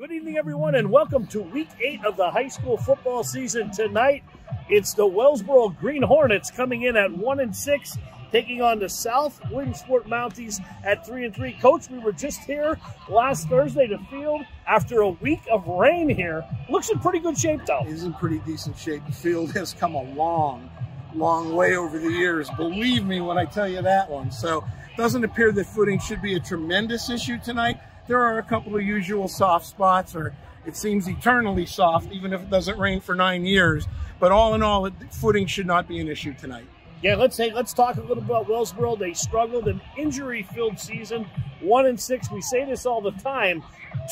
Good evening, everyone, and welcome to week eight of the high school football season. Tonight, it's the Wellsboro Green Hornets coming in at one and six, taking on the South Williamsport Mounties at three and three. Coach, we were just here last Thursday to field after a week of rain here. Looks in pretty good shape, though. Is in pretty decent shape. The field has come a long, long way over the years. Believe me when I tell you that one. So, doesn't appear that footing should be a tremendous issue tonight there are a couple of usual soft spots, or it seems eternally soft, even if it doesn't rain for nine years. But all in all, footing should not be an issue tonight. Yeah, let's say let's talk a little about Wellsboro. They struggled an injury-filled season, one and six. We say this all the time.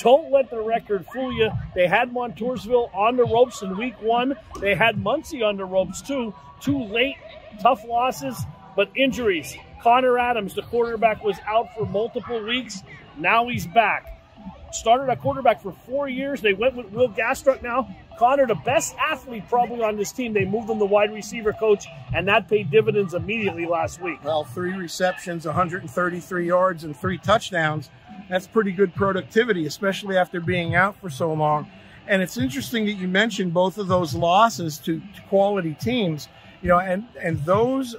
Don't let the record fool you. They had Montoursville on the ropes in week one. They had Muncy on the ropes too. Two late, tough losses, but injuries. Connor Adams, the quarterback, was out for multiple weeks. Now he's back. Started at quarterback for four years. They went with Will Gastrock now. Connor, the best athlete probably on this team. They moved him to wide receiver coach, and that paid dividends immediately last week. Well, three receptions, 133 yards, and three touchdowns. That's pretty good productivity, especially after being out for so long. And it's interesting that you mentioned both of those losses to, to quality teams. You know, and and those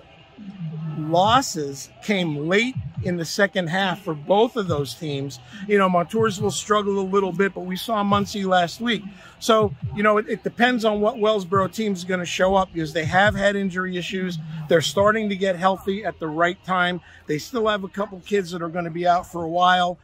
losses came late in the second half for both of those teams. You know, Montoursville struggled a little bit, but we saw Muncy last week. So, you know, it, it depends on what Wellsboro team is going to show up because they have had injury issues. They're starting to get healthy at the right time. They still have a couple kids that are going to be out for a while,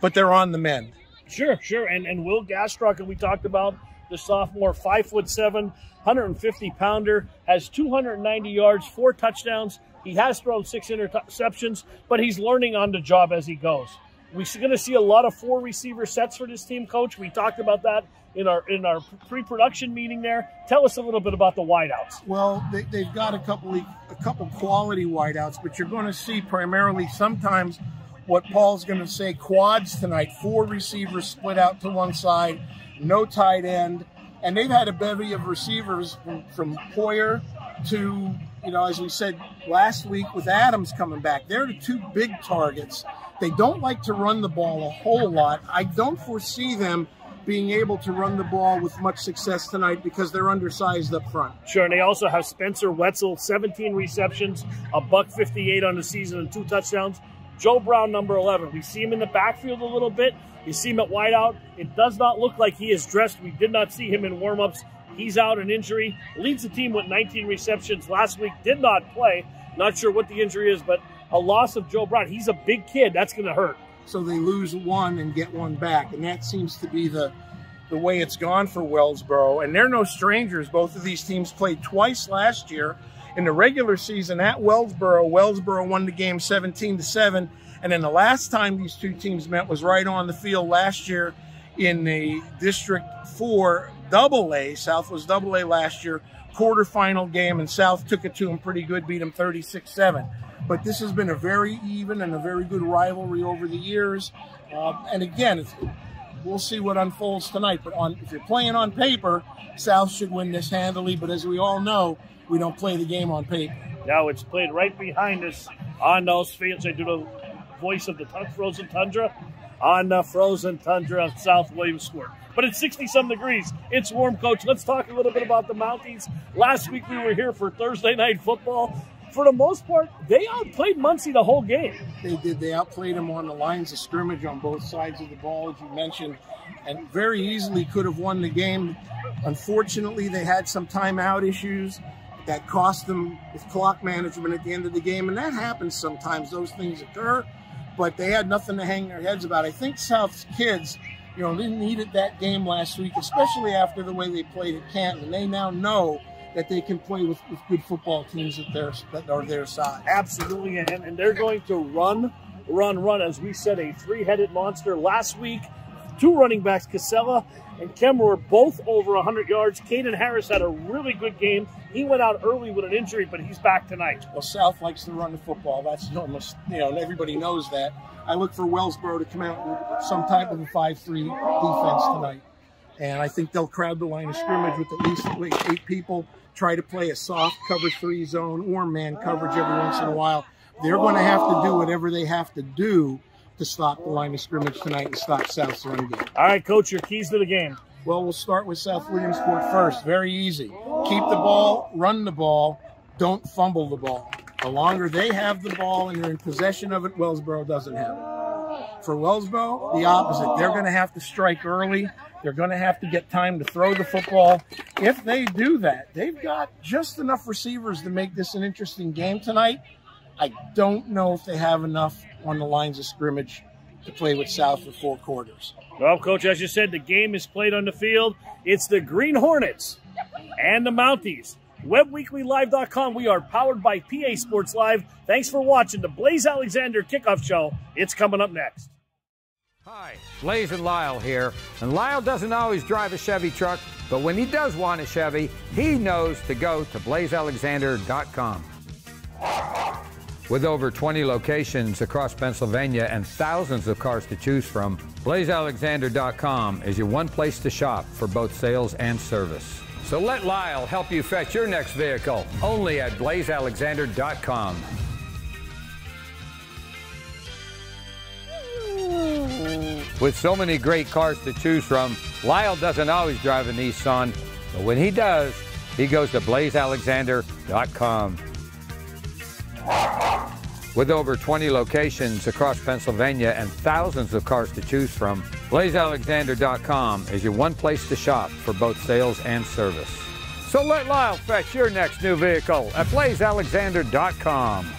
but they're on the mend. Sure, sure. And and Will Gastrock, and we talked about the sophomore, five foot seven, 150 pounder, has 290 yards, four touchdowns. He has thrown six interceptions, but he's learning on the job as he goes. We're going to see a lot of four receiver sets for this team, coach. We talked about that in our in our pre-production meeting there. Tell us a little bit about the wideouts. Well, they, have got a couple a couple quality wideouts, but you're going to see primarily sometimes what Paul's going to say quads tonight. Four receivers split out to one side, no tight end, and they've had a bevy of receivers from, from Poyer to you know, as we said last week with Adams coming back, they're the two big targets. They don't like to run the ball a whole lot. I don't foresee them being able to run the ball with much success tonight because they're undersized up front. Sure, and they also have Spencer Wetzel, 17 receptions, a buck 58 on the season, and two touchdowns. Joe Brown, number 11. We see him in the backfield a little bit. You see him at wideout. It does not look like he is dressed. We did not see him in warmups. He's out an injury. Leads the team with 19 receptions last week. Did not play. Not sure what the injury is, but a loss of Joe Brown. He's a big kid. That's going to hurt. So they lose one and get one back, and that seems to be the the way it's gone for Wellsboro. And they're no strangers. Both of these teams played twice last year in the regular season at Wellsboro. Wellsboro won the game 17 to 7. And then the last time these two teams met was right on the field last year in the District 4 double A. South was double A last year, quarterfinal game, and South took it to them pretty good, beat them 36-7. But this has been a very even and a very good rivalry over the years. Uh, and again, we'll see what unfolds tonight. But on, if you're playing on paper, South should win this handily. But as we all know, we don't play the game on paper. Now it's played right behind us on those fields. I do the voice of the frozen tundra on the frozen tundra of South Williamsport but it's 60 some degrees. It's warm, coach. Let's talk a little bit about the Mounties. Last week we were here for Thursday night football. For the most part, they outplayed Muncy the whole game. They did. They outplayed them on the lines of scrimmage on both sides of the ball, as you mentioned, and very easily could have won the game. Unfortunately, they had some timeout issues that cost them with clock management at the end of the game, and that happens sometimes. Those things occur, but they had nothing to hang their heads about. I think South's kids you know, didn't they needed that game last week, especially after the way they played at Canton. They now know that they can play with, with good football teams at their, that are their side. Absolutely, and, and they're going to run, run, run. As we said, a three-headed monster last week. Two running backs, Casella and Kemmer, were both over 100 yards. Caden Harris had a really good game. He went out early with an injury, but he's back tonight. Well, South likes to run the football. That's almost, you know, everybody knows that. I look for Wellsboro to come out with some type of a 5-3 defense tonight. And I think they'll crowd the line of scrimmage with at least eight people, try to play a soft cover three zone or man coverage every once in a while. They're going to have to do whatever they have to do to stop the line of scrimmage tonight and stop South's run game. All right, coach, your keys to the game. Well, we'll start with South Williamsport first. Very easy. Keep the ball, run the ball, don't fumble the ball. The longer they have the ball and they're in possession of it, Wellsboro doesn't have it. For Wellsboro, the opposite. They're going to have to strike early. They're going to have to get time to throw the football. If they do that, they've got just enough receivers to make this an interesting game tonight. I don't know if they have enough on the lines of scrimmage to play with South for four quarters. Well, Coach, as you said, the game is played on the field. It's the Green Hornets and the Mounties. WebbWeeklyLive.com. We are powered by PA Sports Live. Thanks for watching the Blaise Alexander Kickoff Show. It's coming up next. Hi, Blaise and Lyle here. And Lyle doesn't always drive a Chevy truck, but when he does want a Chevy, he knows to go to BlaiseAlexander.com. With over 20 locations across Pennsylvania and thousands of cars to choose from, BlaiseAlexander.com is your one place to shop for both sales and service. So let Lyle help you fetch your next vehicle only at BlaiseAlexander.com. With so many great cars to choose from, Lyle doesn't always drive a Nissan, but when he does, he goes to BlaiseAlexander.com. With over 20 locations across Pennsylvania and thousands of cars to choose from, BlaiseAlexander.com is your one place to shop for both sales and service. So let Lyle fetch your next new vehicle at BlaiseAlexander.com.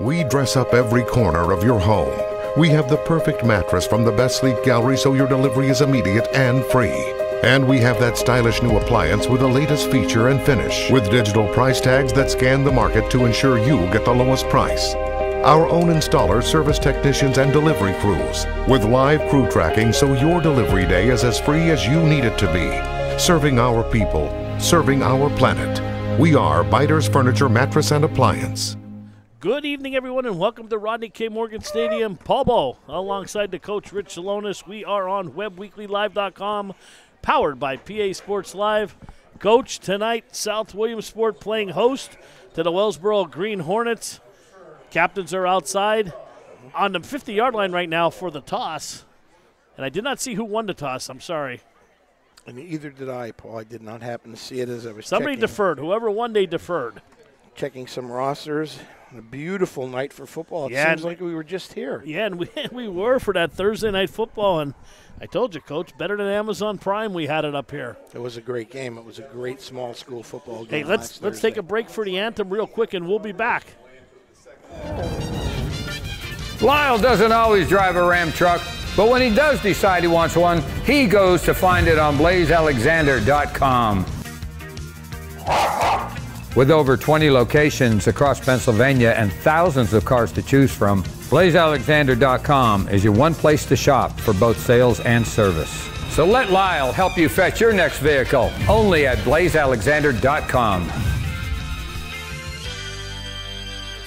We dress up every corner of your home. We have the perfect mattress from the best sleep gallery so your delivery is immediate and free. And we have that stylish new appliance with the latest feature and finish with digital price tags that scan the market to ensure you get the lowest price. Our own installer, service technicians, and delivery crews with live crew tracking so your delivery day is as free as you need it to be. Serving our people, serving our planet. We are Biters Furniture, Mattress, and Appliance. Good evening, everyone, and welcome to Rodney K. Morgan Stadium. Paul alongside the coach Rich Salonis. We are on WebbWeeklyLive.com, powered by PA Sports Live. Coach, tonight, South Williamsport playing host to the Wellsboro Green Hornets. Captains are outside on the 50 yard line right now for the toss. And I did not see who won the toss. I'm sorry. And either did I, Paul. I did not happen to see it as I was Somebody checking, deferred. Whoever won, they deferred. checking some rosters. A beautiful night for football. It Yeah, seems like we were just here. Yeah, and we, we were for that Thursday night football. And I told you, Coach, better than Amazon Prime, we had it up here. It was a great game. It was a great small school football game. Hey, game. let's let's take a break for the anthem real quick, and we'll be back. Lyle doesn't always drive a Ram truck, but when he does decide he wants one, he goes to find it on BlaiseAlexander.com. With over 20 locations across Pennsylvania and thousands of cars to choose from, BlaiseAlexander.com is your one place to shop for both sales and service. So let Lyle help you fetch your next vehicle only at BlaiseAlexander.com.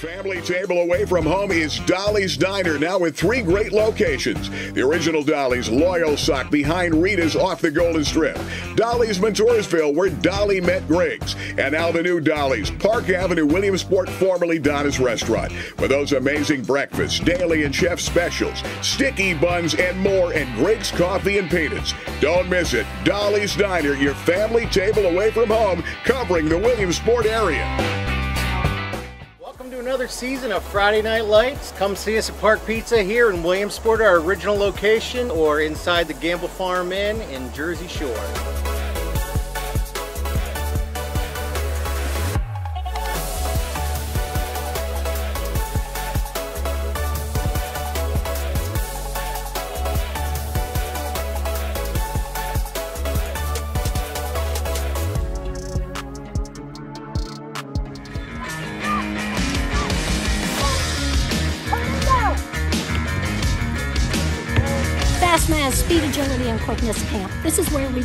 Family table away from home is Dolly's Diner, now with three great locations. The original Dolly's Loyalsock behind Rita's off the Golden Strip. Dolly's Montoursville, where Dolly met Griggs. And now the new Dolly's, Park Avenue, Williamsport, formerly Donna's Restaurant. With those amazing breakfasts, daily and chef specials, sticky buns, and more, and Griggs Coffee and Peanuts. Don't miss it. Dolly's Diner, your family table away from home, covering the Williamsport area. Another season of Friday Night Lights. Come see us at Park Pizza here in Williamsport, our original location, or inside the Gamble Farm Inn in Jersey Shore.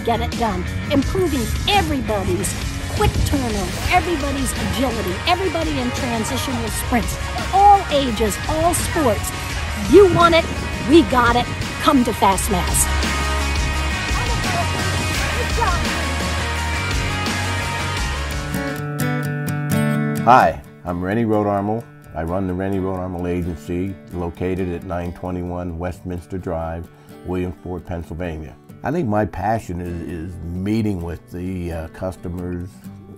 Get it done, improving everybody's quick turnover, everybody's agility, everybody in transitional sprints, all ages, all sports. You want it, we got it. Come to Fast Mass. Hi, I'm Rennie Rodarmel, I run the Rennie Rodarmel Agency, located at 921 Westminster Drive, Williamsport, Pennsylvania. I think my passion is, is meeting with the uh, customers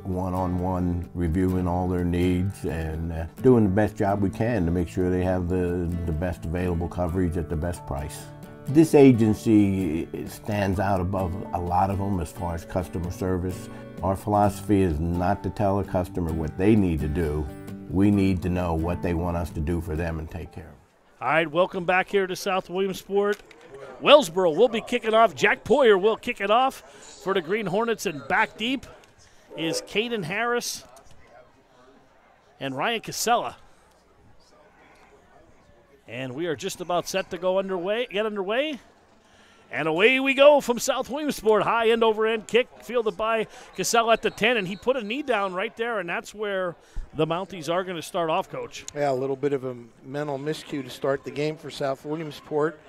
one-on-one, reviewing all their needs and uh, doing the best job we can to make sure they have the, the best available coverage at the best price. This agency stands out above a lot of them as far as customer service. Our philosophy is not to tell a customer what they need to do. We need to know what they want us to do for them and take care of. All right, welcome back here to South Williamsport. Wellsboro will be kicking off. Jack Poyer will kick it off for the Green Hornets, and back deep is Caden Harris and Ryan Casella. And we are just about set to go underway, get underway. And away we go from South Williamsport. High end over end kick, fielded by Casella at the 10, and he put a knee down right there, and that's where the Mounties are going to start off, coach. Yeah, a little bit of a mental miscue to start the game for South Williamsport.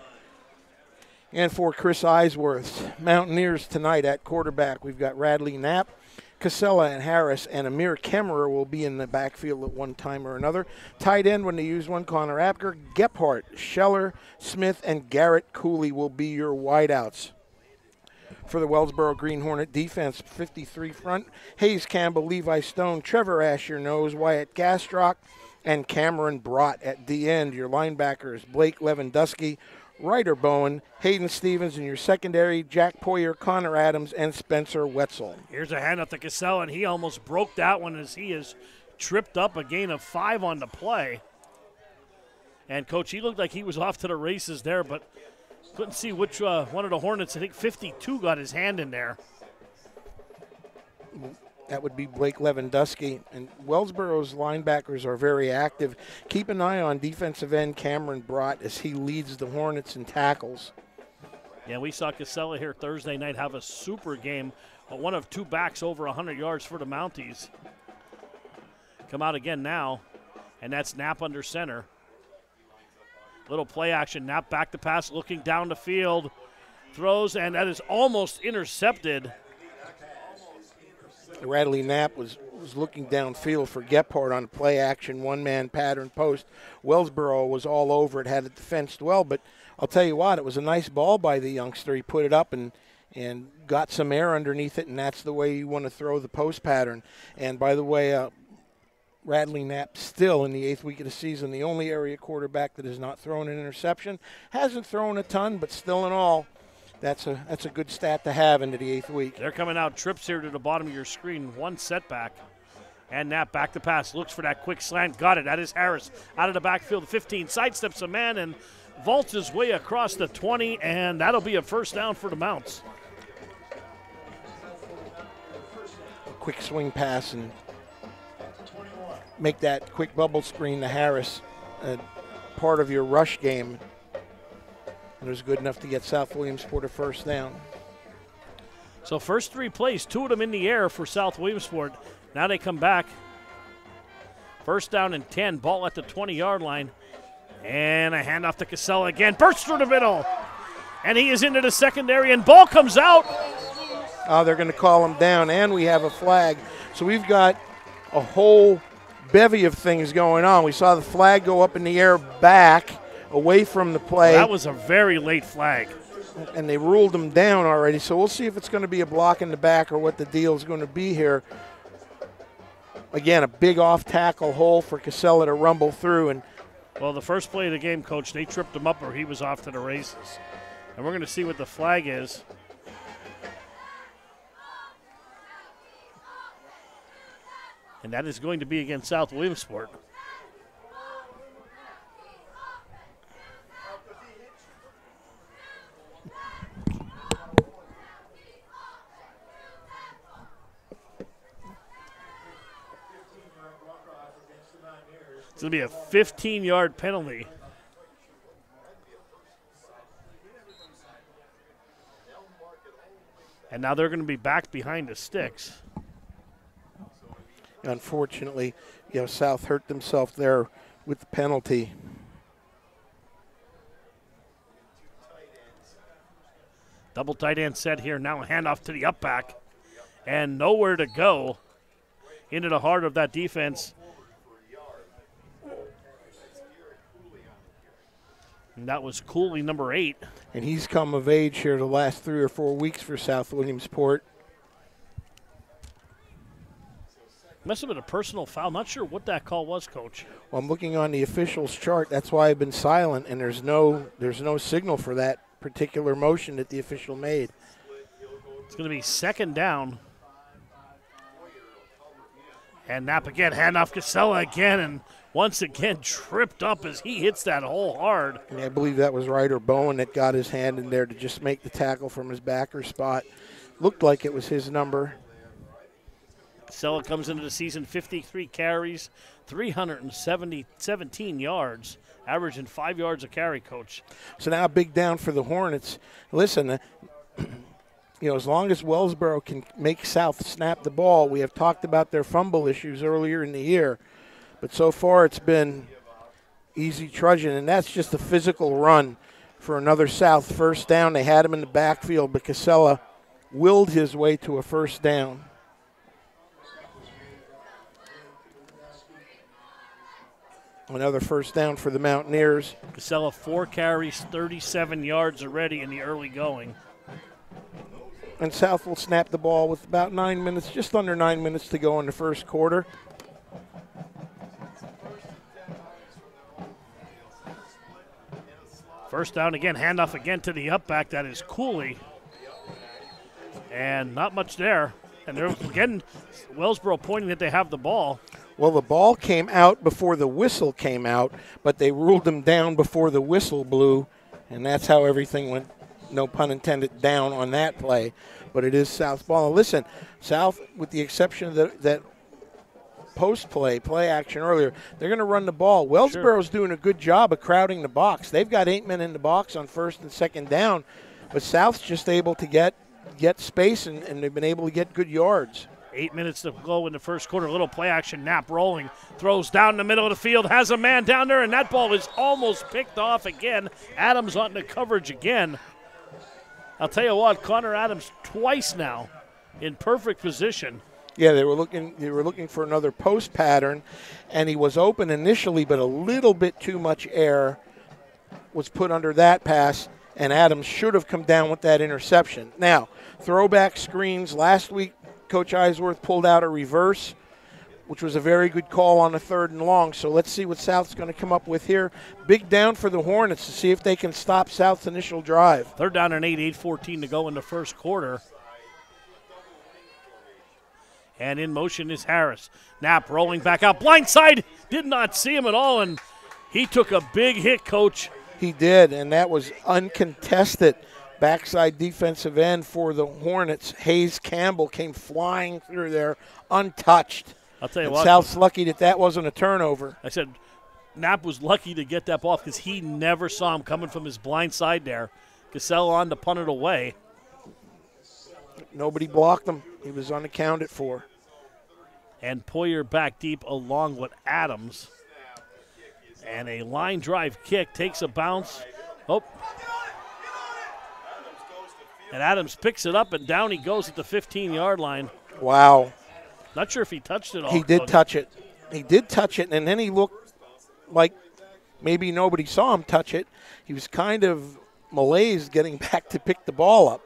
And for Chris Eisworth's Mountaineers tonight at quarterback, we've got Radley Knapp, Casella and Harris and Amir Kemmerer will be in the backfield at one time or another. Tight end, when they use one, Connor Apker, Gephardt, Scheller, Smith, and Garrett Cooley will be your wideouts. For the Wellsboro Green Hornet defense, 53 front, Hayes Campbell, Levi Stone, Trevor Asher Nose, Wyatt Gastrock, and Cameron Brott at the end. Your linebackers, Blake Lewandowski, Ryder Bowen, Hayden Stevens in your secondary, Jack Poyer, Connor Adams, and Spencer Wetzel. Here's a hand handoff to Casella, and he almost broke that one as he is tripped up a gain of five on the play. And coach, he looked like he was off to the races there, but couldn't see which uh, one of the Hornets. I think 52 got his hand in there. That would be Blake Lewandowski. And Wellsboro's linebackers are very active. Keep an eye on defensive end Cameron Brott as he leads the Hornets in tackles. Yeah, we saw Casella here Thursday night have a super game. Uh, one of two backs over 100 yards for the Mounties. Come out again now, and that's Knapp under center. Little play action. Knapp back to pass, looking down the field. Throws, and that is almost intercepted. Radley Knapp was, was looking downfield for Gephardt on a play action one man pattern post. Wellsboro was all over it, had it defensed well, but I'll tell you what, it was a nice ball by the youngster. He put it up and and got some air underneath it, and that's the way you want to throw the post pattern. And by the way, uh, Radley Knapp still in the eighth week of the season, the only area quarterback that has not thrown an interception. Hasn't thrown a ton, but still in all, that's a that's a good stat to have into the eighth week. They're coming out trips here to the bottom of your screen. One setback. And Knapp back to pass. Looks for that quick slant. Got it. That is Harris. Out of the backfield. 15. Sidesteps a man and vaults his way across the 20. And that'll be a first down for the Mounts. A quick swing pass and make that quick bubble screen to Harris uh, part of your rush game. And it was good enough to get South Williamsport a first down. So first three plays, two of them in the air for South Williamsport. Now they come back. First down and 10, ball at the 20 yard line. And a handoff to Casella again. Burst through the middle. And he is into the secondary, and ball comes out. Oh, they're going to call him down, and we have a flag. So we've got a whole bevy of things going on. We saw the flag go up in the air back away from the play. That was a very late flag. And they ruled him down already. So we'll see if it's going to be a block in the back or what the deal is going to be here. Again, a big off tackle hole for Casella to rumble through. And well, the first play of the game, coach, they tripped him up or he was off to the races. And we're going to see what the flag is. And that is going to be against South Williamsport. It's going to be a 15 yard penalty. And now they're going to be back behind the sticks. Unfortunately, you know, South hurt themselves there with the penalty. Double tight end set here. Now a handoff to the up back. And nowhere to go into the heart of that defense And that was Cooley, number eight. And he's come of age here the last three or four weeks for South Williamsport. Must have been a personal foul. Not sure what that call was, Coach. Well, I'm looking on the officials chart. That's why I've been silent, and there's no there's no signal for that particular motion that the official made. It's going to be second down. And Knapp again, handoff Casella again, and once again tripped up as he hits that hole hard. And I believe that was Ryder Bowen that got his hand in there to just make the tackle from his backer spot. Looked like it was his number. Casella comes into the season 53 carries, 317 yards, averaging five yards a carry, coach. So now a big down for the Hornets. Listen, uh, you know, as long as Wellsboro can make South snap the ball, we have talked about their fumble issues earlier in the year, but so far it's been easy trudging, and that's just a physical run for another South first down. They had him in the backfield, but Casella willed his way to a first down. Another first down for the Mountaineers. Casella four carries, 37 yards already in the early going. And South will snap the ball with about nine minutes, just under nine minutes to go in the first quarter. First down again, handoff again to the up back. That is Cooley. And not much there. And they're again, Wellsboro pointing that they have the ball. Well, the ball came out before the whistle came out, but they ruled them down before the whistle blew, and that's how everything went, no pun intended, down on that play. But it is South ball. Listen, South, with the exception of the, that post play, play action earlier, they're going to run the ball. Wellsboro's sure. doing a good job of crowding the box. They've got eight men in the box on first and second down, but South's just able to get get space and, and they've been able to get good yards. Eight minutes to go in the first quarter. Little play action. Knapp rolling. Throws down the middle of the field. Has a man down there, and that ball is almost picked off again. Adams on the coverage again. I'll tell you what, Connor Adams twice now in perfect position. Yeah, they were looking they were looking for another post pattern and he was open initially but a little bit too much air was put under that pass and Adams should have come down with that interception. Now, throwback screens last week Coach Eisworth pulled out a reverse, which was a very good call on a third and long. So let's see what South's going to come up with here. Big down for the Hornets to see if they can stop South's initial drive. Third down and 8, 8-14 to go in the first quarter. And in motion is Harris. Knapp rolling back out. Blindside. Did not see him at all, and he took a big hit, coach. He did, and that was uncontested backside defensive end for the Hornets. Hayes Campbell came flying through there untouched. I'll tell you and what. South's lucky that that wasn't a turnover. I said Knapp was lucky to get that ball because he never saw him coming from his blind side there. Casella on to punt it away. Nobody blocked him. He was unaccounted for. And Poyer back deep along with Adams. And a line drive kick takes a bounce. Oh, and Adams picks it up, and down he goes at the 15 yard line. Wow. Not sure if he touched it all. He did touch it. He did touch it, and then he looked like maybe nobody saw him touch it. He was kind of malaise getting back to pick the ball up.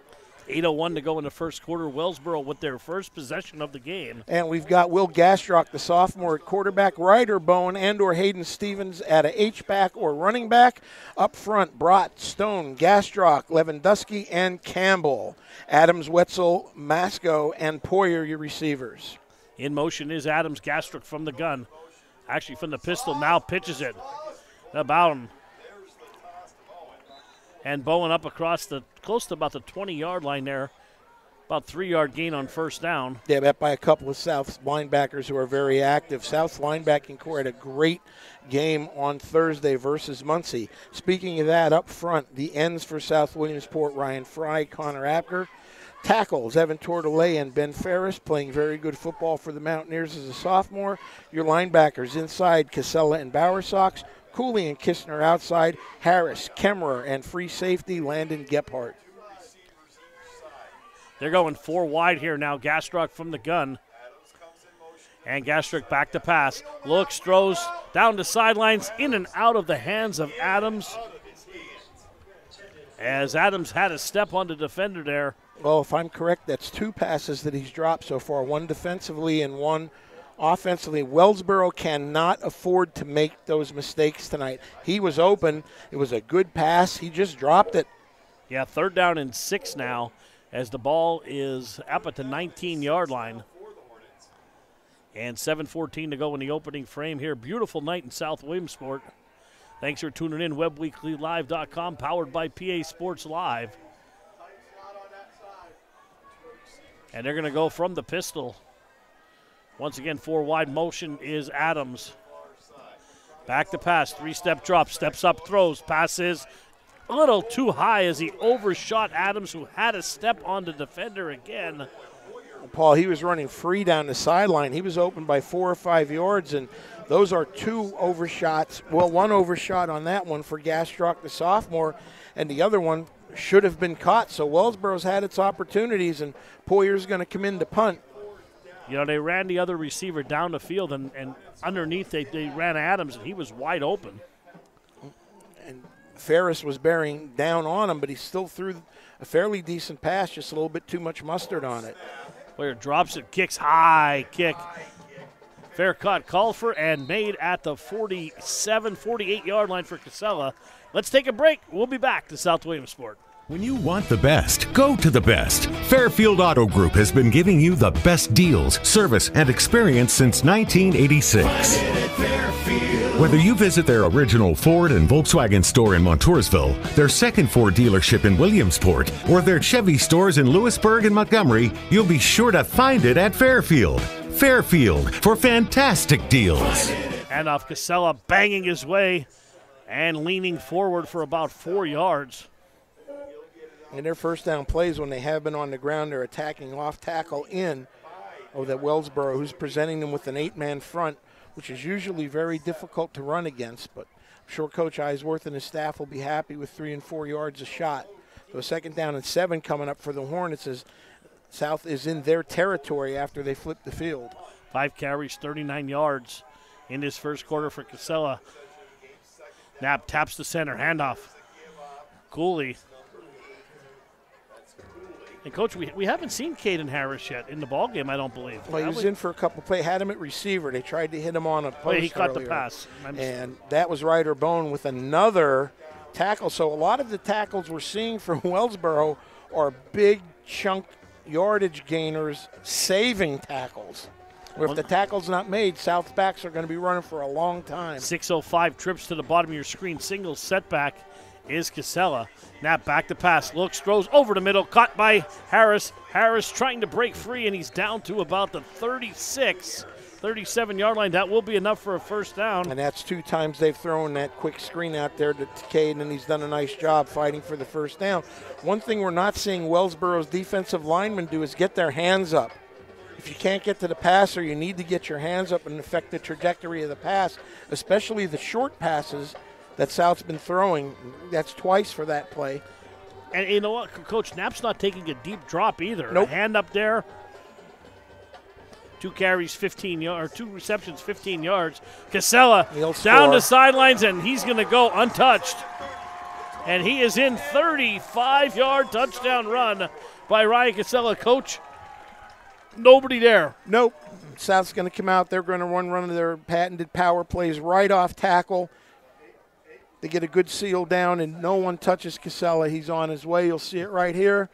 8.01 to go in the first quarter. Wellsboro with their first possession of the game. And we've got Will Gastrock, the sophomore at quarterback, Ryder Bowen and or Hayden Stevens at a H-back or running back. Up front, Brott, Stone, Gastrock, Lewandowski, and Campbell. Adams, Wetzel, Masco, and Poyer, your receivers. In motion is Adams Gastrock from the gun. Actually, from the pistol, now pitches it. About him and Bowen up across the close to about the 20 yard line there. About three yard gain on first down. Yeah, that by a couple of South linebackers who are very active. South's linebacking core had a great game on Thursday versus Muncy. Speaking of that, up front, the ends for South Williamsport, Ryan Fry, Connor Apker. Tackles, Evan Tortolay and Ben Ferris playing very good football for the Mountaineers as a sophomore. Your linebackers inside, Casella and Bowersox. Cooley and Kistner outside. Harris, Kemmerer, and free safety Landon Gephardt. They're going four wide here now. Gastrock from the gun. And Gastrock back to pass. Looks, throws down the sidelines, in and out of the hands of Adams. as Adams had a step on the defender there. Well, if I'm correct, that's two passes that he's dropped so far one defensively and one offensively. Wellsboro cannot afford to make those mistakes tonight. He was open, it was a good pass, he just dropped it. Yeah, third down and six now as the ball is up at the 19 yard line. And 7.14 to go in the opening frame here. Beautiful night in South Williamsport. Thanks for tuning in. WebbWeeklyLive.com, powered by PA Sports Live. And they're going to go from the pistol. Once again, four wide motion is Adams. Back to pass, three step drop, steps up, throws, passes a little too high as he overshot Adams, who had a step on the defender again. Paul, he was running free down the sideline. He was open by four or five yards, and those are two overshots. Well, one overshot on that one for Gastrock, the sophomore, and the other one should have been caught. So Wellsboro's had its opportunities, and Poyer's going to come in to punt. You know, they ran the other receiver down the field, and, and underneath they, they ran Adams, and he was wide open. And Ferris was bearing down on him, but he still threw a fairly decent pass, just a little bit too much mustard on it. Player drops it, kicks high, kick. Fair cut called for and made at the 47, 48 yard line for Casella. Let's take a break. We'll be back to South Williamsport. When you want the best, go to the best. Fairfield Auto Group has been giving you the best deals, service, and experience since 1986. Whether you visit their original Ford and Volkswagen store in Montoursville, their second Ford dealership in Williamsport, or their Chevy stores in Lewisburg and Montgomery, you'll be sure to find it at Fairfield. Fairfield for fantastic deals. And off Casella banging his way and leaning forward for about four yards. And their first down plays when they have been on the ground, they're attacking off tackle in of that Wellsboro, who's presenting them with an eight man front, which is usually very difficult to run against. But I'm sure Coach Eisworth and his staff will be happy with three and four yards a shot. So a second down and seven coming up for the Hornets as South is in their territory after they flip the field. Five carries, 39 yards in this first quarter for Casella. Knapp taps the center, handoff. Cooley and coach, we, we haven't seen Caden Harris yet in the ball game. I don't believe. Well, he was in for a couple plays. Had him at receiver. They tried to hit him on a oh, post. Oh, yeah, he caught the pass, and that was Ryder Bowen with another tackle. So a lot of the tackles we're seeing from Wellsboro are big chunk yardage gainers, saving tackles. Where if the tackle's not made, South backs are going to be running for a long time. 605 trips to the bottom of your screen. Single setback is Casella. Now back to pass. Looks, throws over the middle. Caught by Harris. Harris trying to break free, and he's down to about the 36, 37 yard line. That will be enough for a first down. And that's two times they've thrown that quick screen out there to Caden, and he's done a nice job fighting for the first down. One thing we're not seeing Wellsboro's defensive linemen do is get their hands up. If you can't get to the passer, you need to get your hands up and affect the trajectory of the pass, especially the short passes that South's been throwing. That's twice for that play. And you know what? Coach Knapp's not taking a deep drop either. Nope. A hand up there. Two carries, 15 yards, or two receptions, 15 yards. Casella down score. the sidelines, and he's going to go untouched. And he is in 35 yard touchdown run by Ryan Casella. Coach, nobody there. Nope. South's going to come out. They're going to run one of their patented power plays right off tackle. They get a good seal down, and no one touches Casella. He's on his way. You'll see it right here.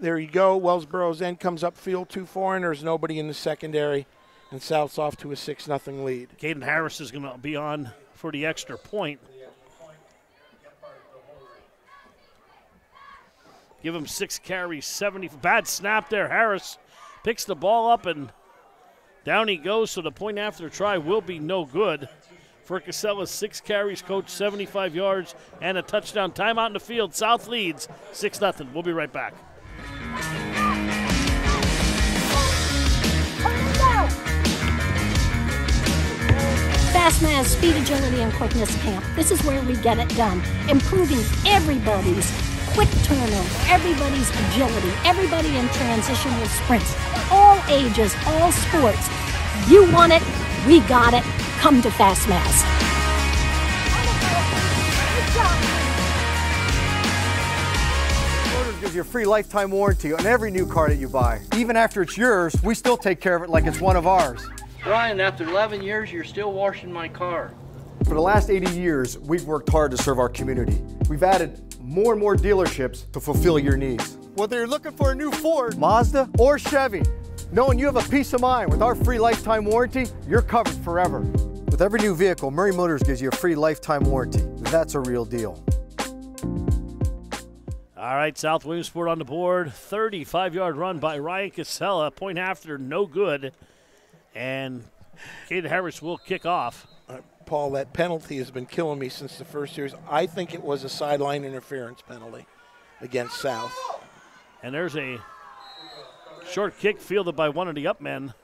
There you go. Wellsboro's end comes up field two foreigners, nobody in the secondary, and South's off to a 6 0 lead. Caden Harris is going to be on for the extra point. Give him six carries, 70. Bad snap there. Harris picks the ball up and down he goes. So the point after try will be no good. For Casella, six carries, coach, 75 yards, and a touchdown. Timeout in the field. South leads 6 0. We'll be right back. Fastman's Speed, Agility, and Quickness Camp. This is where we get it done. Improving everybody's quick turnover, everybody's agility, everybody in transitional sprints, all ages, all sports. You want it, we got it. Come to Fastmass. gives you a free lifetime warranty on every new car that you buy. Even after it's yours, we still take care of it like it's one of ours. Brian, after 11 years, you're still washing my car. For the last 80 years, we've worked hard to serve our community. We've added more and more dealerships to fulfill your needs. Whether you're looking for a new Ford, Mazda, or Chevy, knowing you have a peace of mind with our free lifetime warranty, you're covered forever. With every new vehicle, Murray Motors gives you a free lifetime warranty. That's a real deal. All right, South Williamsport on the board. 35 yard run by Ryan Casella. Point after, no good. And Caden Harris will kick off. Uh, Paul, that penalty has been killing me since the first series. I think it was a sideline interference penalty against South. And there's a short kick fielded by one of the up men.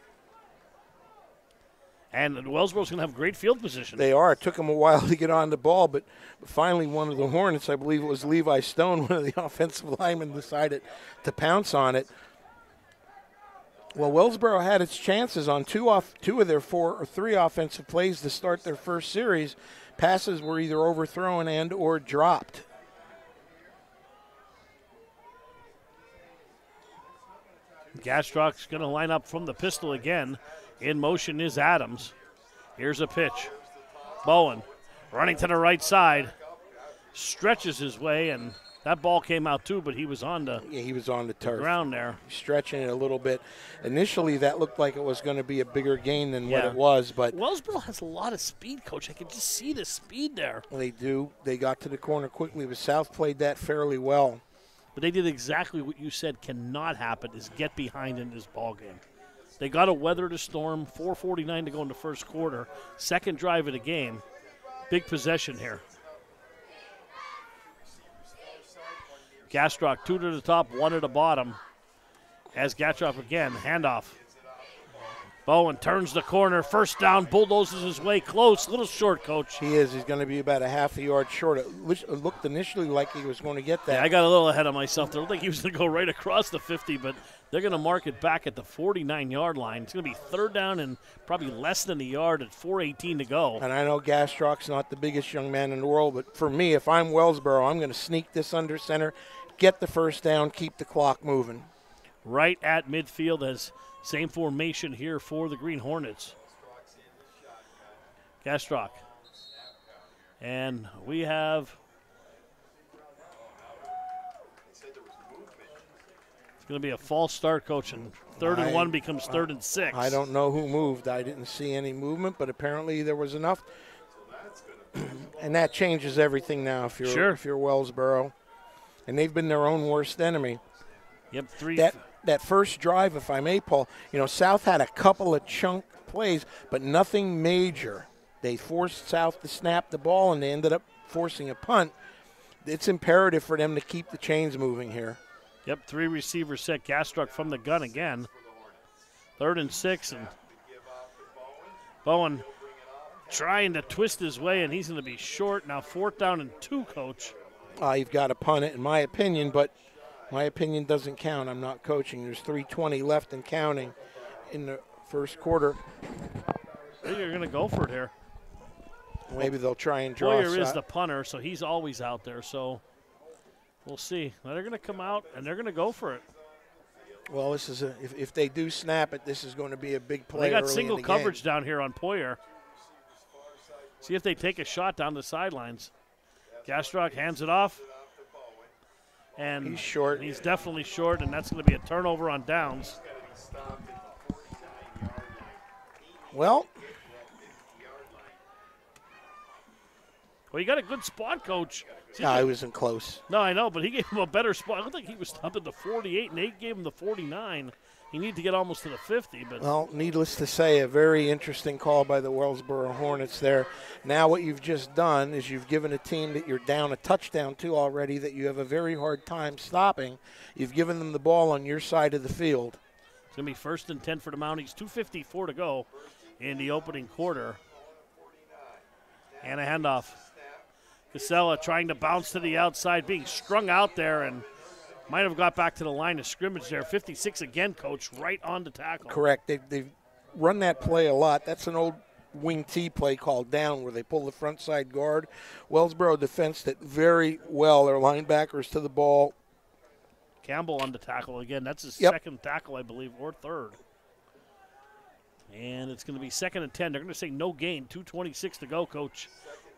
And Wellsboro's going to have great field position. They are. It took them a while to get on the ball, but finally one of the Hornets, I believe it was Levi Stone, one of the offensive linemen, decided to pounce on it. Well, Wellsboro had its chances on two off two of their four or three offensive plays to start their first series. Passes were either overthrown and or dropped. Gastrock's going to line up from the pistol again. In motion is Adams. Here's a pitch. Bowen running to the right side, stretches his way, and that ball came out too, but he was on the yeah, he was on the turf ground there, stretching it a little bit. Initially, that looked like it was going to be a bigger gain than yeah. what it was, but Wellsboro has a lot of speed, coach. I can just see the speed there. They do. They got to the corner quickly, but South played that fairly well. But they did exactly what you said cannot happen: is get behind in this ball game. They got to weather the storm. 4:49 to go in the first quarter. Second drive of the game. Big possession here. Gastrock two to the top, one at the bottom. As Gastrock again, handoff. Bowen turns the corner, first down, bulldozes his way close. Little short, coach. He is. He's going to be about a half a yard short. It looked initially like he was going to get that. Yeah, I got a little ahead of myself. There looked like he was going to go right across the 50, but they're going to mark it back at the 49 yard line. It's going to be third down and probably less than a yard at 4:18 to go. And I know Gastrock's not the biggest young man in the world, but for me, if I'm Wellsboro, I'm going to sneak this under center, get the first down, keep the clock moving. Right at midfield as same formation here for the Green Hornets. Gastrock. And we have. It's going to be a false start, coach, and third I, and one becomes third and six. I don't know who moved. I didn't see any movement, but apparently there was enough. and that changes everything now if you're sure. if you're Wellsboro. And they've been their own worst enemy. Yep, three. That that first drive, if I may, Paul, you know, South had a couple of chunk plays, but nothing major. They forced South to snap the ball, and they ended up forcing a punt. It's imperative for them to keep the chains moving here. Yep, three receivers set. Gastrock from the gun again. Third and six, and Bowen trying to twist his way, and he's going to be short. Now fourth down and two, coach. Uh, you've got to punt it, in my opinion, but – my opinion doesn't count. I'm not coaching. There's 320 left and counting in the first quarter. I think you're going to go for it here. Maybe they'll try and draw. Poyer is the punter, so he's always out there. So we'll see. They're going to come out and they're going to go for it. Well, this is a if, if they do snap it, this is going to be a big play. They got single the coverage game. down here on Poyer. See if they take a shot down the sidelines. Gastrock hands it off and he's short. He's definitely short, and that's going to be a turnover on downs. Well, well, you got a good spot, coach. See, no, I wasn't close. No, I know, but he gave him a better spot. I don't think he was up at the 48, and Nate gave him the 49. He needed to get almost to the 50. But well, needless to say, a very interesting call by the Wellsboro Hornets there. Now, what you've just done is you've given a team that you're down a touchdown to already that you have a very hard time stopping. You've given them the ball on your side of the field. It's going to be first and 10 for the Mounties. 2.54 to go in the opening quarter. And a handoff. Casella trying to bounce to the outside, being strung out there, and might have got back to the line of scrimmage there. 56 again, coach, right on the tackle. Correct. They've, they've run that play a lot. That's an old wing T play called down where they pull the front side guard. Wellsboro defense it very well. Their linebackers to the ball Campbell on the tackle again. That's his Yep. second tackle, I believe, or third. And it's going to be second and 10. They're going to say no gain. 2.26 to go, coach.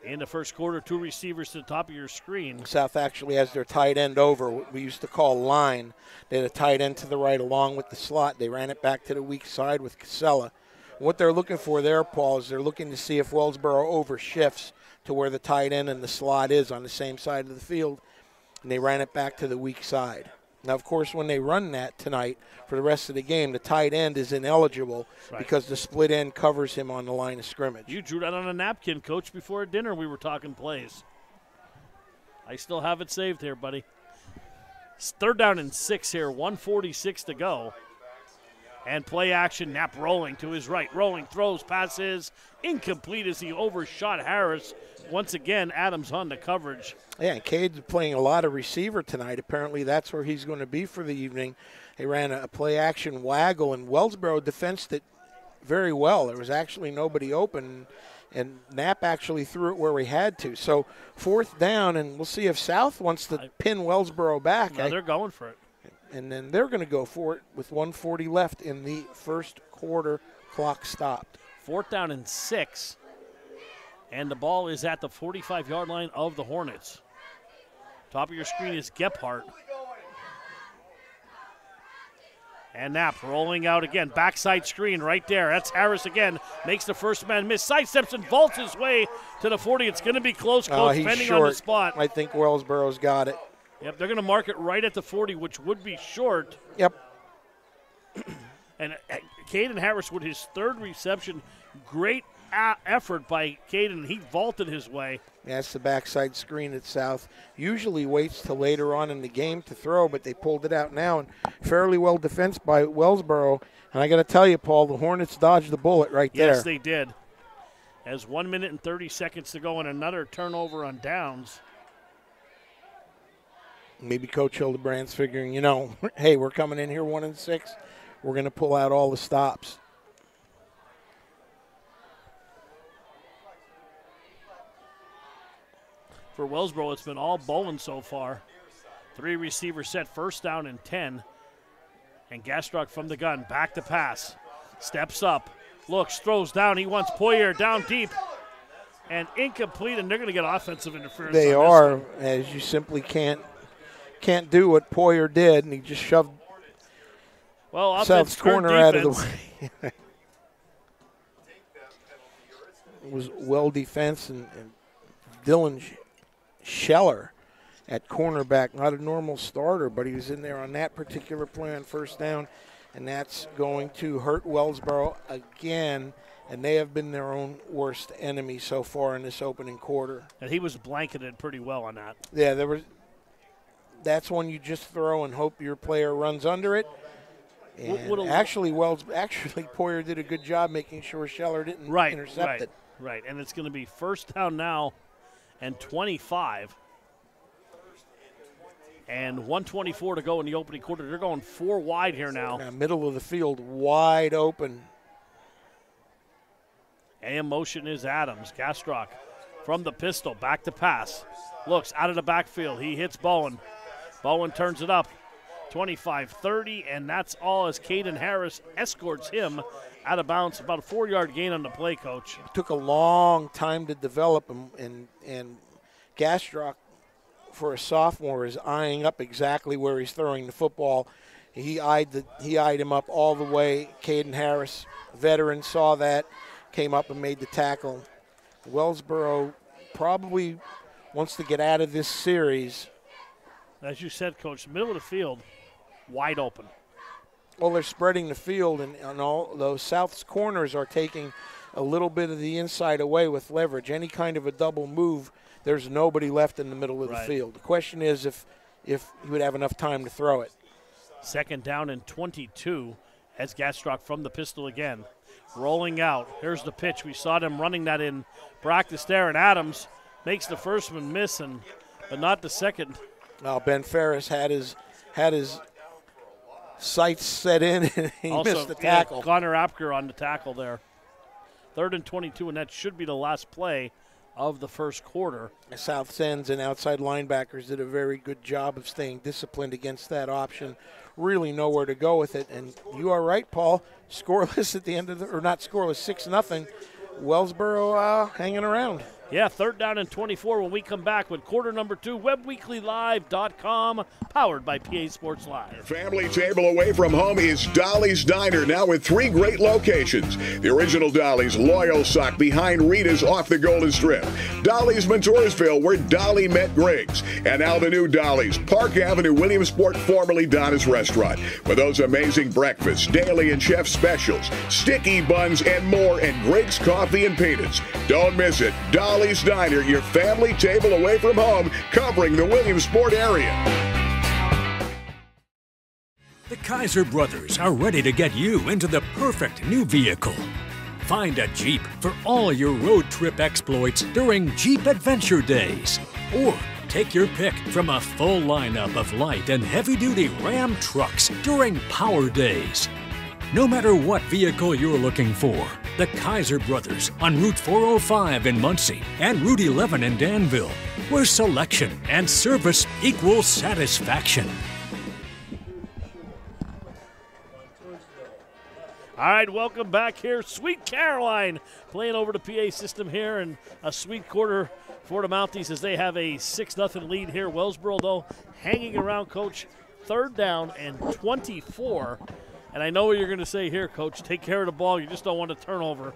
In the first quarter, two receivers to the top of your screen. South actually has their tight end over, we used to call line. They had a tight end to the right along with the slot. They ran it back to the weak side with Casella. What they're looking for there, Paul, is they're looking to see if Wellsboro overshifts to where the tight end and the slot is on the same side of the field, and they ran it back to the weak side. Now, of course, when they run that tonight for the rest of the game, the tight end is ineligible Right. because the split end covers him on the line of scrimmage. You drew that on a napkin, coach, before dinner. We were talking plays. I still have it saved here, buddy. It's third down and six here, 146 to go. And play action, Knapp rolling to his right. Rolling, throws, passes, incomplete as he overshot Harris. Once again, Adams on the coverage. Yeah, and Cade's playing a lot of receiver tonight. Apparently, that's where he's going to be for the evening. They ran a play action waggle, and Wellsboro defensed it very well. There was actually nobody open, and Knapp actually threw it where he had to. So, fourth down, and we'll see if South wants to pin Wellsboro back. No, I- they're going for it. And then they're going to go for it with 140 left in the first quarter. Clock stopped. Fourth down and six. And the ball is at the 45 yard line of the Hornets. Top of your screen is Gephardt. And Knapp rolling out again. Backside screen right there. That's Harris again. Makes the first man miss. Sidesteps and vaults his way to the 40. It's going to be close, Oh, he's depending short. on the spot. I think Wellsboro's got it. Yep, they're going to mark it right at the 40, which would be short. Yep. And uh, Caden Harris with his third reception. Great effort by Caden. He vaulted his way. That's the backside screen at South. Usually waits till later on in the game to throw, but they pulled it out now and fairly well defensed by Wellsboro. And I got to tell you, Paul, the Hornets dodged the bullet right Yes, there. Yes, they did. As one minute and 30 seconds to go and another turnover on downs. Maybe Coach Hildebrand's figuring, you know, hey, we're coming in here one and six. We're going to pull out all the stops. For Wellsboro, it's been all Bowen so far. Three receivers set, first down and 10. And Gastrock from the gun, back to pass. Steps up, looks, throws down. He wants Poyer down deep. And incomplete, and they're going to get offensive interference. They are, as you simply can't can't do what Poyer did, and he just shoved Well, South's corner out of the way. it was well defense and, and Dylan Scheller at cornerback, not a normal starter, but he was in there on that particular play on first down, and that's going to hurt Wellsboro again. And they have been their own worst enemy so far in this opening quarter. And he was blanketed pretty well on that. Yeah, there was. That's one you just throw and hope your player runs under it. And what'll- actually, Wells actually Poyer did a good job making sure Scheller didn't Right, intercept right, it. right. And it's going to be first down now and 25. And 124 to go in the opening quarter. They're going four wide here now. Now, middle of the field, wide open. AM motion is Adams. Gastrock from the pistol, back to pass. Looks out of the backfield. He hits Bowen. Bowen turns it up. 25 30, and that's all as Caden Harris escorts him out of bounds. About a four yard gain on the play, coach. took a long time to develop, and and, and Gastrock, for a sophomore, is eyeing up exactly where he's throwing the football. He eyed the he eyed him up all the way. Caden Harris, veteran, saw that, came up and made the tackle. Wellsboro probably wants to get out of this series. As you said, coach, middle of the field, wide open. Well, they're spreading the field, and, and all those South's corners are taking a little bit of the inside away with leverage. Any kind of a double move, there's nobody left in the middle of Right. the field. The question is if if he would have enough time to throw it. Second down and 22 as Gastrock from the pistol again. Rolling out. Here's the pitch. We saw them running that in practice there, and Adams makes the first one miss, and but not the second. Now Ben Ferris had his had his sights set in, and he also, missed the yeah, tackle. Connor Apker on the tackle there. Third and 22, and that should be the last play of the first quarter. South ends and outside linebackers did a very good job of staying disciplined against that option. Really nowhere to go with it. And you are right, Paul. Scoreless at the end of the, or not scoreless, 6 nothing. Wellsboro uh, hanging around. Yeah, third down and 24 when we come back with quarter number two, WebbWeeklyLive.com, powered by PA Sports Live. Family table away from home is Dolly's Diner, now with three great locations. The original Dolly's Loyalsock behind Rita's off the Golden Strip. Dolly's Montoursville, where Dolly met Griggs. And now the new Dolly's, Park Avenue, Williamsport, formerly Donna's Restaurant. With those amazing breakfasts, daily and chef specials, sticky buns, and more, and Griggs coffee and peanuts. Don't miss it. Dolly's Diner, your family table away from home, covering the Williamsport area. The Kaiser brothers are ready to get you into the perfect new vehicle. Find a Jeep for all your road trip exploits during Jeep Adventure Days. Or take your pick from a full lineup of light and heavy duty Ram trucks during Power Days. No matter what vehicle you're looking for, the Kaiser Brothers on Route 405 in Muncy and Route 11 in Danville, where selection and service equal satisfaction. All right, welcome back here. Sweet Caroline playing over the PA system here, and a sweet quarter for the Mounties as they have a 6 0 lead here. Wellsboro, though, hanging around, coach. Third down and 24. And I know what you're going to say here, coach. Take care of the ball. You just don't want a turnover.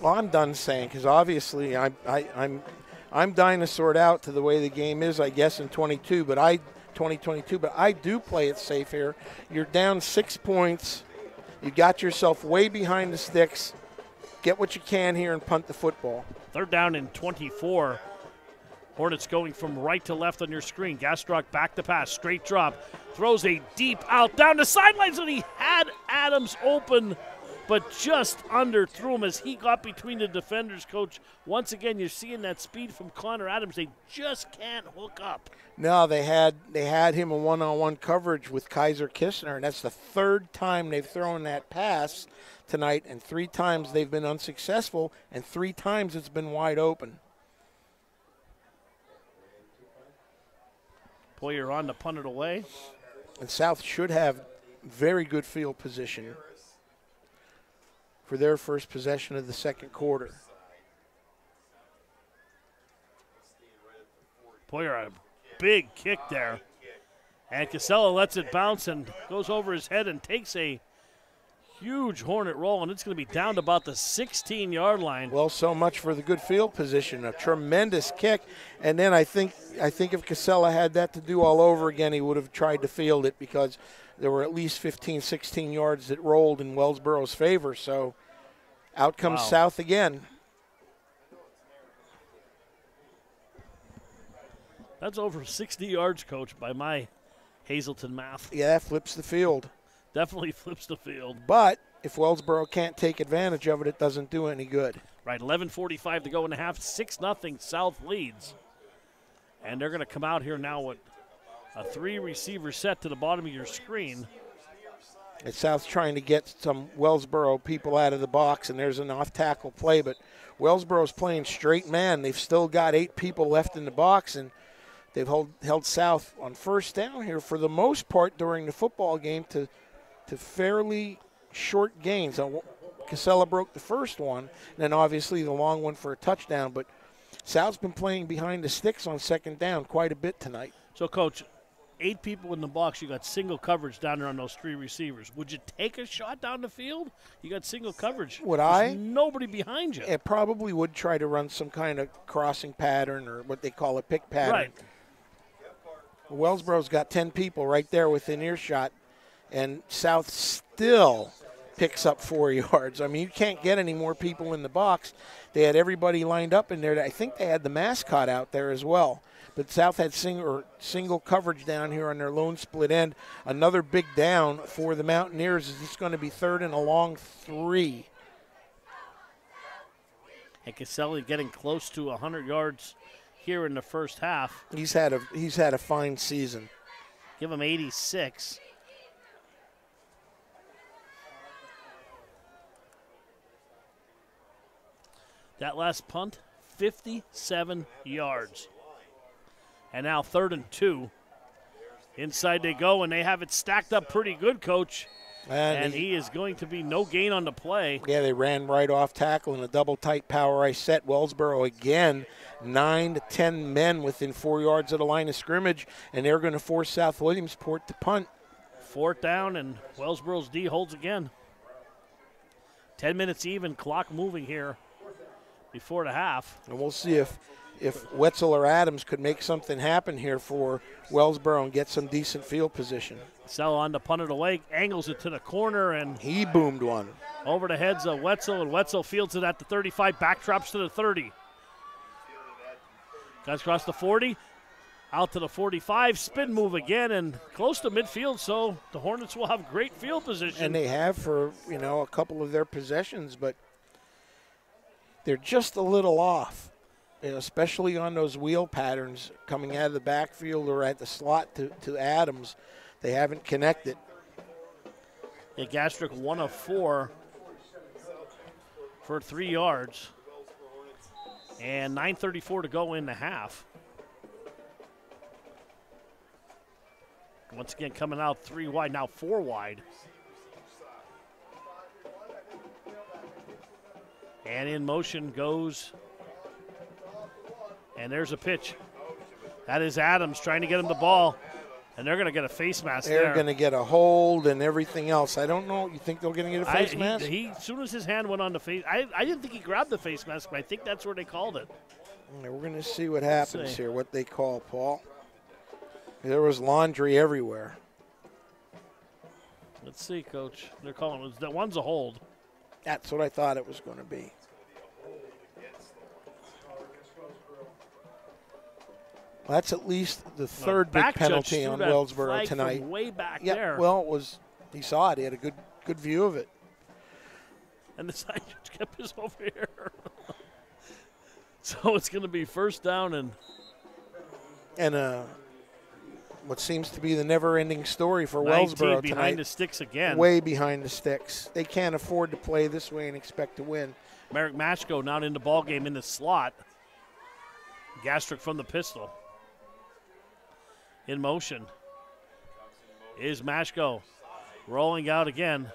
Well, I'm done saying because obviously I, I, I'm I'm dying to sort out to the way the game is, I guess, in 22. But I 2022, but I do play it safe here. You're down six points. You got yourself way behind the sticks. Get what you can here and punt the football. Third down and 24. Hornets going from right to left on your screen. Gastrock back to pass, straight drop, throws a deep out down the sidelines, and he had Adams open, but just under threw him as he got between the defenders. Coach, once again, you're seeing that speed from Connor Adams. They just can't hook up. No, they had they had him in one-on-one coverage with Kaiser Kistner, and that's the third time they've thrown that pass tonight, and three times they've been unsuccessful, and three times it's been wide open. Poyer on to punt it away. And South should have very good field position for their first possession of the second quarter. Poyer, a big kick there. And Casella lets it bounce and goes over his head and takes a huge Hornet roll, and it's going to be down to about the 16 yard line. Well, so much for the good field position. A tremendous kick. And then I think I think if Casella had that to do all over again, he would have tried to field it because there were at least 15, 16 yards that rolled in Wellsboro's favor. So out comes Wow. South again. That's over 60 yards, coach, by my Hazleton math. Yeah, that flips the field. Definitely flips the field. But if Wellsboro can't take advantage of it, it doesn't do any good. Right, 11:45 to go in the half. Six nothing. South leads, and they're going to come out here now with a three receiver set to the bottom of your screen. And South's trying to get some Wellsboro people out of the box, and there's an off tackle play. But Wellsboro's playing straight man. They've still got eight people left in the box, and they've hold, held South on first down here for the most part during the football game to to fairly short gains. Now, Casella broke the first one, and then obviously the long one for a touchdown. But South's been playing behind the sticks on second down quite a bit tonight. So, coach, eight people in the box. You got single coverage down there on those three receivers. Would you take a shot down the field? You got single coverage. Would There's I? Nobody behind you. It probably would try to run some kind of crossing pattern or what they call a pick pattern. Right. Wellsboro's got 10 people right there within earshot, and South still picks up four yards. I mean, you can't get any more people in the box. They had everybody lined up in there. I think they had the mascot out there as well. But South had single, or single coverage down here on their lone split end. Another big down for the Mountaineers. Is this going to be third and a long three? And Casella getting close to 100 yards here in the first half. He's had a he's had a fine season. Give him 86. That last punt, 57 yards. And now third and two. Inside they go, and they have it stacked up pretty good, coach. And, And he is going to be no gain on the play. Yeah, they ran right off tackle in a double tight power I set. Wellsboro again, nine to ten men within four yards of the line of scrimmage, and they're going to force South Williamsport to punt. Fourth down, and Wellsboro's D holds again. 10 minutes even, clock moving here before the half. And we'll see if if Wetzel or Adams could make something happen here for Wellsboro and get some decent field position. Sell on to punt it away, angles it to the corner, and he boomed one. Over the heads of Wetzel, and Wetzel fields it at the 35, backdrops to the 30. Guys across the 40, out to the 45, spin move again, and close to midfield, so the Hornets will have great field position. And they have for, you know, a couple of their possessions, but they're just a little off, you know, especially on those wheel patterns coming out of the backfield or at the slot to, to Adams. They haven't connected. Yeah, Gastrock one of four for three yards. And 9.34 to go in the half. Once again, coming out three wide, now four wide. And in motion goes. And there's a pitch. That is Adams trying to get him the ball. And they're going to get a face mask They're going to get a hold and everything else. I don't know. You think they're going to get a face he- mask? He, as soon as his hand went on the face, I, I didn't think he grabbed the face mask, but I think that's where they called it. We're going to see what happens see. here, what they call, Paul. There was laundry everywhere. Let's see, Coach. They're calling it. That one's a hold. That's what I thought it was going to be. Well, that's at least the third big penalty on Wellsboro tonight. way back yeah, there. well, it was. He saw it. He had a good good view of it. And the side judge kept his over here. so it's going to be first down and And uh, what seems to be the never-ending story for 19 Wellsboro behind tonight. the sticks again. Way behind the sticks. They can't afford to play this way and expect to win. Merrick Mashko now in the ball game in the slot. Gastrock from the pistol. In motion is Mashko. Rolling out again.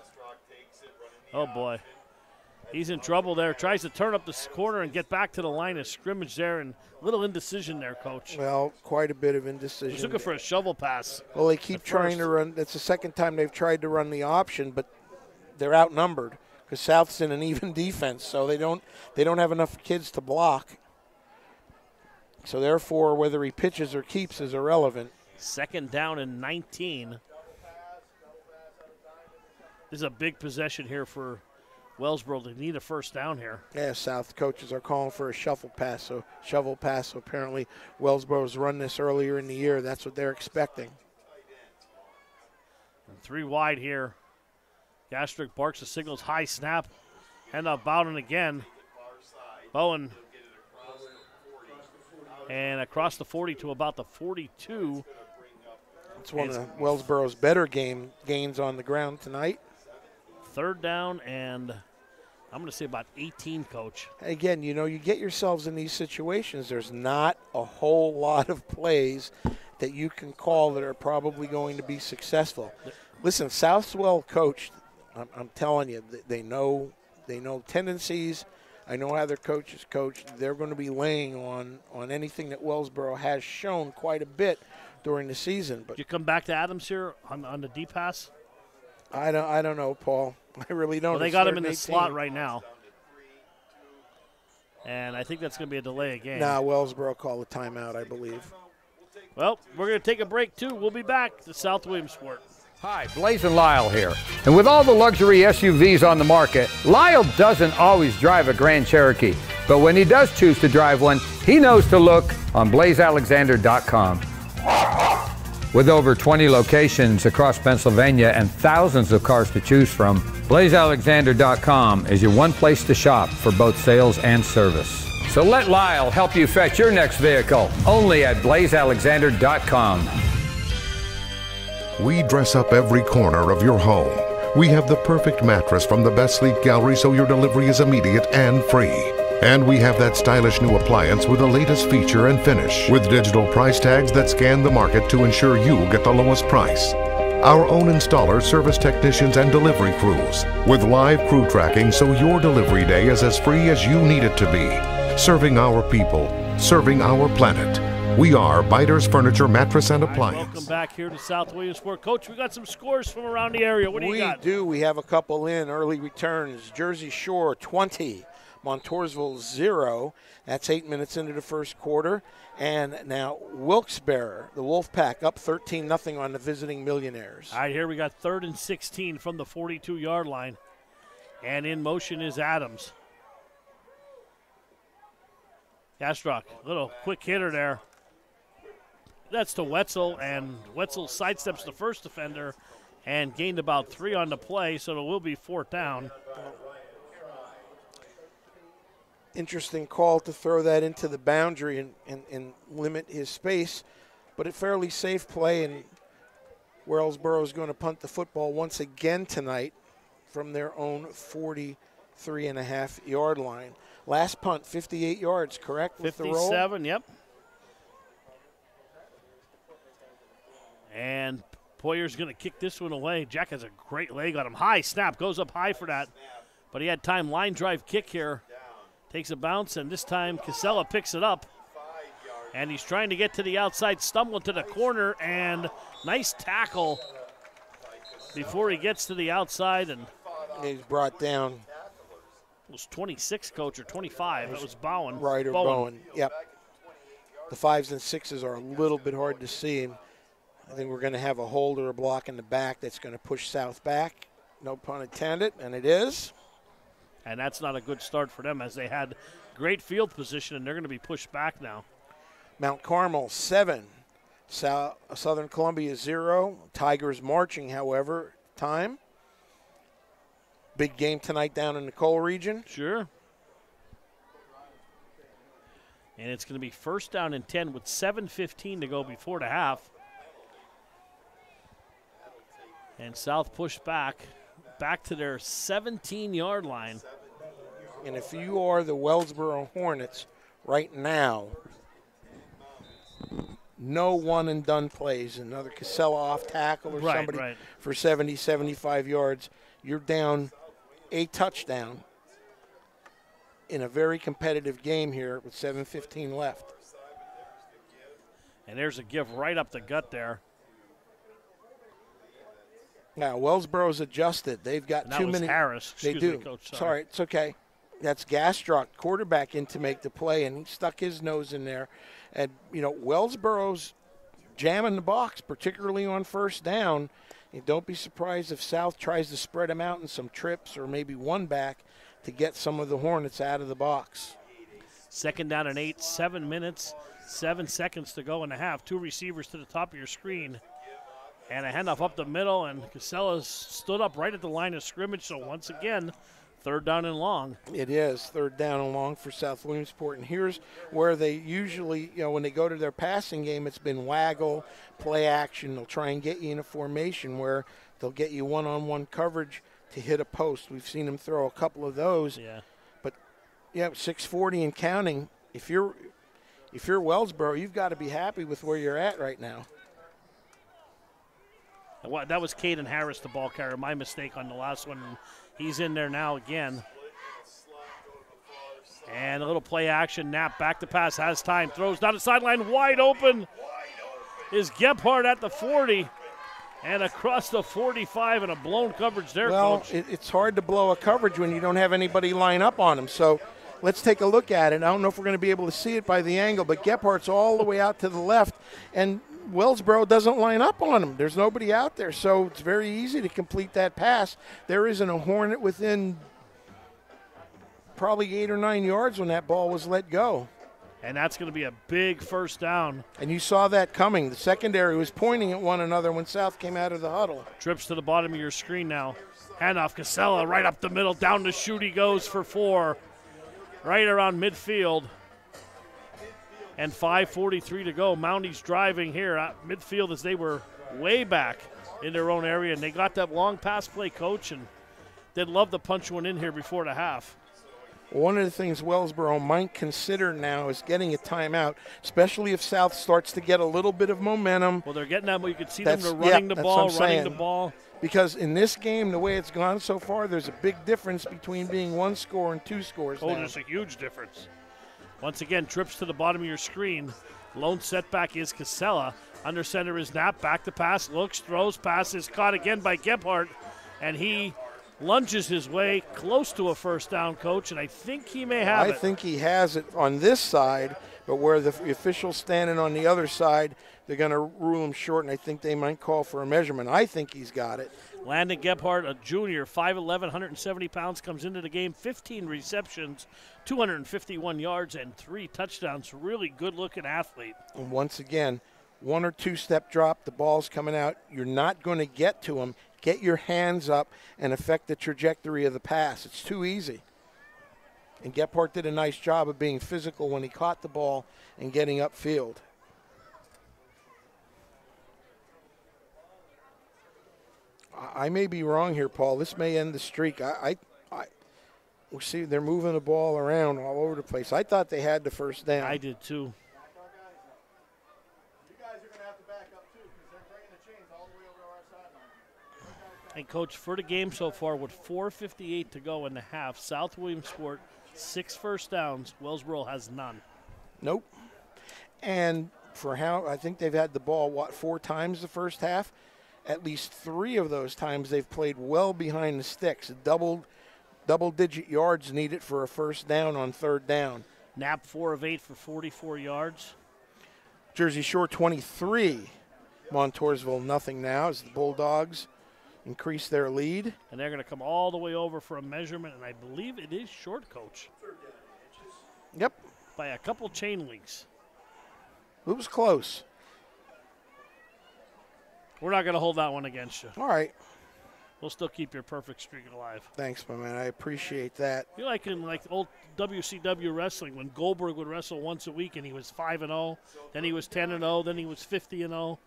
Oh boy. He's in trouble there. Tries to turn up the corner and get back to the line of scrimmage there, and little indecision there, coach. Well, quite a bit of indecision. He's looking for a shovel pass. Well, they keep trying to run. That's the second time they've tried to run the option, but they're outnumbered because South's in an even defense, so they don't they don't have enough kids to block. So therefore, whether he pitches or keeps is irrelevant. Second down and 19. This is a big possession here for Wellsboro. They need a first down here. Yeah, South coaches are calling for a shuffle pass, so shovel pass. So apparently, Wellsboro's run this earlier in the year. That's what they're expecting. And three wide here. Gastrock barks the signals high snap. Hand out Bowden again. Bowen. And across the 40 to about the 42. It's one It's- of Wellsboro's better game gains on the ground tonight. Third down and I'm going to say about 18, coach. again, you know, you get yourselves in these situations. There's not a whole lot of plays that you can call that are probably going to be successful. Listen, South's well coached. I'm, I'm telling you, they know they know tendencies. I know how their coaches coach. They're going to be laying on on anything that Wellsboro has shown quite a bit during the season. But You come back to Adams here on, on the deep pass. I don't I don't know, Paul. I really don't. Well, they It's got him in the and slot right now. And I think that's going to be a delay again. Nah, Wellsboro called a timeout, I believe. Well, we're going to take a break too. We'll be back to South Williamsport. Hi, Blazing Lyle here. And with all the luxury SUVs on the market, Lyle doesn't always drive a Grand Cherokee. But when he does choose to drive one, he knows to look on BlaiseAlexander.com. With over 20 locations across Pennsylvania and thousands of cars to choose from, BlaiseAlexander.com is your one place to shop for both sales and service. So let Lyle help you fetch your next vehicle only at BlaiseAlexander.com. We dress up every corner of your home. We have the perfect mattress from the best sleep gallery so your delivery is immediate and free. And we have that stylish new appliance with the latest feature and finish, with digital price tags that scan the market to ensure you get the lowest price. Our own installer, service technicians, and delivery crews, with live crew tracking so your delivery day is as free as you need it to be. Serving our people, serving our planet. We are Beiter's Furniture, Mattress, and Appliance. Welcome back here to South Williamsport. Coach, we got some scores from around the area. What do we you got? We do. We have a couple in early returns. Jersey Shore 20, Montoursville 0. That's eight minutes into the first quarter. And now Wilkes-Barre, the Wolfpack, up 13 nothing on the visiting Millionaires. All right, here we got third and 16 from the 42 yard line. And in motion is Adams. Gastrock, little quick hitter there. That's to Wetzel, and Wetzel sidesteps the first defender and gained about three on the play, so it will be fourth down. Interesting call to throw that into the boundary and, and, and limit his space, but a fairly safe play. And Wellsboro is going to punt the football once again tonight from their own 43 and a half yard line. Last punt, 58 yards, correct? With the roll? 57, yep. And Poyer's going to kick this one away. Jack has a great leg on him. High snap, goes up high for that. But he had time. Line drive kick here. Takes a bounce, and this time Casella picks it up. And he's trying to get to the outside, stumbling to the corner, and nice tackle before he gets to the outside. And he's brought down. It was 26, coach, or 25. That was Bowen. Ryder Bowen. Bowen. Yep. The fives and sixes are a little bit hard to see. I think we're going to have a hold or a block in the back that's going to push South back. No pun intended, and it is. And that's not a good start for them as they had great field position and they're going to be pushed back now. Mount Carmel, seven. South, Southern Columbia, zero. Tigers marching, however, time. Big game tonight down in the coal region. Sure. And it's going to be first down and 10 with 7.15 to go before the half. And South pushed back, back to their 17 yard line. And if you are the Wellsboro Hornets right now, no one and done plays, another Casella off tackle or Right, somebody right. for 70, 75 yards, you're down a touchdown in a very competitive game here with 7.15 left. And there's a give right up the gut there. Now Wellsboro's adjusted. They've got And too many. Harris. They do. me, Coach, sorry. sorry, it's okay. That's Gastrock, quarterback, in to make the play, and he stuck his nose in there. And you know Wellsboro's jamming the box, particularly on first down. And don't be surprised if South tries to spread them out in some trips or maybe one back to get some of the Hornets out of the box. Second down and eight, seven minutes, seven seconds to go in the half. Two receivers to the top of your screen. And a handoff up the middle, and Casella stood up right at the line of scrimmage. So once again, third down and long. It is third down and long for South Williamsport, and here's where they usually, you know, when they go to their passing game, it's been waggle, play action. They'll try and get you in a formation where they'll get you one-on-one coverage to hit a post. We've seen them throw a couple of those. Yeah. But yeah, 640 and counting. If you're if you're Wellsboro, you've got to be happy with where you're at right now. That was Caden Harris, the ball carrier. My mistake on the last one. He's in there now again. And a little play action. Knapp back to pass. Has time. Throws down the sideline. Wide open is Gephardt at the 40. And across the 45 and a blown coverage there, well, coach. it, it's hard to blow a coverage when you don't have anybody line up on him. So let's take a look at it. I don't know if we're going to be able to see it by the angle, but Gephardt's all the way out to the left, and Wellsboro doesn't line up on him. There's nobody out there, so it's very easy to complete that pass. There isn't a Hornet within probably eight or nine yards when that ball was let go. And that's going to be a big first down. And you saw that coming. The secondary was pointing at one another when South came out of the huddle. Trips to the bottom of your screen now. Handoff Casella right up the middle. Down to shoot he goes for four. Right around midfield. And 5.43 to go. Mounties driving here at midfield as they were way back in their own area. And they got that long pass play coach and they'd love to punch one in here before the half. One of the things Wellsboro might consider now is getting a timeout, especially if South starts to get a little bit of momentum. Well, they're getting that. You can see That's- them yeah, running the ball, running saying. the ball. Because in this game, the way it's gone so far, there's a big difference between being one score and two scores. Oh, now. there's a huge difference. Once again, trips to the bottom of your screen. Lone setback is Casella. Under center is Knapp. Back to pass. Looks, throws, passes. Caught again by Gebhardt. And he lunges his way close to a first down, coach. And I think he may have I it. I think he has it on this side, but where the official's standing on the other side, they're going to rule him short, and I think they might call for a measurement. I think he's got it. Landon Gebhardt, a junior, 5'11, 170 pounds, comes into the game, 15 receptions, 251 yards, and three touchdowns. Really good looking athlete. And once again, one or two step drop, the ball's coming out. You're not going to get to him. Get your hands up and affect the trajectory of the pass. It's too easy. And Gephardt did a nice job of being physical when he caught the ball and getting upfield. I- I may be wrong here, Paul. This may end the streak. I, I, I we see they're moving the ball around all over the place. I thought they had the first down. I did too. And coach, for the game so far, with 4:58 to go in the half, South Williamsport six first downs. Wellsboro has none. Nope. And for how I think they've had the ball what four times the first half. At least three of those times they've played well behind the sticks. Double, double digit yards needed for a first down on third down. Knapp four of eight for 44 yards. Jersey Shore 23, Montoursville nothing now as the Bulldogs increase their lead. And they're going to come all the way over for a measurement, and I believe it is short, coach. Yep. By a couple chain links. It was close. We're not going to hold that one against you. All right. We'll still keep your perfect streak alive. Thanks, my man. I appreciate that. You're like in like old WCW wrestling when Goldberg would wrestle once a week and he was five and zero, then he was ten and zero, then he was fifty and zero.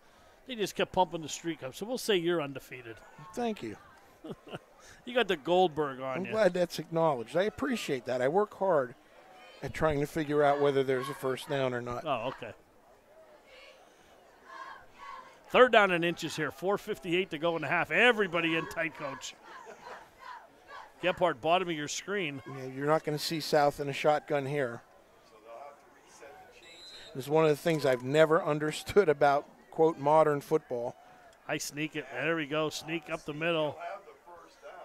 They just kept pumping the streak up. So we'll say you're undefeated. Thank you. You got the Goldberg on I'm you. glad that's acknowledged. I appreciate that. I work hard at trying to figure out whether there's a first down or not. Oh, okay. Third down and inches here. 4.58 to go in the half. Everybody in tight, coach. Gephardt, bottom of your screen. Yeah, you're not going to see South in a shotgun here. This is one of the things I've never understood about, quote, modern football. I sneak it. There we go. Sneak up the middle.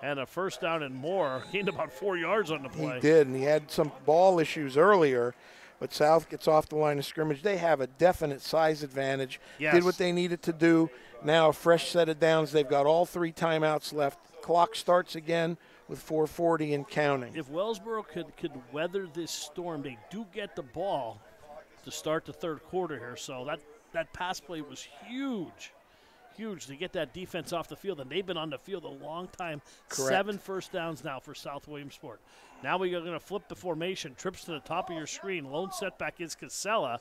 And a first down and more. Gained about four yards on the play. He did, and he had some ball issues earlier, but South gets off the line of scrimmage. They have a definite size advantage. Yes. Did what they needed to do. Now a fresh set of downs. They've got all three timeouts left. Clock starts again with 440 and counting. If Wellsboro could, could weather this storm, they do get the ball to start the third quarter here. So that, that pass play was huge. Huge to get that defense off the field, and they've been on the field a long time. Correct. Seven first downs now for South Williamsport. Now we are going to flip the formation. Trips to the top of your screen. Lone setback is Casella,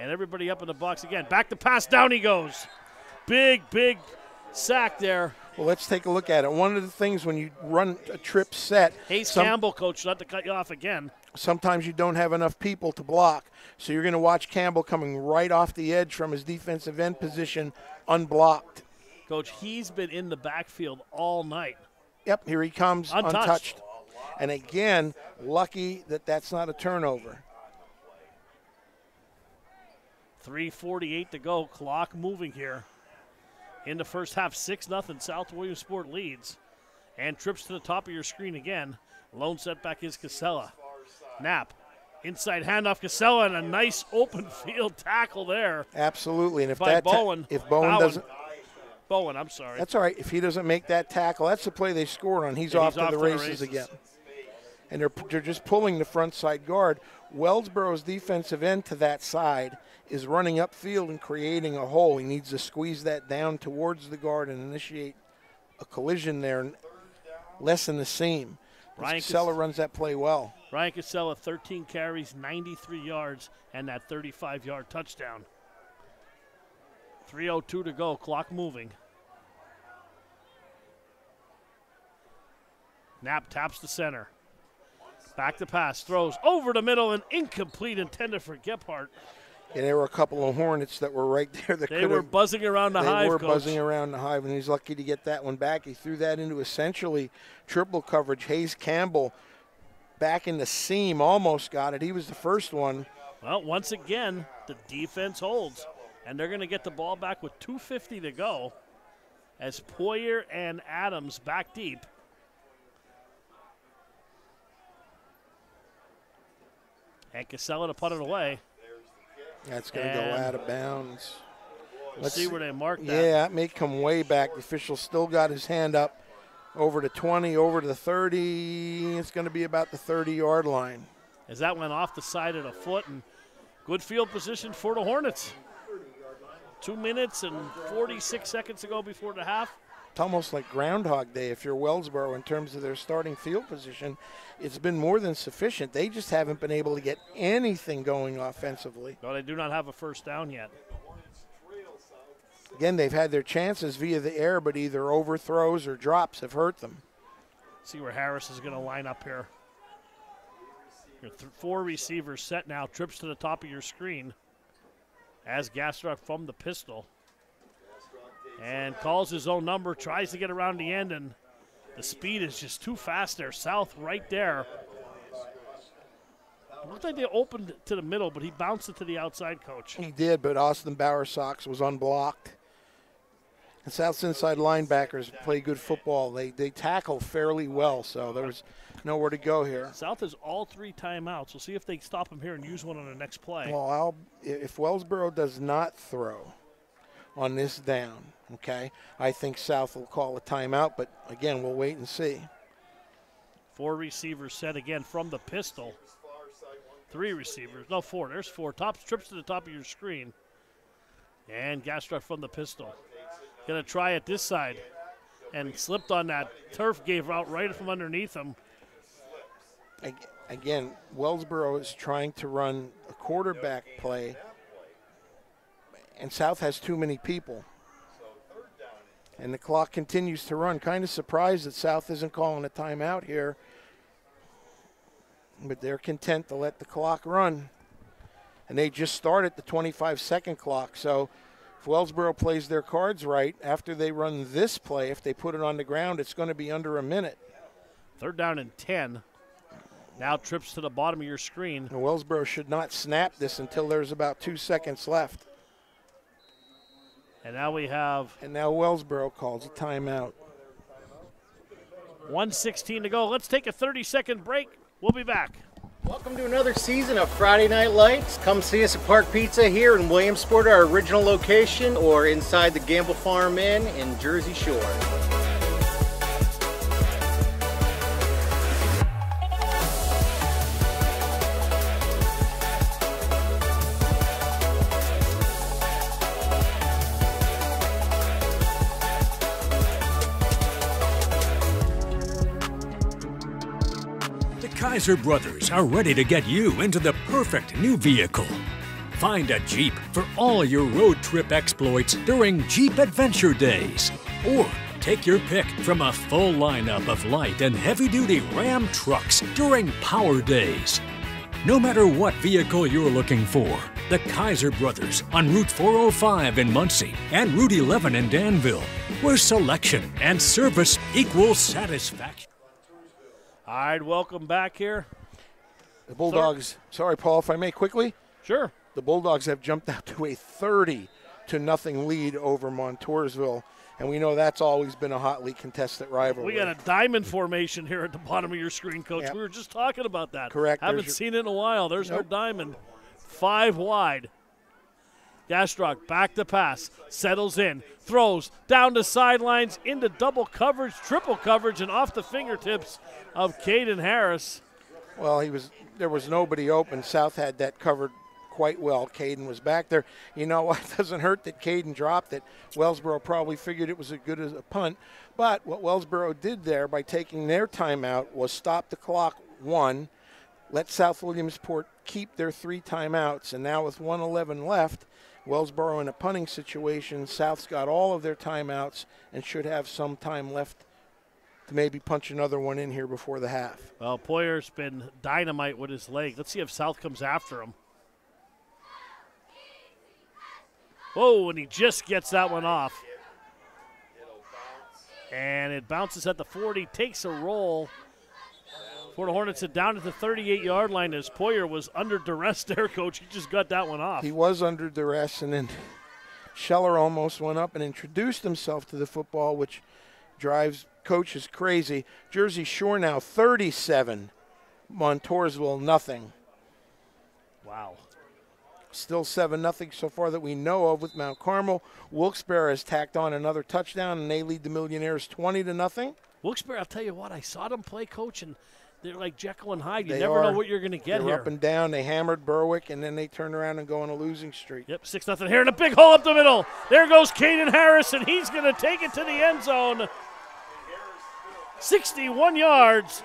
and everybody up in the box again. Back to pass. Down he goes. Big, big sack there. Well, let's take a look at it. One of the things when you run a trip set, Hayes Campbell, coach, not to cut you off again. Sometimes you don't have enough people to block. So you're going to watch Campbell coming right off the edge from his defensive end position, unblocked. Coach, he's been in the backfield all night. Yep, here he comes, Untouched. untouched. And again, lucky that that's not a turnover. 348 to go. Clock moving here. In the first half, 6 0 South Williamsport leads. And trips to the top of your screen again. Lone setback is Casella. Knapp. Inside handoff Casella and a nice open field tackle there. Absolutely. And if that Bowen. if Bowen Bowen. doesn't Bowen, I'm sorry. That's all right. If he doesn't make that tackle, that's the play they scored on. He's off he's to off the to the races, races. again. And they're, they're just pulling the front side guard. Wellsboro's defensive end to that side is running upfield and creating a hole. He needs to squeeze that down towards the guard and initiate a collision there and lessen the seam. Ryan Casella runs that play well. Ryan Casella, 13 carries, 93 yards, and that 35 yard touchdown. 3.02 to go, clock moving. Knapp taps the center. Back to pass, throws over the middle and incomplete, intended for Gephardt. And there were a couple of Hornets that were right there. That They were buzzing around the they hive, were Coach. buzzing around the hive, and he's lucky to get that one back. He threw that into essentially triple coverage. Hayes Campbell back in the seam, almost got it. He was the first one. Well, once again, the defense holds, and they're going to get the ball back with 2.50 to go as Poyer and Adams back deep. And Casella to put it away. That's going to go out of bounds. Let's see where they mark that. Yeah, it may come way back. The official still got his hand up over to 20, over to the 30. It's going to be about the 30 yard line. As that went off the side of the foot, and good field position for the Hornets. Two minutes and 46 seconds to go before the half. It's almost like Groundhog Day if you're Wellsboro in terms of their starting field position. It's been more than sufficient. They just haven't been able to get anything going offensively. No, they do not have a first down yet. Again, they've had their chances via the air, but either overthrows or drops have hurt them. See where Harris is going to line up here. Your four receivers set now. Trips to the top of your screen as Gastrock from the pistol. And calls his own number, tries to get around the end, and the speed is just too fast there. South right there. It looked like they opened to the middle, but he bounced it to the outside, coach. He did, but Austin Bowersox was unblocked. And South's inside linebackers play good football. They they tackle fairly well, so there was nowhere to go here. South has all three timeouts. We'll see if they stop him here and use one on the next play. Well, I'll, if Wellsboro does not throw on this down, okay, I think South will call a timeout. But again, we'll wait and see. Four receivers set again from the pistol. Three receivers. No, four. There's four. Top trips to the top of your screen. And Gastrock from the pistol. Gonna try it this side. And slipped on that. Turf gave out right from underneath him. Again, Wellsboro is trying to run a quarterback play, and South has too many people. And the clock continues to run. Kind of surprised that South isn't calling a timeout here, but they're content to let the clock run. And they just started the 25 second clock. So if Wellsboro plays their cards right, after they run this play, if they put it on the ground, it's going to be under a minute. Third down and 10. Now trips to the bottom of your screen. And Wellsboro should not snap this until there's about two seconds left. And now we have And now Wellsboro calls a timeout. 116 to go. Let's take a 30 second break. We'll be back. Welcome to another season of Friday Night Lights. Come see us at Park Pizza here in Williamsport, our original location, or inside the Gamble Farm Inn in Jersey Shore. Kaiser brothers are ready to get you into the perfect new vehicle. Find a Jeep for all your road trip exploits during Jeep Adventure Days. Or take your pick from a full lineup of light and heavy duty Ram trucks during Power Days. No matter what vehicle you're looking for, the Kaiser brothers on Route 405 in Muncy and Route 11 in Danville, where selection and service equal satisfaction. All right, welcome back here. The Bulldogs, sorry, Paul, if I may quickly. Sure. The Bulldogs have jumped out to a 30 to nothing lead over Montoursville, and we know that's always been a hotly contested rivalry. We got a diamond formation here at the bottom of your screen, Coach. Yep. We were just talking about that. Correct. Haven't your- seen it in a while. There's our Nope. diamond. Five wide. Gastrock back to pass, settles in, throws down to sidelines into double coverage, triple coverage, and off the fingertips of Caden Harris. Well, he was there was nobody open. South had that covered quite well. Caden was back there. You know what? It doesn't hurt that Caden dropped it. Wellsboro probably figured it was as good as a punt. But what Wellsboro did there by taking their timeout was stop the clock one, let South Williamsport keep their three timeouts, and now with 111 left, Wellsboro in a punting situation. South's got all of their timeouts and should have some time left to maybe punch another one in here before the half. Well, Poyer's been dynamite with his leg. Let's see if South comes after him. Oh, and he just gets that one off. And it bounces at the 40, takes a roll. Florida Hornets it down at the 38 yard line as Poyer was under duress there, coach. He just got that one off. He was under duress, and then Scheller almost went up and introduced himself to the football, which drives coaches crazy. Jersey Shore now 37, Montoursville nothing. Wow. Still 7 nothing so far that we know of with Mount Carmel. Wilkes-Barre has tacked on another touchdown, and they lead the Millionaires 20 to nothing. Wilkes-Barre, I'll tell you what, I saw them play, coach, and they're like Jekyll and Hyde. You They never are. know what you're going to get here. up and down. They hammered Berwick, and then they turned around and go on a losing streak. Yep, 6 nothing here, and a big hole up the middle. There goes Caden Harris, and he's going to take it to the end zone. 61 yards.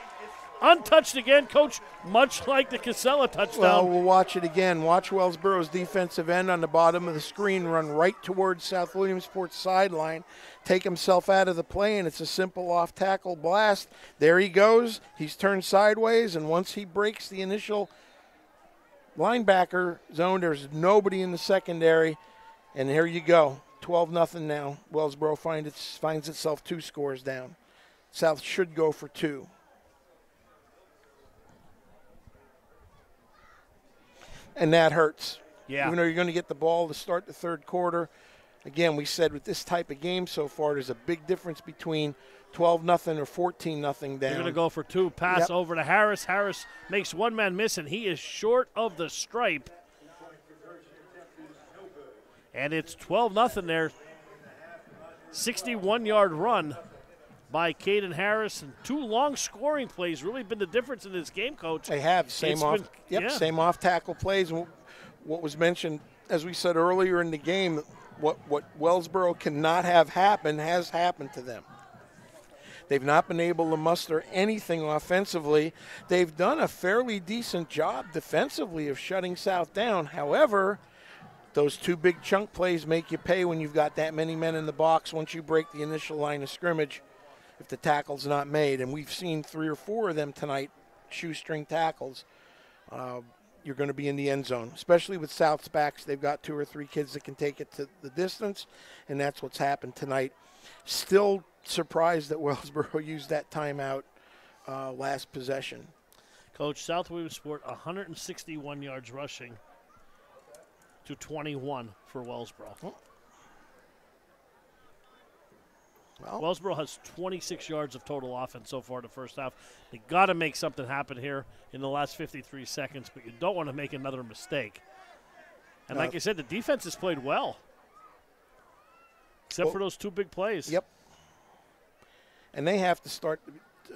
Untouched again, coach, much like the Casella touchdown. Well, we'll watch it again. Watch Wellsboro's defensive end on the bottom of the screen run right towards South Williamsport's sideline, take himself out of the play, and it's a simple off tackle blast. There he goes. He's turned sideways, and once he breaks the initial linebacker zone, there's nobody in the secondary, and here you go. 12 nothing now. Wellsboro find its, finds itself two scores down. South should go for two. And that hurts. Yeah. Even though you're going to get the ball to start the third quarter, again, we said with this type of game so far, there's a big difference between 12 nothing or 14 nothing down. You're going to go for two. Pass Yep. over to Harris. Harris makes one man miss, and he is short of the stripe. And it's 12 nothing there. 61 yard run by Caden Harris, and two long scoring plays really been the difference in this game, coach. They have same It's off, been- yep, yeah. same off tackle plays. What was mentioned, as we said earlier in the game, what what Wellsboro cannot have happen has happened to them. They've not been able to muster anything offensively. They've done a fairly decent job defensively of shutting South down. However, those two big chunk plays make you pay when you've got that many men in the box once you break the initial line of scrimmage if the tackle's not made. And we've seen three or four of them tonight, shoestring tackles. Uh, you're going to be in the end zone, especially with South's backs. They've got two or three kids that can take it to the distance, and that's what's happened tonight. Still surprised that Wellsboro used that timeout uh, last possession. Coach, South Williamsport 161 yards rushing to 21 for Wellsboro. Wellsboro has 26 yards of total offense so far in the first half. They got to make something happen here in the last 53 seconds, but you don't want to make another mistake. And No. like I said, the defense has played well, except Well- for those two big plays. Yep. And they have to start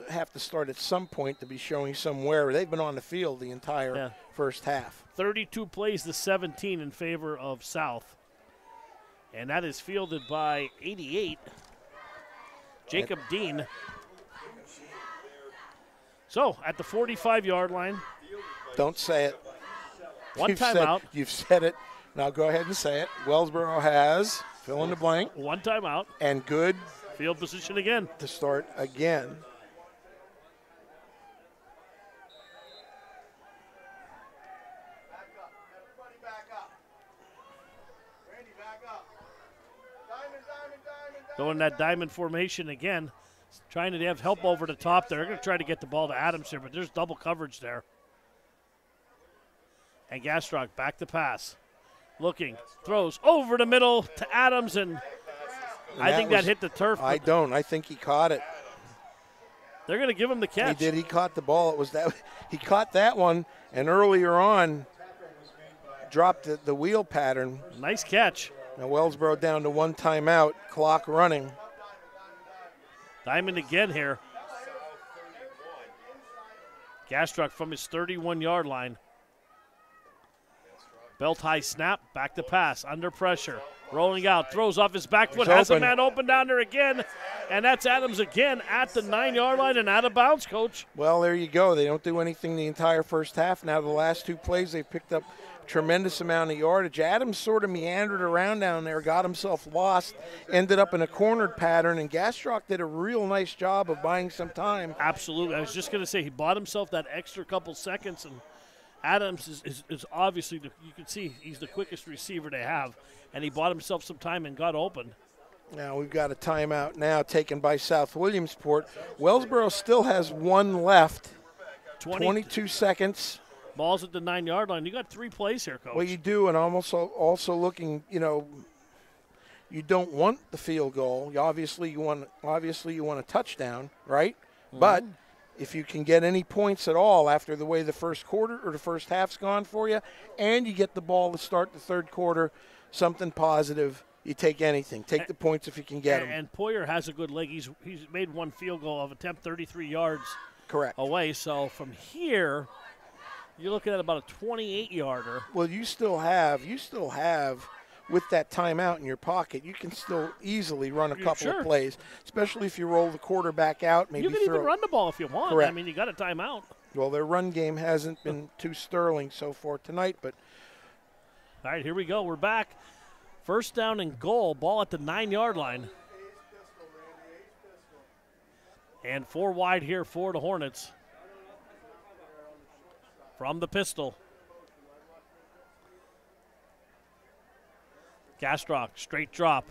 have to start at some point to be showing somewhere. They've been on the field the entire Yeah. first half. 32 plays to 17 in favor of South. And that is fielded by 88, Jacob Dean. So at the 45 yard line, Don't say it. One You've said- timeout. You've said it. Now go ahead and say it. Wellsboro has fill in the blank one timeout, and good field position again. to start again. Going that diamond formation again, trying to have help over the top there. They're going to try to get the ball to Adams here, but there's double coverage there. And Gastrock back to pass. Looking, throws over the middle to Adams, and, I think was- that hit the turf. I don't. I think he caught it. They're going to give him the catch. He did. He caught the ball. It was that he caught that one, and earlier on dropped the, the wheel pattern. Nice catch. Now Wellsboro down to one timeout, clock running. Diamond again here. Gastrock from his 31 yard line. Belt high snap, back to pass, under pressure. Rolling out, throws off his back foot, has a man open down there again. And that's Adams again at the nine yard line and out of bounds, coach. Well, there you go. They don't do anything the entire first half. Now the last two plays, they picked up tremendous amount of yardage. Adams sort of meandered around down there, got himself lost, ended up in a cornered pattern, and Gastrock did a real nice job of buying some time. Absolutely. I was just going to say he bought himself that extra couple seconds, and Adams is, is, is obviously, the, you can see he's the quickest receiver they have, and he bought himself some time and got open. Now we've got a timeout now taken by South Williamsport. Wellsboro still has one left. 20 22 seconds. Ball's at the nine yard line. You got three plays here, coach. Well, you do, and almost also looking, you know, you don't want the field goal. You obviously you want obviously you want a touchdown, right? Mm-hmm. But if you can get any points at all after the way the first quarter or the first half's gone for you, and you get the ball to start the third quarter, something positive. You take anything. Take the points if you can get and, them. and Poyer has a good leg. He's he's made one field goal of attempt 33 yards Correct. away. So from here, you're looking at about a 28 yarder. Well, you still have you still have with that timeout in your pocket, you can still easily run a couple sure. of plays, especially if you roll the quarterback out. Maybe you can even run the ball if you want. Correct. I mean, you got a timeout. Well, their run game hasn't been too sterling so far tonight, but All right, here we go. We're back. First down and goal. Ball at the nine yard line. And four wide here for the Hornets. From the pistol. Gastrock, straight drop.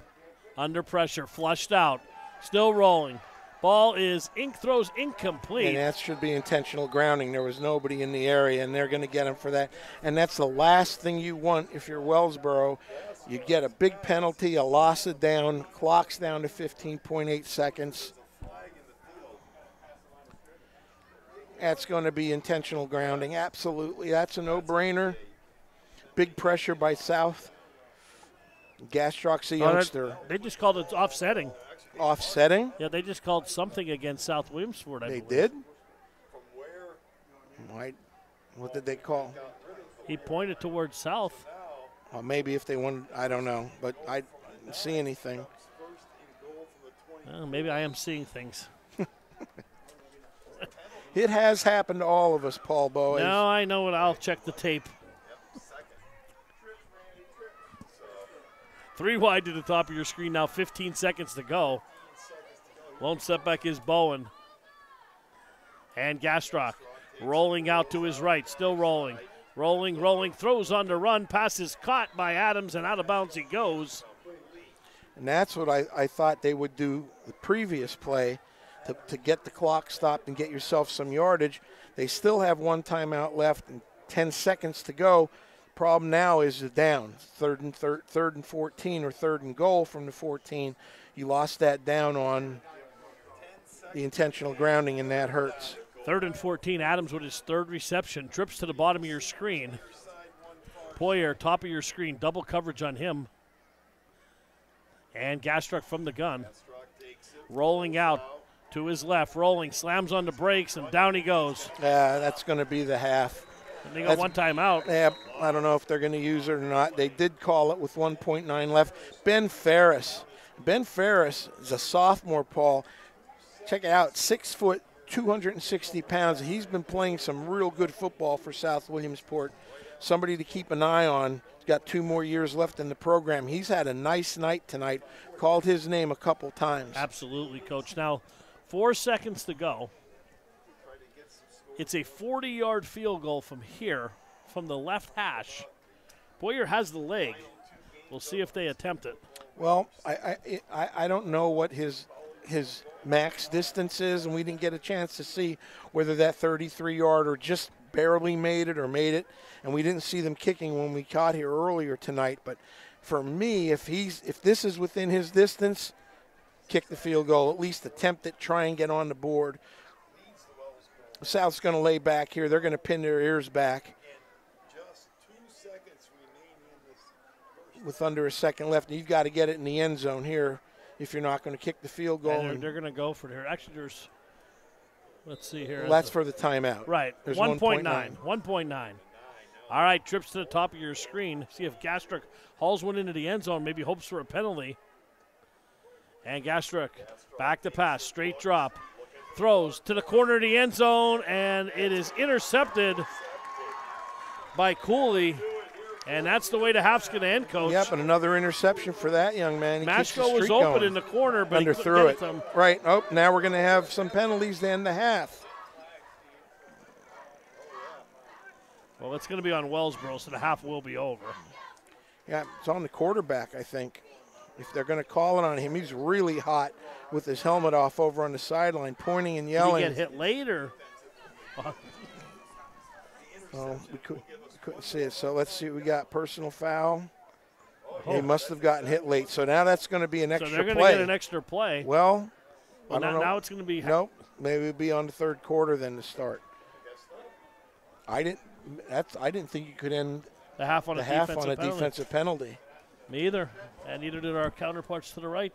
Under pressure, flushed out. Still rolling. Ball is ink throws incomplete. and that should be intentional grounding. There was nobody in the area, and they're going to get him for that. And that's the last thing you want if you're Wellsboro. You get a big penalty, a loss of down, clock's down to 15.8 seconds. That's going to be intentional grounding. Absolutely. That's a no brainer. Big pressure by South. Oh, youngster. They just called it offsetting. Offsetting? Yeah, they just called something against South Williamsport. I They believe. did? Why, what did they call? He pointed towards South. Well, maybe if they won, I don't know, but I didn't see anything. Well, maybe I am seeing things. It has happened to all of us, Paul Bowie. Now I know it. I'll check the tape. Three wide to the top of your screen now. 15 seconds to go. Lone setback is Bowen. And Gastrock rolling out to his right, still rolling. Rolling, rolling, throws on the run. Pass is caught by Adams, and out of bounds he goes. And that's what I, I thought they would do the previous play to, to get the clock stopped and get yourself some yardage. They still have one timeout left and 10 seconds to go. Problem now is the down. Third and third, third and 14 or third and goal from the 14. You lost that down on the intentional grounding, and that hurts. Third and 14. Adams with his third reception. Trips to the bottom of your screen. Poyer, top of your screen. Double coverage on him. And Gastrock from the gun. Rolling out to his left. Rolling. Slams on the brakes, and down he goes. Yeah, that's going to be the half. And they got That's- one timeout. Yeah, I don't know if they're going to use it or not. They did call it with 1.9 left. Ben Ferris. Ben Ferris is a sophomore, Paul. Check it out, six foot, 260 pounds. He's been playing some real good football for South Williamsport. Somebody to keep an eye on. He's got two more years left in the program. He's had a nice night tonight. Called his name a couple times. Absolutely, coach. Now, four seconds to go. It's a 40 yard field goal from here, from the left hash. Poyer has the leg. We'll see if they attempt it. Well, I, I, I, don't know what his his max distance is, and we didn't get a chance to see whether that 33 yarder just barely made it or made it, and we didn't see them kicking when we caught here earlier tonight. But for me, if he's if this is within his distance, kick the field goal, at least attempt it, try and get on the board. South's going to lay back here. They're going to pin their ears back. With under a second left, and you've got to get it in the end zone here if you're not going to kick the field goal. And they're, they're going to go for it here. Actually, there's. Let's see here. Well, that's for the timeout. Right. There's 1.9. 1.9. 1.9. All right, trips to the top of your screen. See if Gastrock hauls one into the end zone, maybe hopes for a penalty. And Gastrock back to pass, straight drop. Throws to the corner of the end zone, and it is intercepted by Cooley. And that's the way the half's going to end, Coach. Yep, and another interception for that young man. He Mashko was open going. in the corner, but underthrew it. it him. Right. Oh, now we're going to have some penalties to end the half. Well, it's going to be on Wellsboro, so the half will be over. Yeah, it's on the quarterback, I think. If they're going to call it on him, he's really hot with his helmet off over on the sideline, pointing and Did yelling. he get hit later? Oh, we couldn't, couldn't see it. So let's see. We got personal foul. Oh. He Oh. must have gotten hit late. So now that's going to be an extra. play. So they're going to get an extra play. well, Well, now, now it's going to be. Nope. Maybe it'd be on the third quarter then to start. I didn't. That's. I didn't think you could end The half on the a half defensive on a penalty. defensive penalty. Me either. And neither did our counterparts to the right.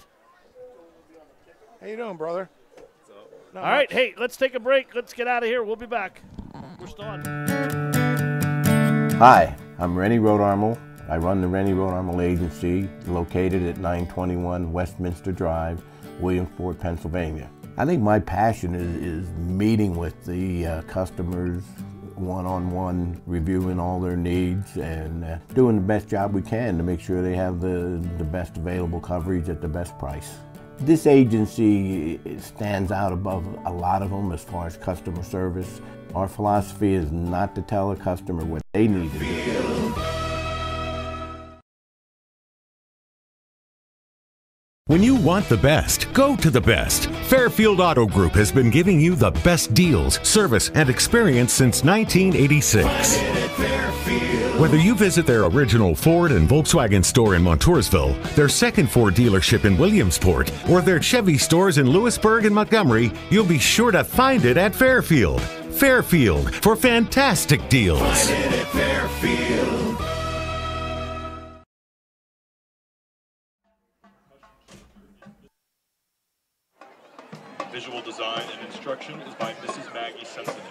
How you doing, brother? All right, hey, let's take a break. Let's get out of here. We'll be back. We're still on. Hi, I'm Rennie Rodarmel. I run the Rennie Rodarmel Agency located at 921 Westminster Drive, Williamsport, Pennsylvania. I think my passion is, is meeting with the uh, customers one-on-one, reviewing all their needs and uh, doing the best job we can to make sure they have the, the best available coverage at the best price. This agency stands out above a lot of them as far as customer service. Our philosophy is not to tell a customer what they need to do. When you want the best, go to the best. Fairfield Auto Group has been giving you the best deals, service, and experience since 1986. Whether you visit their original Ford and Volkswagen store in Montoursville, their second Ford dealership in Williamsport, or their Chevy stores in Lewisburg and Montgomery, you'll be sure to find it at Fairfield. Fairfield for fantastic deals. Instruction is by Mrs. Maggie Sensitive.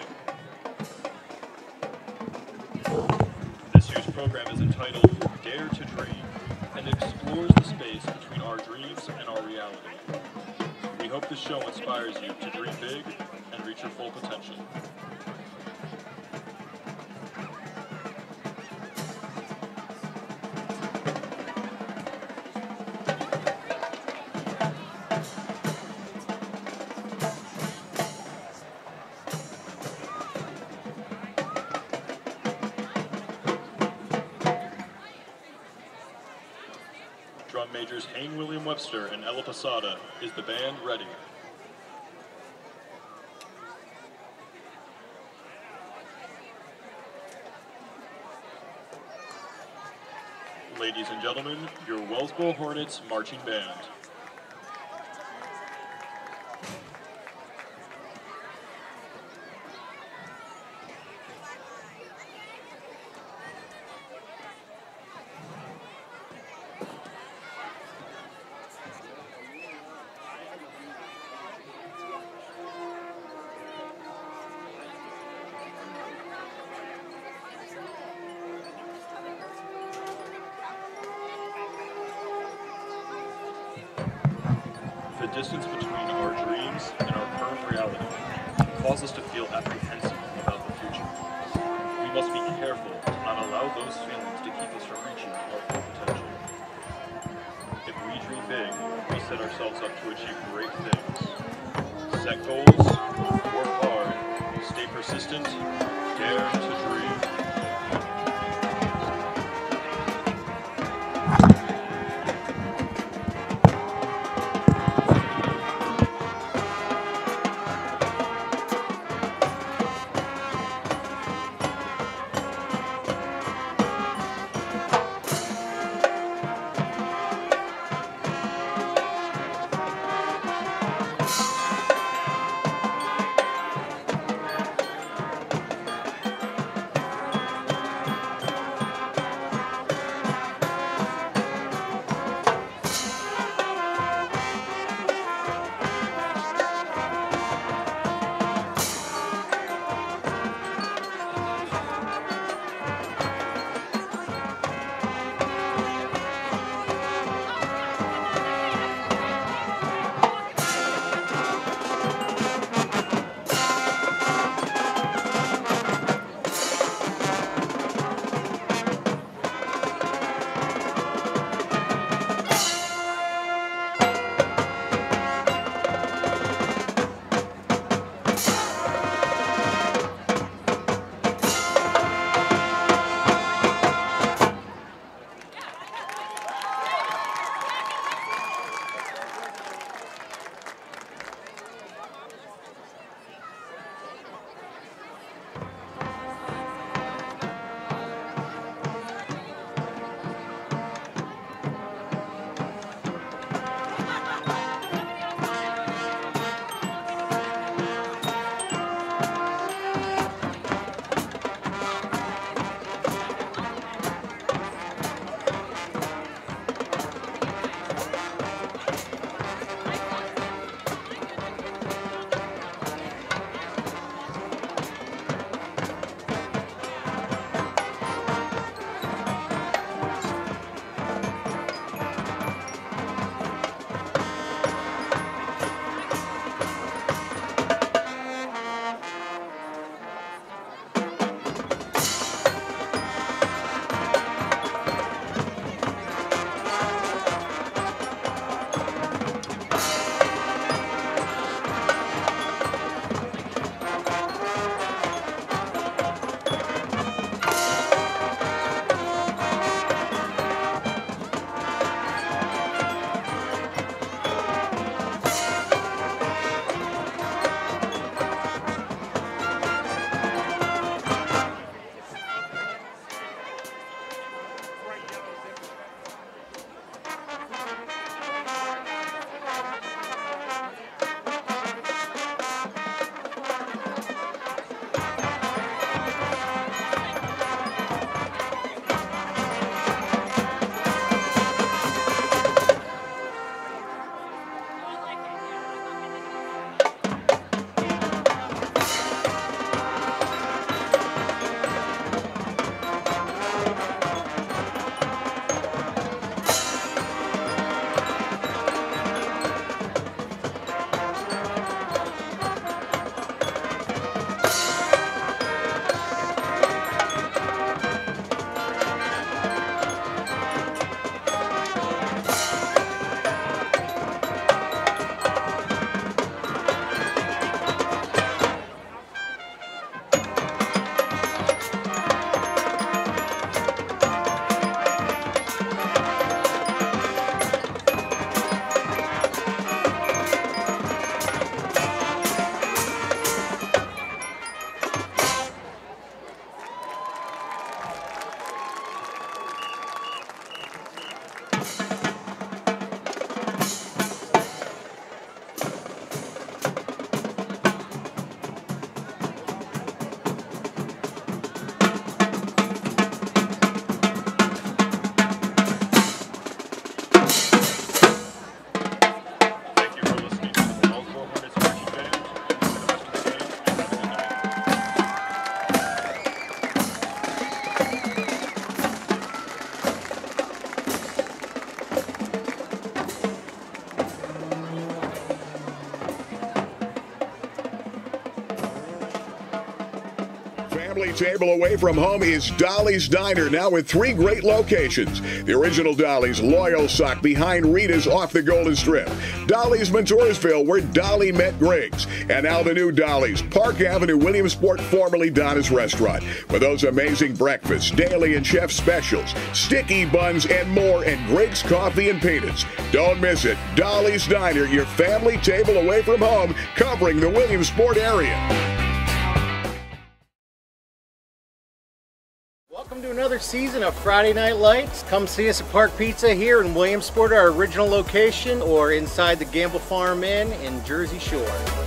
This year's program is entitled Dare to Dream and explores the space between our dreams and our reality. We hope this show inspires you to dream big and reach your full potential. Webster and Ella Posada. Is the band ready? Ladies and gentlemen, your Wellsboro Hornets marching band. Table away from home is Dolly's Diner, now with three great locations. The original Dolly's Loyalsock behind Rita's off the Golden Strip. Dolly's Montoursville, where Dolly met Griggs. And now the new Dolly's, Park Avenue, Williamsport, formerly Donna's Restaurant. For those amazing breakfasts, daily and chef specials, sticky buns, and more, and Griggs coffee and peanuts. Don't miss it. Dolly's Diner, your family table away from home, covering the Williamsport area. Friday Night Lights. Come see us at Park Pizza here in Williamsport, our original location, or inside the Gamble Farm Inn in Jersey Shore.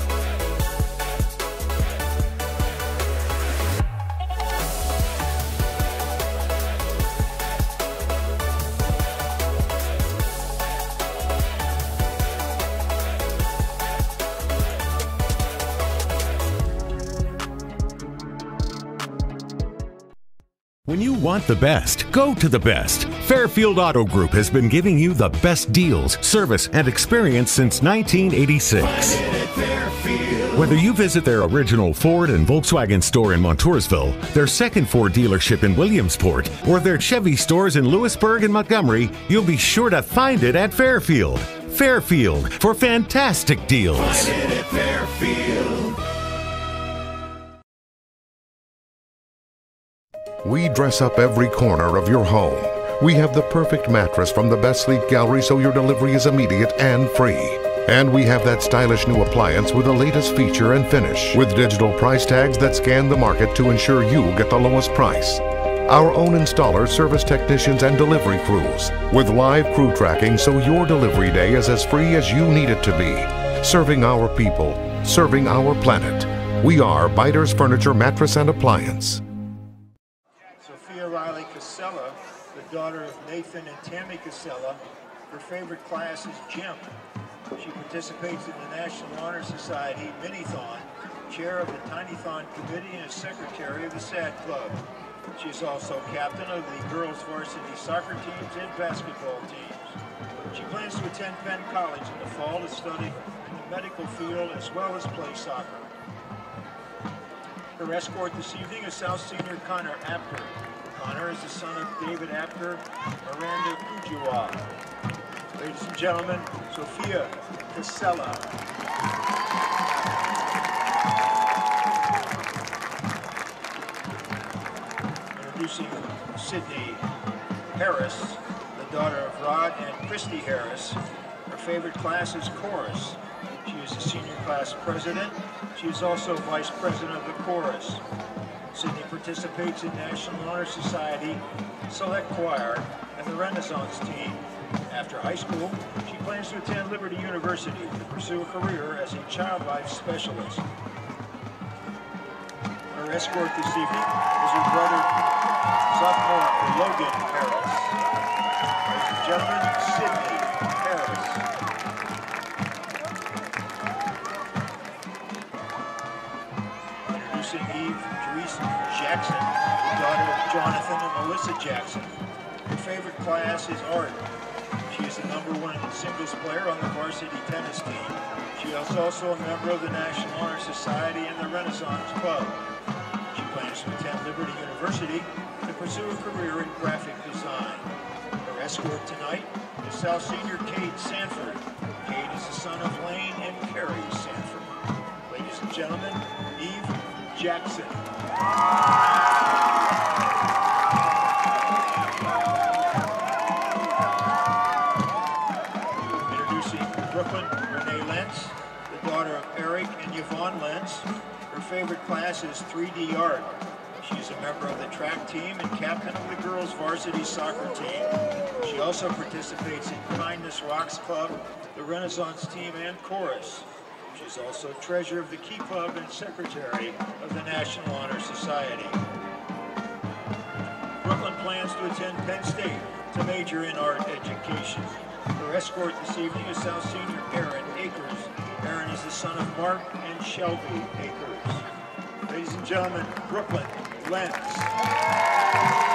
Want the best, go to the best. Fairfield Auto Group has been giving you the best deals, service, and experience since 1986. Whether you visit their original Ford and Volkswagen store in Montoursville, their second Ford dealership in Williamsport, or their Chevy stores in Lewisburg and Montgomery, you'll be sure to find it at Fairfield. Fairfield for fantastic deals. Dress up every corner of your home. We have the perfect mattress from the best sleep gallery so your delivery is immediate and free. And we have that stylish new appliance with the latest feature and finish with digital price tags that scan the market to ensure you get the lowest price. Our own installers, service technicians, and delivery crews with live crew tracking so your delivery day is as free as you need it to be. Serving our people, serving our planet. We are Beiter's Furniture, Mattress, and Appliance. Nathan and Tammy Casella. Her favorite class is gym. She participates in the National Honor Society Minithon, chair of the Tinython Committee, and secretary of the SAD Club. She is also captain of the girls varsity soccer teams and basketball teams. She plans to attend Penn College in the fall to study in the medical field as well as play soccer. Her escort this evening is South Senior Connor Apter. Connor is the son of David Apter, Miranda Ujua. Ladies and gentlemen, Sophia Casella. Introducing Sydney Harris, the daughter of Rod and Christy Harris. Her favorite class is chorus. She is the senior class president. She is also vice president of the chorus. Sydney participates in National Honor Society, Select Choir, and the Renaissance team. After high school, she plans to attend Liberty University to pursue a career as a child life specialist. Her escort this evening is her brother, sophomore Logan Harris. Ladies and gentlemen, Jackson, the daughter of Jonathan and Melissa Jackson. Her favorite class is art. She is the number one singles player on the varsity tennis team. She is also a member of the National Honor Society and the Renaissance Club. She plans to attend Liberty University to pursue a career in graphic design. Her escort tonight is South Senior Cade Sanford. Cade is the son of Lane and Carrie Sanford. Ladies and gentlemen, Eve Jackson. Introducing Brooklyn Renee Lentz, the daughter of Eric and Yvonne Lentz. Her favorite class is 3D art. She is a member of the track team and captain of the girls varsity soccer team. She also participates in Kindness Rocks Club, the Renaissance team, and chorus. Is also treasurer of the Key Club and secretary of the National Honor Society. Brooklyn plans to attend Penn State to major in art education. Her escort this evening is South Senior Aaron Akers. Aaron is the son of Mark and Shelby Akers. Ladies and gentlemen, Brooklyn Lentz.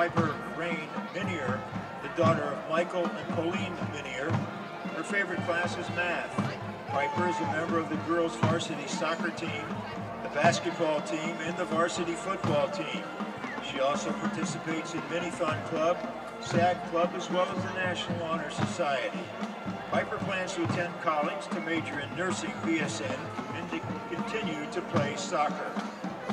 Piper Rain Minier, the daughter of Michael and Pauline Minier. Her favorite class is math. Piper is a member of the girls varsity soccer team, the basketball team, and the varsity football team. She also participates in Minithon Club, SAG Club, as well as the National Honor Society. Piper plans to attend college to major in nursing BSN and to continue to play soccer.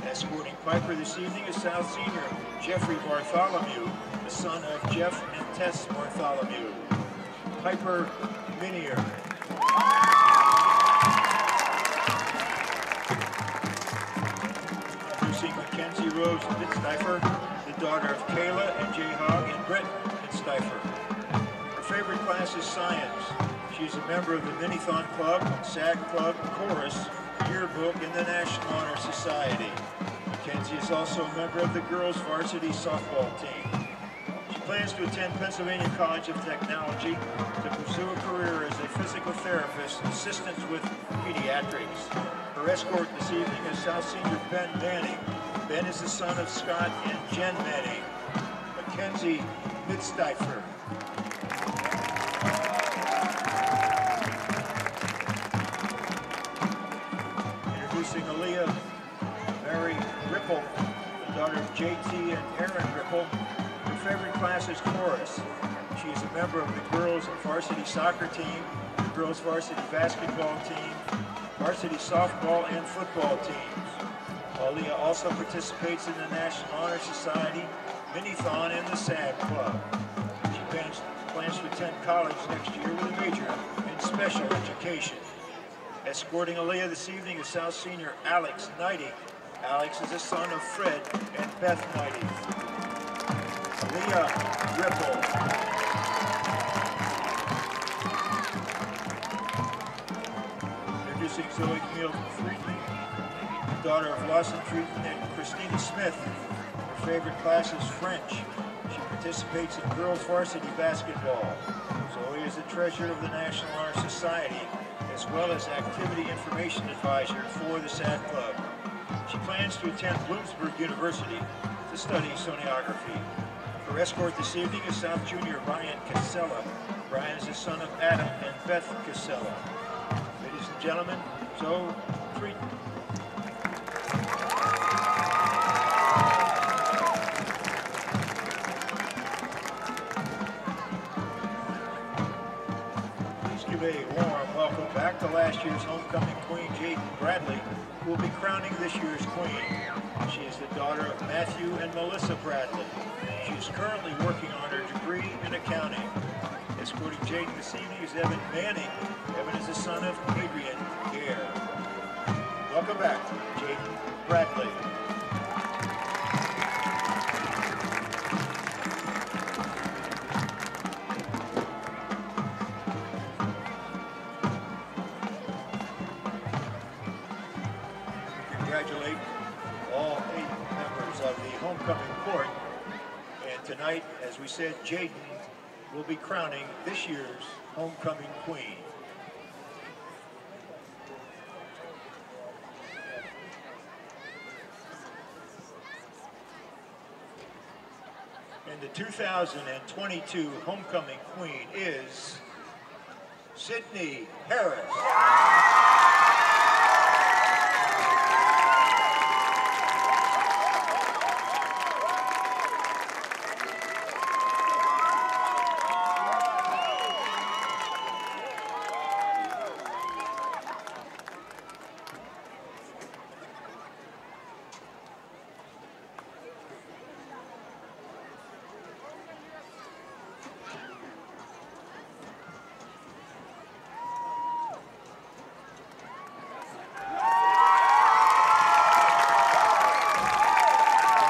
Escorting Piper this evening is South Senior Jeffrey Bartholomew, the son of Jeff and Tess Bartholomew. Piper Minier. Introducing Mackenzie Rose Mitzsteifer, the daughter of Kayla and Jay Hogg and Brett Mitzsteifer. Her favorite class is science. She's a member of the Minithon Club, SAG Club, Chorus, Yearbook, and the National Honor Society. Mackenzie is also a member of the girls varsity softball team. She plans to attend Pennsylvania College of Technology to pursue a career as a physical therapist assistant with pediatrics. Her escort this evening is South Senior Ben Manning. Ben is the son of Scott and Jen Manning. Mackenzie Mitzsteifer. Ripple, the daughter of JT and Aaron Ripple. Her favorite class is chorus. She is a member of the girls varsity soccer team, the girls varsity basketball team, varsity softball and football teams. Aaliyah also participates in the National Honor Society, Minithon, and the SAG Club. She plans, plans to attend college next year with a major in special education. Escorting Aaliyah this evening is South Senior Alex Knighting. Alex is the son of Fred and Beth Knighting. Leah Ripple. Introducing Zoe Camille Friedman, daughter of Lawson Friedman and Christina Smith. Her favorite class is French. She participates in girls varsity basketball. Zoe is the treasurer of the National Honor Society, as well as activity information advisor for the SAD Club. She plans to attend Bloomsburg University to study sonography. Her escort this evening is South Junior Ryan Casella. Ryan is the son of Adam and Beth Casella. Ladies and gentlemen, Zoe Friedman. Please give a warm welcome back to last year's homecoming queen, Jaden Bradley, will be crowning this year's queen. She is the daughter of Matthew and Melissa Bradley. She is currently working on her degree in accounting. Escorting Jaden this evening is Evan Manning. Evan is the son of Adrian Gare. Welcome back, Jaden Bradley. Said, Jaden will be crowning this year's homecoming queen. And the 2022 homecoming queen is Sydney Harris.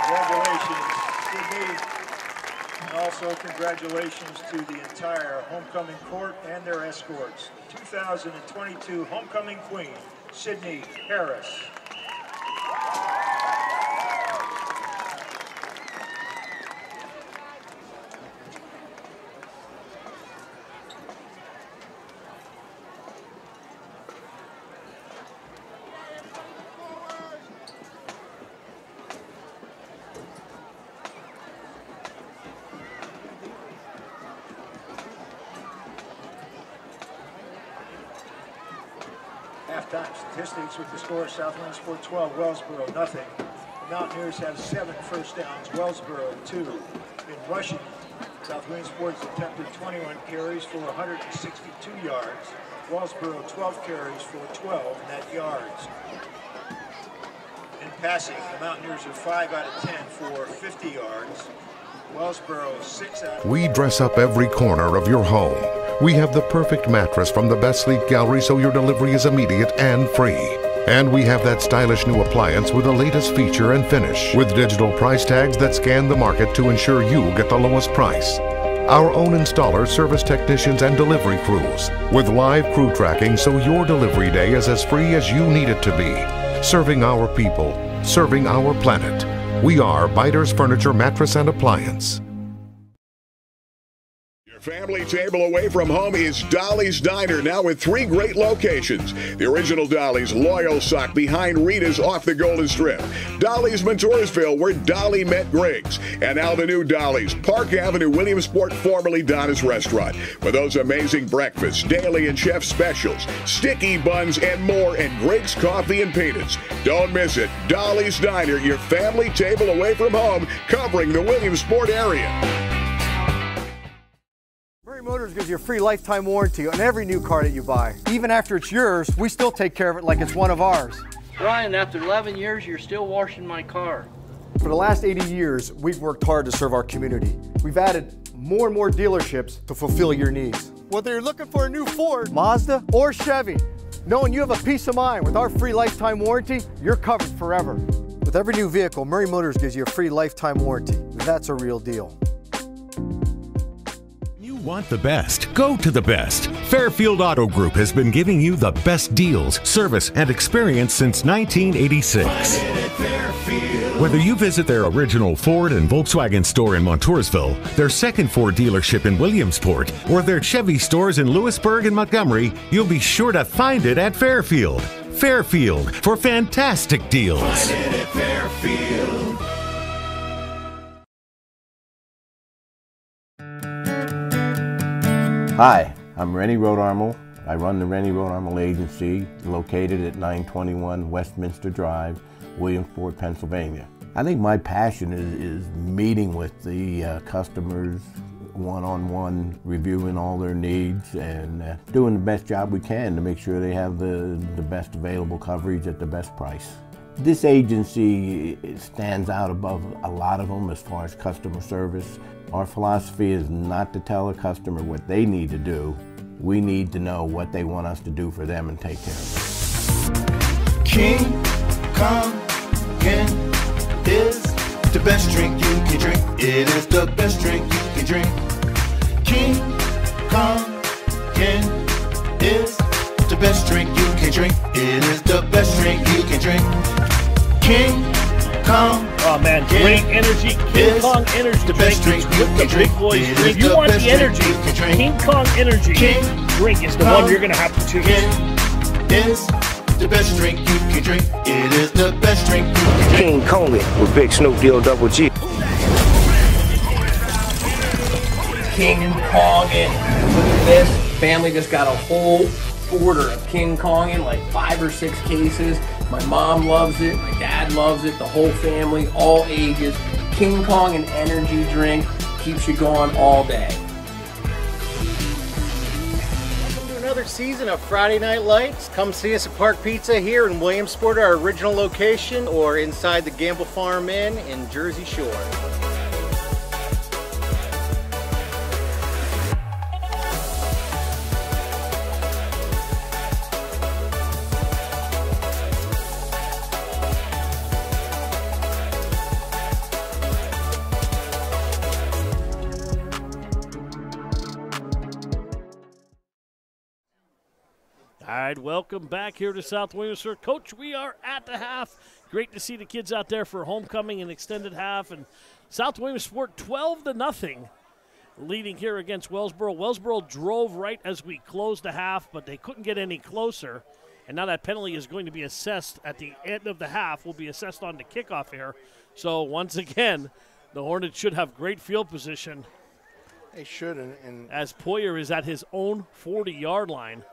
Congratulations, Sydney. And also congratulations to the entire homecoming court and their escorts. The 2022 homecoming queen, Sydney Harris. Statistics with the score South Williamsport 12, Wellsboro nothing. The Mountaineers have seven first downs, Wellsboro two. In rushing, South Williamsport's attempted 21 carries for 162 yards. Wellsboro 12 carries for 12 net yards. In passing, the Mountaineers are 5 out of 10 for 50 yards. Wellsboro 6 out of We dress up every corner of your home. We have the perfect mattress from the best sleep gallery so your delivery is immediate and free. And we have that stylish new appliance with the latest feature and finish with digital price tags that scan the market to ensure you get the lowest price. Our own installers, service technicians, and delivery crews with live crew tracking so your delivery day is as free as you need it to be. Serving our people, serving our planet. We are Beiter's Furniture, Mattress, and Appliance. Family table away from home is Dolly's Diner, now with three great locations. The original Dolly's Loyalsock behind Rita's off the Golden Strip. Dolly's Montoursville, where Dolly met Griggs. And now the new Dolly's, Park Avenue, Williamsport, formerly Donna's Restaurant. For those amazing breakfasts, daily and chef specials, sticky buns, and more, and Griggs Coffee and Peanuts. Don't miss it. Dolly's Diner, your family table away from home, covering the Williamsport area. Murray Motors gives you a free lifetime warranty on every new car that you buy. Even after it's yours, we still take care of it like it's one of ours. Ryan, after 11 years, you're still washing my car. For the last 80 years, we've worked hard to serve our community. We've added more and more dealerships to fulfill your needs. Whether you're looking for a new Ford, Mazda, or Chevy, knowing you have a peace of mind with our free lifetime warranty, you're covered forever. With every new vehicle, Murray Motors gives you a free lifetime warranty. That's a real deal want the best, go to the best. Fairfield Auto Group has been giving you the best deals, service, and experience since 1986. Whether you visit their original Ford and Volkswagen store in Montoursville, their second Ford dealership in Williamsport, or their Chevy stores in Lewisburg and Montgomery, you'll be sure to find it at Fairfield. Fairfield for fantastic deals. Hi, I'm Rennie Rodarmel. I run the Rennie Rodarmel Agency located at 921 Westminster Drive, Williamsport, Pennsylvania. I think my passion is, is meeting with the uh, customers one-on-one, -on -one, reviewing all their needs and uh, doing the best job we can to make sure they have the, the best available coverage at the best price. This agency stands out above a lot of them as far as customer service. Our philosophy is not to tell a customer what they need to do. We need to know what they want us to do for them and take care of them. King is the best drink you can drink. It is the best drink you can drink. King is the best drink you can drink. It is the best drink you can drink. King Kong Oh man, great energy. King Kong Energy the best drink with the big boys If you want the energy, King Kong Energy King drink is the Kong one you're gonna have to choose. Is the best drink you can drink. It is the best drink you can drink. King Kong with Big Snoop Deal Double G. King Kong and look at this. Family just got a whole order of King Kong in like five or six cases. My mom loves it, my dad loves it, the whole family, all ages. King Kong and energy drink keeps you going all day. Welcome to another season of Friday Night Lights. Come see us at Park Pizza here in Williamsport, our original location, or inside the Gamble Farm Inn in Jersey Shore. Right, welcome back here to South Williamsport. Coach, we are at the half. Great to see the kids out there for homecoming and extended half. And South Williamsport 12 to nothing leading here against Wellsboro. Wellsboro drove right as we closed the half, but they couldn't get any closer. And now that penalty is going to be assessed at the end of the half, will be assessed on the kickoff here. So once again, the Hornets should have great field position. They should, and, and as Poyer is at his own 40 yard line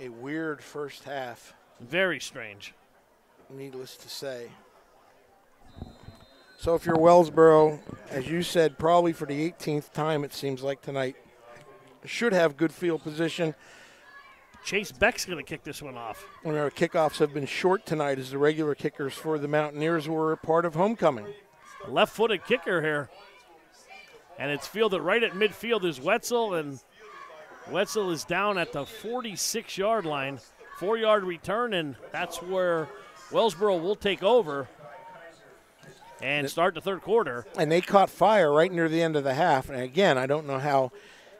a weird first half. Very strange. Needless to say. So if you're Wellsboro, as you said, probably for the 18th time, it seems like tonight, should have good field position. Chase Beck's going to kick this one off. And our kickoffs have been short tonight as the regular kickers for the Mountaineers were a part of homecoming. Left footed kicker here. And it's fielded right at midfield is Wetzel, and Wetzel is down at the 46 yard line. Four yard return, and that's where Wellsboro will take over and start the third quarter. And they caught fire right near the end of the half. And again, I don't know how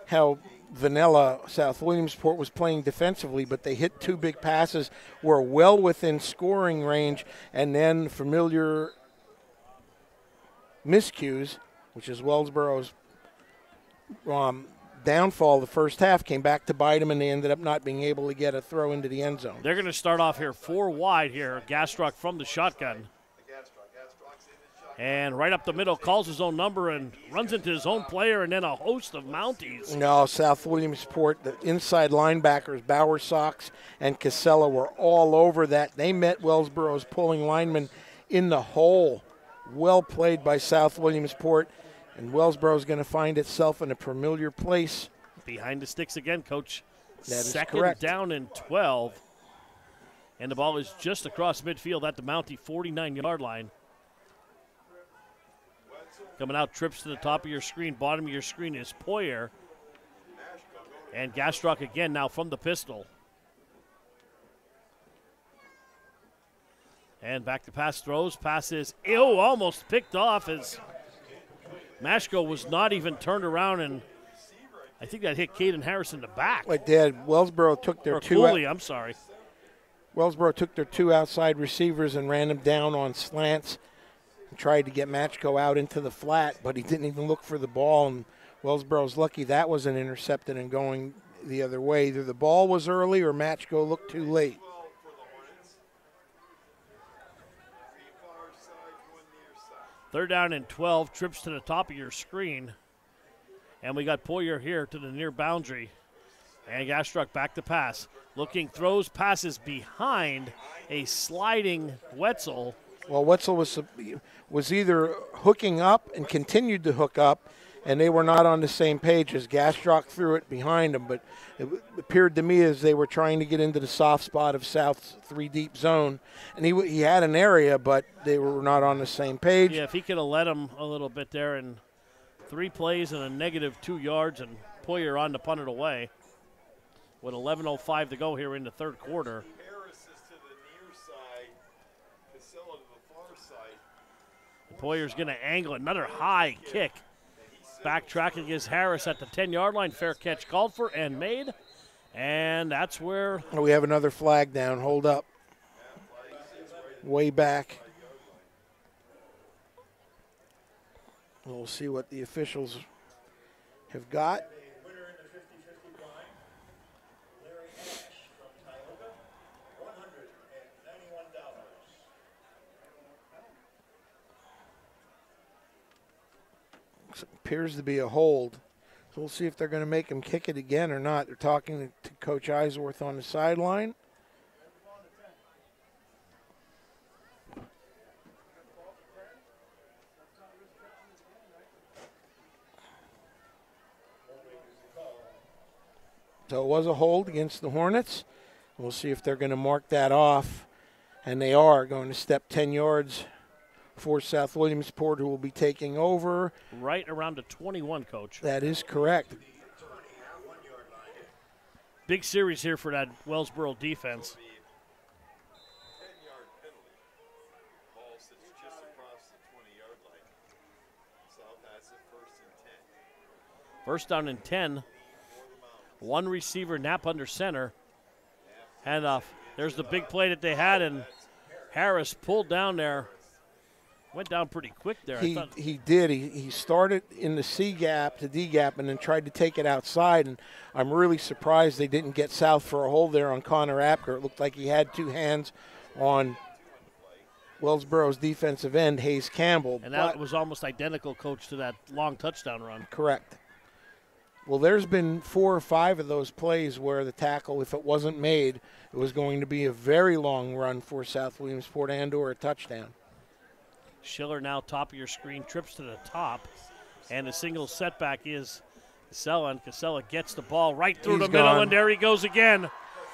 how vanilla South Williamsport was playing defensively, but they hit two big passes, were well within scoring range, and then familiar miscues, which is Wellsboro's um, downfall the first half, came back to bite them, and they ended up not being able to get a throw into the end zone. They're going to start off here four wide here. Gastrock from the shotgun. And right up the middle, calls his own number and runs into his own player, and then a host of Mounties. No, South Williamsport, the inside linebackers, Bauer Sox and Casella were all over that. They met Wellsboro's pulling lineman in the hole. Well played by South Williamsport, and Wellsboro's going to find itself in a familiar place. Behind the sticks again, coach. That is Second correct. down and 12. And the ball is just across midfield at the Mountie 49 yard line. Coming out, trips to the top of your screen. Bottom of your screen is Poyer. And Gastrock again now from the pistol. And back to pass throws. Passes. Ew, almost picked off as Mashko was not even turned around and I think that hit Caden Harris in the back. It did. Wellsboro took their Or two. Cooley, I'm sorry. Wellsboro took their two outside receivers and ran them down on slants. And tried to get Matchko out into the flat, but he didn't even look for the ball. And Wellsboro's lucky that wasn't intercepted and going the other way. Either the ball was early or Matchko looked too late. Third down and 12, trips to the top of your screen. And we got Poyer here to the near boundary. And Gastrock back to pass. Looking, throws, passes behind a sliding Wetzel. Well, Wetzel was was either hooking up and continued to hook up, and they were not on the same page as Gastrock threw it behind him. But it appeared to me as they were trying to get into the soft spot of South's three deep zone, and he he had an area, but they were not on the same page. Yeah, if he could have let him a little bit there and three plays and a negative two yards, and Poyer on to punt it away. With 11.05 to go here in the third quarter. Poyer's going to angle another high kick. Backtracking is Harris at the 10 yard line. Fair catch called for and made. And that's where We have another flag down. Hold up. Way back. We'll see what the officials have got. Appears to be a hold. So we'll see if they're going to make him kick it again or not. They're talking to Coach Eisworth on the sideline. So it was a hold against the Hornets. We'll see if they're going to mark that off. And they are going to step 10 yards for South Williamsport, who will be taking over. right around the 21, coach. That is correct. Big series here for that Wellsboro defense. First down and 10. One receiver, Knapp under center. Handoff. There's the big play that they had, and Harris pulled down there. Went down pretty quick there. I He, thought he did. He, he started in the C gap to D gap and then tried to take it outside. And I'm really surprised they didn't get South for a hold there on Connor Apker. It looked like he had two hands on Wellsboro's defensive end, Hayes Campbell. and that was almost identical, coach, to that long touchdown run. Correct. Well, there's been four or five of those plays where the tackle, if it wasn't made, it was going to be a very long run for South Williamsport and or a touchdown. Schiller now top of your screen, trips to the top, and the single setback is Casella, and Casella gets the ball right through He's the middle, gone. and there he goes again.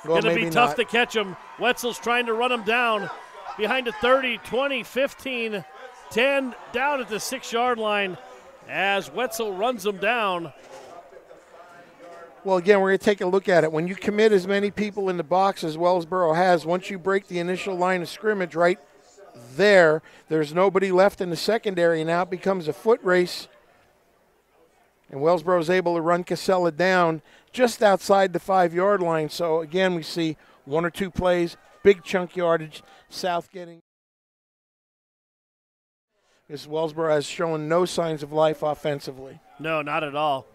Well, Going to be tough not. to catch him. Wetzel's trying to run him down behind the 30, 20, 15, 10, down at the six yard line as Wetzel runs him down. Well, again, we're going to take a look at it. When you commit as many people in the box as Wellsboro has, once you break the initial line of scrimmage right there, there's nobody left in the secondary. Now it becomes a foot race. And Wellsboro is able to run Casella down just outside the five yard line. So, again, we see one or two plays, big chunk yardage, South getting. This Wellsboro has shown no signs of life offensively. No, not at all.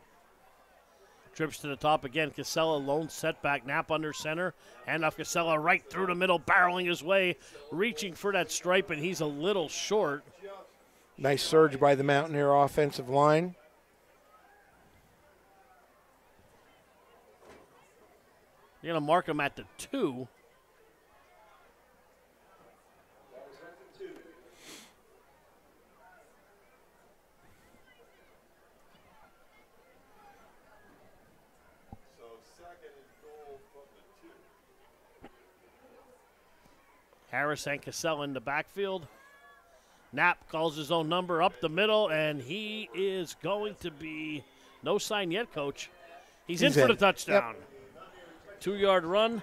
Trips to the top again. Casella lone setback, Knapp under center. Hand off Casella right through the middle, barreling his way, reaching for that stripe, and he's a little short. Nice surge by the Mountaineer offensive line. You're going to mark him at the two. Harris and Casella in the backfield. Knapp calls his own number up the middle, and he is going to be no sign yet, coach. He's, in He's for the touchdown. Two yard run.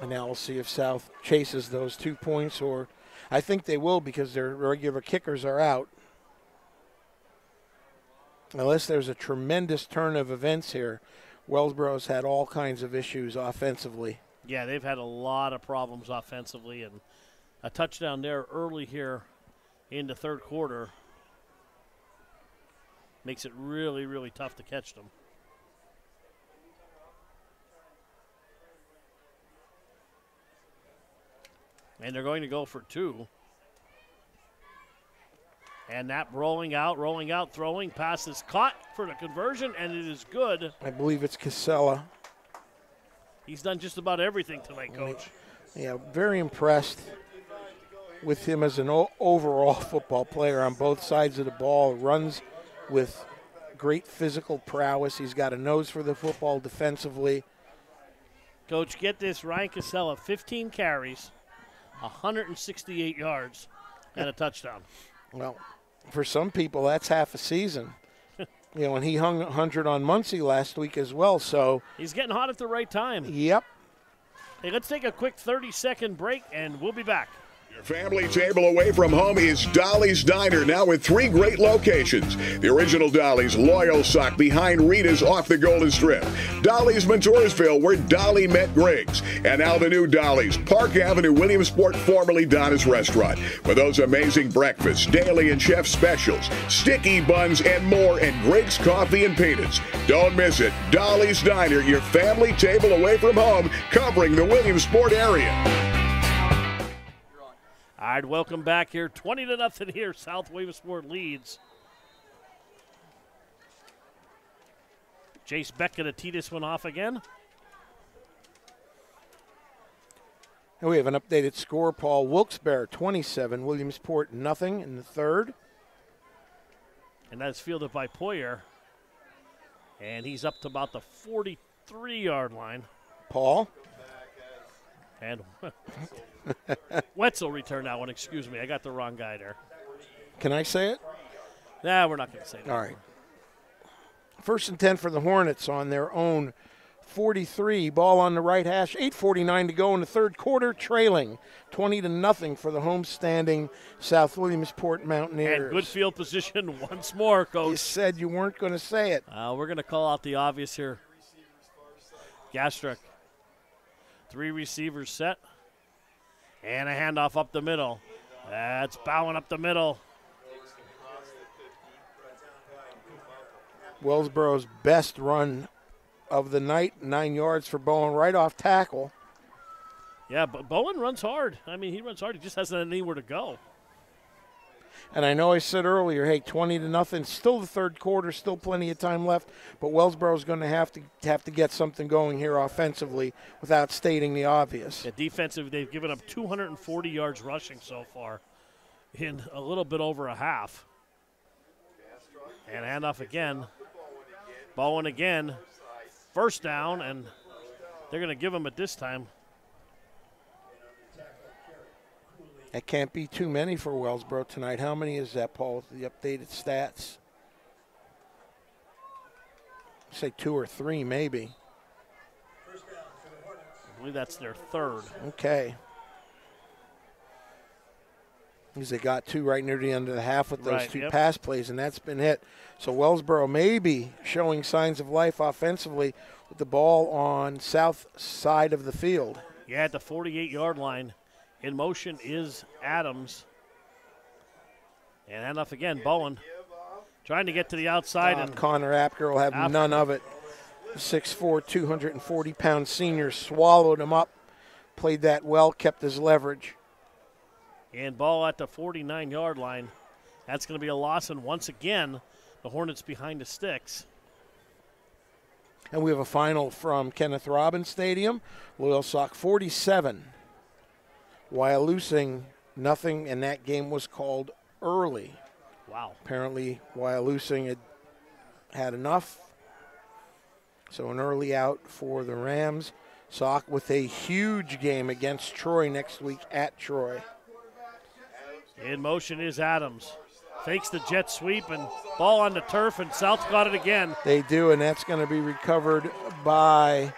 And now we'll see if South chases those two points, or I think they will because their regular kickers are out. Unless there's a tremendous turn of events here, Wellsboro's had all kinds of issues offensively. Yeah, they've had a lot of problems offensively, and a touchdown there early here in the third quarter makes it really, really tough to catch them. And they're going to go for two. And that rolling out, rolling out, throwing. Pass is caught for the conversion, and it is good. I believe it's Casella. He's done just about everything tonight, coach. Yeah, very impressed with him as an o- overall football player on both sides of the ball. Runs with great physical prowess. He's got a nose for the football defensively. Coach, get this Ryan Casella, 15 carries, 168 yards, and a touchdown. Well, for some people, that's half a season. You know, and he hung 100 on Muncy last week as well. So, He's getting hot at the right time. yep. Hey, let's take a quick 30 second break, and we'll be back. Your family table away from home is Dolly's Diner, now with three great locations. The original Dolly's Loyalsock behind Rita's off the Golden Strip. Dolly's Montoursville, where Dolly met Griggs. And now the new Dolly's, Park Avenue, Williamsport, formerly Donna's Restaurant. For those amazing breakfasts, daily and chef specials, sticky buns, and more, and Griggs Coffee and Peanuts. Don't miss it. Dolly's Diner, your family table away from home, covering the Williamsport area. All right, welcome back here. 20 to nothing here. South Williamsport leads. Jace Beck going to tee this one off again. And we have an updated score. Paul Wilkes-Barre 27, Williamsport nothing in the third. And that's fielded by Poyer. And he's up to about the 43 yard line. Paul. And Wetzel returned that one. Excuse me. I got the wrong guy there. Can I say it? Nah, we're not going to say that. All right. First and 10 for the Hornets on their own 43. Ball on the right hash. 8.49 to go in the third quarter, trailing 20 to nothing for the homestanding South Williamsport Mountaineers. And good field position once more, coach. You said you weren't going to say it. Uh, we're going to call out the obvious here. Gastrock. Three receivers set. And a handoff up the middle. That's Bowen up the middle. Wellsboro's best run of the night, nine yards for Bowen, right off tackle. Yeah, but Bowen runs hard. I mean, he runs hard. He just hasn't anywhere to go. And I know I said earlier, hey, 20 to nothing, still the third quarter, still plenty of time left, but Wellsboro's going to have to have to get something going here offensively without stating the obvious. Yeah, defensive, they've given up 240 yards rushing so far in a little bit over a half. And handoff again. Bowen again. First down, and they're going to give him it this time. That can't be too many for Wellsboro tonight. How many is that, Paul? The updated stats. Say two or three, maybe. I believe that's their third. Okay. Because they got two right near the end of the half with those Right, two yep. pass plays, and that's been hit. So Wellsboro may be showing signs of life offensively with the ball on south side of the field. Yeah, at the 48 yard line. In motion is Adams. And handoff again, Bowen. Trying to get to the outside. And Connor Apker will have Apker. none of it. 6'4", 240 pound senior swallowed him up. Played that well, kept his leverage. And ball at the 49 yard line. That's going to be a loss. And once again, the Hornets behind the sticks. And we have a final from Kenneth Robbins Stadium. Loyalsock 47. Wyalusing nothing, and that game was called early. Wow. Apparently, Wyalusing had had enough. So an early out for the Rams. Sock with a huge game against Troy next week at Troy. In motion is Adams. Fakes the jet sweep and ball on the turf, and South got it again. They do, and that's going to be recovered by.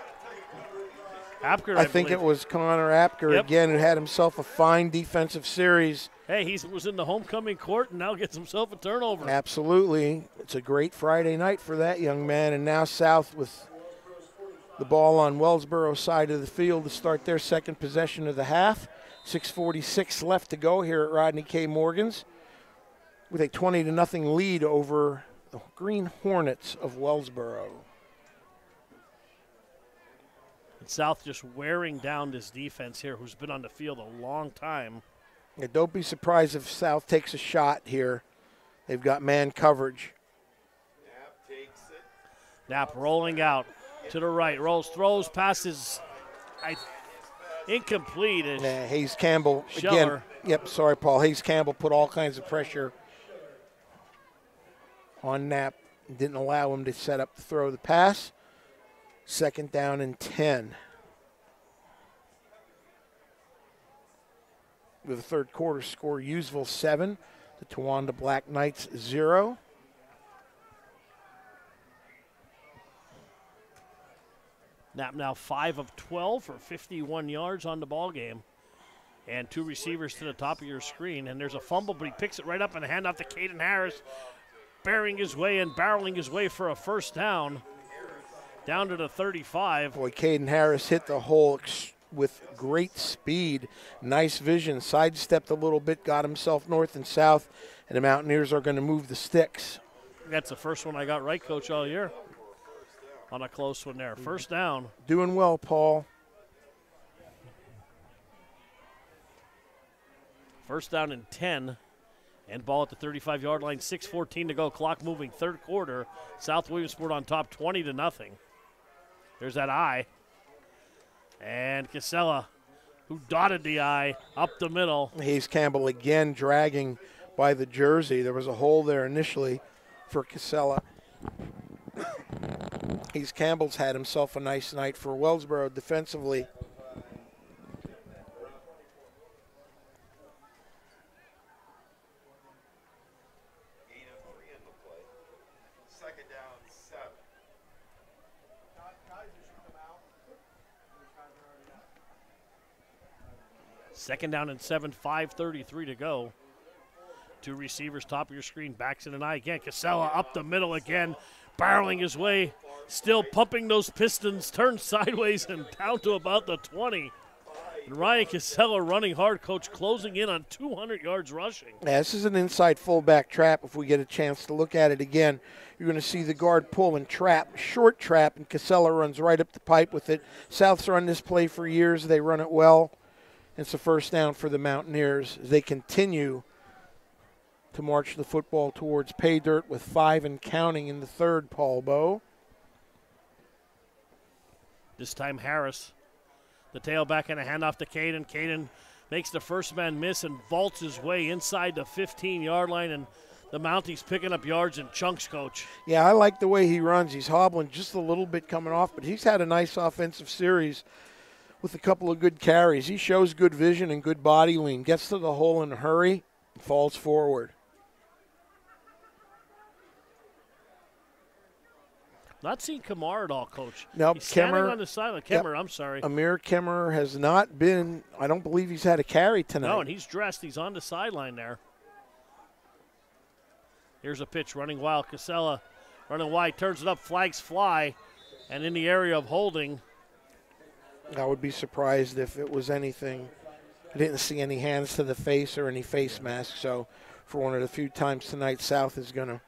Apker, I, I think it was Connor Apker Yep. again, who had himself a fine defensive series. Hey, he was in the homecoming court and now gets himself a turnover. Absolutely. It's a great Friday night for that young man. And now South with the ball on Wellsboro side of the field to start their second possession of the half. 646 left to go here at Rodney K. Morgan's with a 20 to nothing lead over the Green Hornets of Wellsboro. And South just wearing down this defense here, who's been on the field a long time. Yeah, don't be surprised if South takes a shot here. They've got man coverage. Knapp rolling out to the right, rolls, throws, passes, I incomplete. Yeah, Hayes Campbell again. Yep, sorry, Paul. Hayes Campbell put all kinds of pressure on Knapp. Didn't allow him to set up to throw the pass. Second down and 10. With the third quarter score, Hughesville 7, the Towanda Black Knights 0. Knapp now 5 of 12 for 51 yards on the ball game. And two receivers to the top of your screen. And there's a fumble, but he picks it right up and hand off to Caden Harris, bearing his way and barreling his way for a first down. Down to the 35. Boy, Caden Harris hit the hole with great speed. Nice vision. Sidestepped a little bit, got himself north and south, and the Mountaineers are going to move the sticks. That's the first one I got right, coach, all year. On a close one there. First down. Doing well, Paul. First down and 10. And ball at the 35 yard line. 6.14 to go. Clock moving. Third quarter. South Williamsport on top 20 to nothing. There's that eye. And Casella, who dotted the eye up the middle. Hayes Campbell again dragging by the jersey. There was a hole there initially for Casella. Hayes Campbell's had himself a nice night for Wellsboro defensively. Second down and seven, 5.33 to go. Two receivers, top of your screen, backs in an eye again. Casella up the middle again, barreling his way, still pumping those pistons, turned sideways and down to about the 20. And Ryan Casella running hard, coach, closing in on 200 yards rushing. Yeah, this is an inside fullback trap. If we get a chance to look at it again, you're going to see the guard pull and trap, short trap, and Casella runs right up the pipe with it. South's run this play for years. They run it well. It's a first down for the Mountaineers as they continue to march the football towards pay dirt with five and counting in the third, Paul Bow. This time Harris, the tailback and a handoff to Caden. Caden makes the first man miss and vaults his way inside the 15 yard line. And the Mounties picking up yards in chunks, coach. Yeah, I like the way he runs. He's hobbling just a little bit coming off, but he's had a nice offensive series with a couple of good carries. He shows good vision and good body lean, gets to the hole in a hurry, and falls forward. Not seen Kemmer at all, coach. Nope, He's standing Kemmer- on the sideline. Yep. Kemmer, I'm sorry. Amir Kimmer has not been, I don't believe he's had a carry tonight. No, and he's dressed. He's on the sideline there. Here's a pitch running wild. Casella running wide, turns it up, flags fly, and in the area of holding. I would be surprised if it was anything. I didn't see any hands to the face or any face mask. So, for one of the few times tonight, South is going to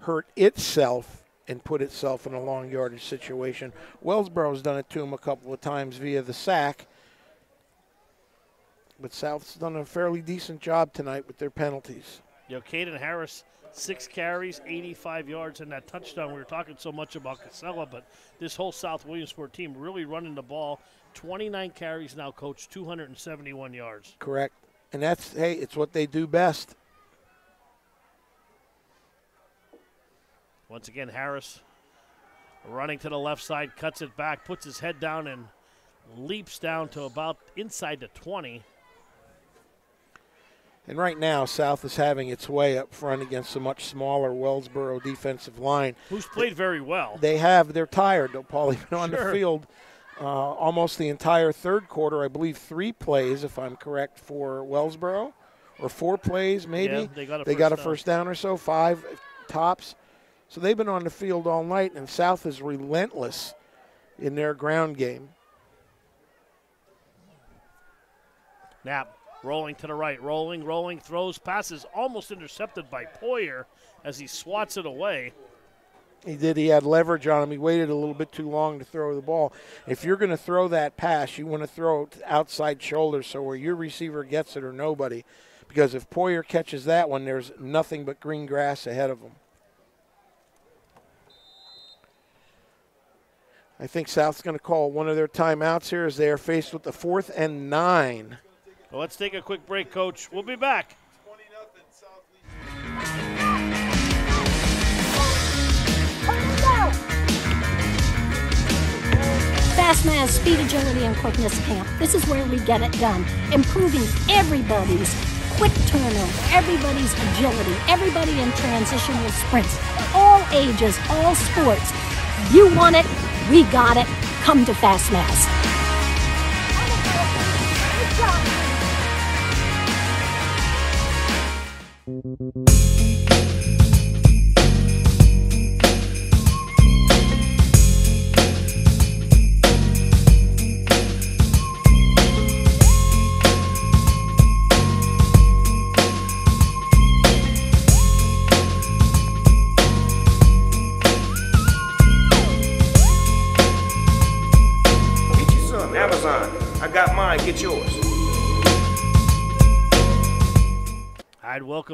hurt itself and put itself in a long yardage situation. Wellsboro's done it to him a couple of times via the sack. But South's done a fairly decent job tonight with their penalties. Know, Caden Harris, six carries, 85 yards, and that touchdown. We were talking so much about Casella, but this whole South Williamsport team really running the ball. 29 carries now, coach, 271 yards. Correct. And that's, hey, it's what they do best. Once again, Harris running to the left side, cuts it back, puts his head down, and leaps down to about inside the 20. And right now, South is having its way up front against a much smaller Wellsboro defensive line. Who's played very well. They have. They're tired. They'll probably been on Sure. the field uh, almost the entire third quarter. I believe three plays, if I'm correct, for Wellsboro, or four plays maybe. Yeah, they got a they first got a down. first down or so, five tops. So they've been on the field all night, and South is relentless in their ground game. Knapp rolling to the right, rolling, rolling, throws, passes almost intercepted by Poyer as he swats it away. He did. He had leverage on him. He waited a little bit too long to throw the ball. If you're going to throw that pass, you want to throw it outside shoulder so where your receiver gets it or nobody. Because if Poyer catches that one, there's nothing but green grass ahead of him. I think South's going to call one of their timeouts here as they are faced with the fourth and nine. Well, let's take a quick break, coach. We'll be back. Fastman's Speed, Agility, and Quickness Camp. This is where we get it done. Improving everybody's quick turnover, everybody's agility, everybody in transitional sprints, all ages, all sports. You want it, we got it. Come to Fastmass.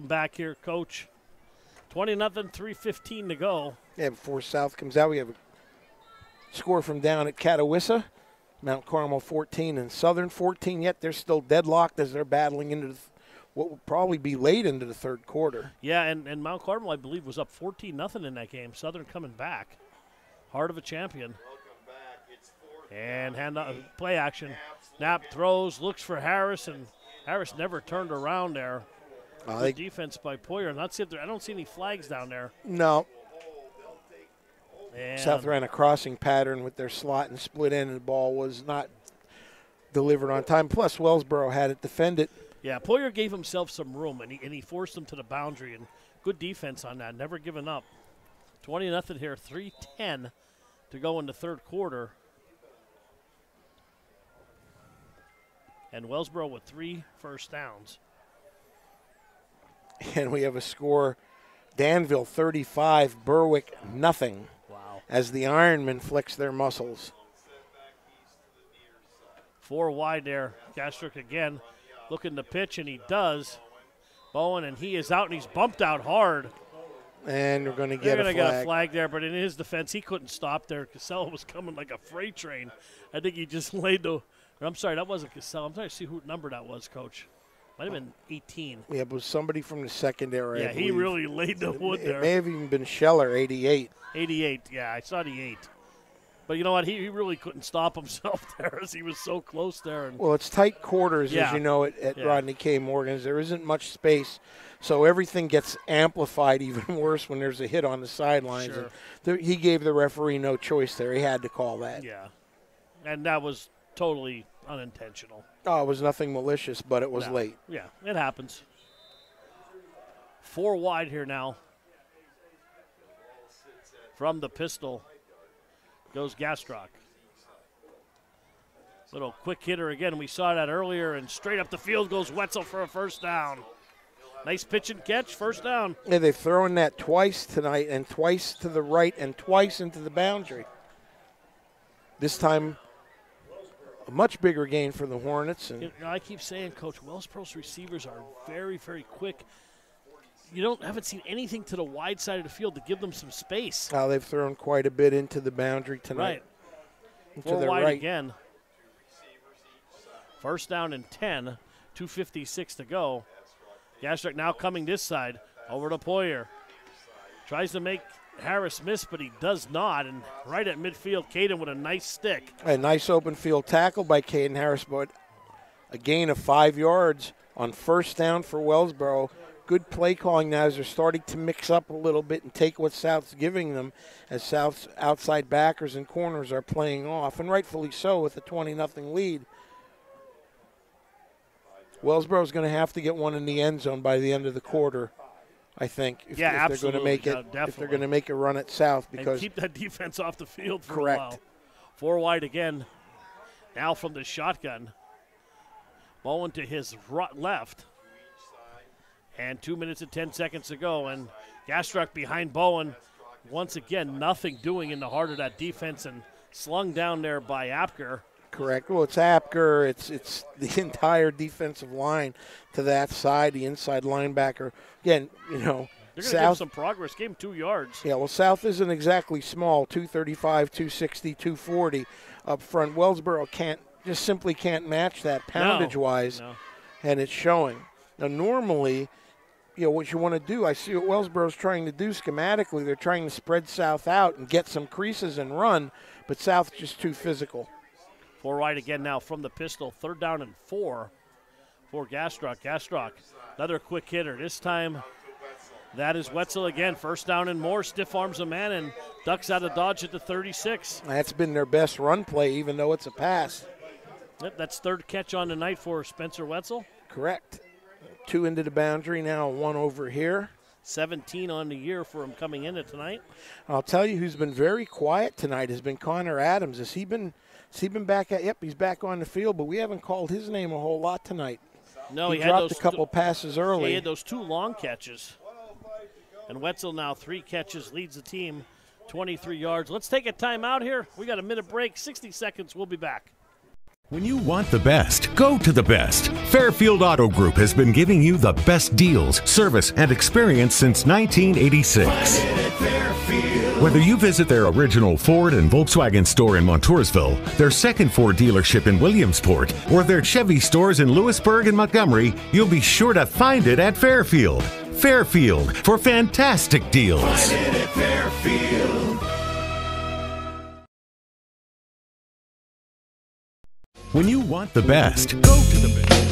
Welcome back here, coach. 20 nothing, 315 to go. Yeah, before South comes out, we have a score from down at Catawissa. Mount Carmel 14 and Southern 14. Yet they're still deadlocked as they're battling into the, what will probably be late into the third quarter. Yeah, and, and Mount Carmel, I believe, was up 14 nothing in that game. Southern coming back. Heart of a champion. And hand uh, play action. Knapp throws, looks for Harris, and Harris never turned around there. Uh, Good they- defense by Poyer. Not see if there, I don't see any flags down there. No, And South ran a crossing pattern with their slot and split end, and the ball was not delivered on time. Plus, Wellsboro had it defended. Yeah, Poyer gave himself some room, and he, and he forced them to the boundary. And good defense on that, never giving up. 20 nothing here, 3:10 to go in the third quarter. And Wellsboro with three first downs. And we have a score Danville 35, Berwick nothing. Wow. As the Ironmen flex their muscles. Four wide there. Gastrock again looking to pitch, and he does. Bowen, and he is out, and he's bumped out hard. And we're going to They're get a gonna flag. get a flag there, but in his defense, he couldn't stop there. Casella was coming like a freight train. I think he just laid the. I'm sorry, that wasn't Casella. I'm trying to see who number that was, Coach. Might have been 18. Yeah, it was somebody from the secondary. Yeah, he really laid the wood it, there. It may have even been Scheller, 88. 88. Yeah, I saw the eight. But you know what? He, he really couldn't stop himself there as he was so close there. And Well, it's tight quarters, Yeah. as you know, at, at Yeah. Rodney K. Morgan's. There isn't much space, so everything gets amplified even worse when there's a hit on the sidelines. Sure. There, he gave the referee no choice there. He had to call that. yeah, and that was totally unintentional. Oh, it was nothing malicious, but it was No. late. Yeah, it happens. Four wide here now. From the pistol goes Gastrock. Little quick hitter again. We saw that earlier, and straight up the field goes Wetzel for a first down. Nice pitch and catch, first down. Yeah, they've thrown that twice tonight, and twice to the right, and twice into the boundary. This time, a much bigger gain for the Hornets. And You know, I keep saying, Coach, Wellsboro's receivers are very, very quick. You don't haven't seen anything to the wide side of the field to give them some space. uh, they've thrown quite a bit into the boundary tonight. Right. Into Four the wide right. again. First down and 10, 2.56 to go. Gastrock now coming this side over to Poyer. Tries to make Harris missed, but he does not. And right at midfield, Caden with a nice stick. A nice open field tackle by Caden Harris, but a gain of five yards on first down for Wellsboro. Good play calling now as they're starting to mix up a little bit and take what South's giving them, as South's outside backers and corners are playing off, and rightfully so with a 20 nothing lead. Wellsboro's going to have to get one in the end zone by the end of the quarter, I think. If, Yeah, if they're going to make it, Yeah, if they're going to make a run at South, and because keep that defense off the field for Correct. a while. Four wide again. Now from the shotgun. Bowen to his ru- left. And two minutes and 10 seconds to go. And Gastrock behind Bowen. Once again, nothing doing in the heart of that defense and slung down there by Apker. Correct. Well, it's Apker. It's it's the entire defensive line to that side. The inside linebacker. Again, you know, They're going to give South. some progress. Gave him two yards. Yeah, well, South isn't exactly small. 235, 260, 240 up front. Wellsboro can't just simply can't match that poundage wise, no. and it's showing. Now, normally, you know what you want to do. I see what Wellsboro's trying to do schematically. They're trying to spread South out and get some creases and run, but South's just too physical. Four right again now from the pistol. Third down and four for Gastrock. Gastrock, another quick hitter. This time, that is Wetzel again. First down and more. Stiff arms a man and ducks out of dodge at the 36. That's been their best run play, even though it's a pass. Yep, that's third catch on the night for Spencer Wetzel. Correct. Two into the boundary now, one over here. 17 on the year for him coming into tonight. I'll tell you who's been very quiet tonight has been Connor Adams. Has he been has he been back at yep, he's back on the field, but we haven't called his name a whole lot tonight. No, he, he, had dropped those a couple passes early. He had those two long catches. And Wetzel now three catches leads the team 23 yards. Let's take a timeout here. We got a minute break, 60 seconds. We'll be back. When you want the best, go to the best. Fairfield Auto Group has been giving you the best deals, service, and experience since 1986. Whether you visit their original Ford and Volkswagen store in Montoursville, their second Ford dealership in Williamsport, or their Chevy stores in Lewisburg and Montgomery, you'll be sure to find it at Fairfield. Fairfield for fantastic deals. When you want the best, go to the best.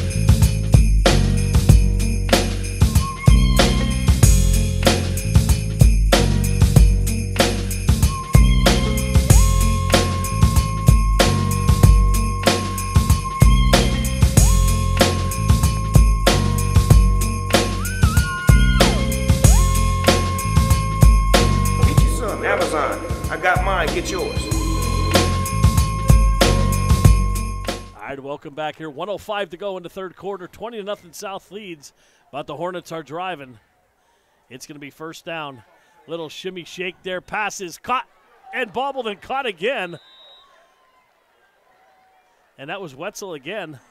Welcome back here. 105 to go in the third quarter. 20 to nothing South leads, but the Hornets are driving. It's going to be first down. Little shimmy shake there. Passes caught and bobbled and caught again. And that was Wetzel again.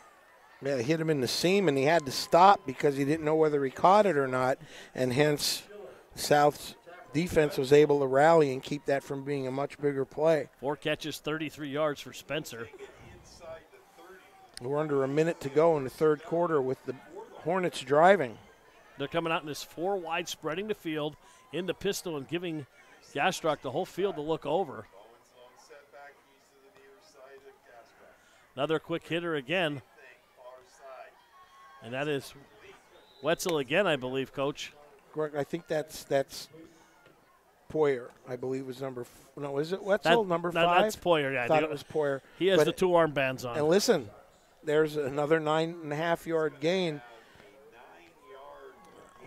Yeah, it hit him in the seam, and he had to stop because he didn't know whether he caught it or not, and hence South's defense was able to rally and keep that from being a much bigger play. Four catches, 33 yards for Spencer. We're under a minute to go in the third quarter with the Hornets driving. They're coming out in this four wide, spreading the field into pistol and giving Gastrock the whole field to look over. Another quick hitter again. And that is Wetzel again, I believe, Coach. Correct. I think that's that's Poyer. I believe was number. F- no, is it Wetzel That- number no, five? that's Poyer, yeah. Thought The- it was Poyer. he has But- the two armbands on. And listen, there's another nine and a half yard gain.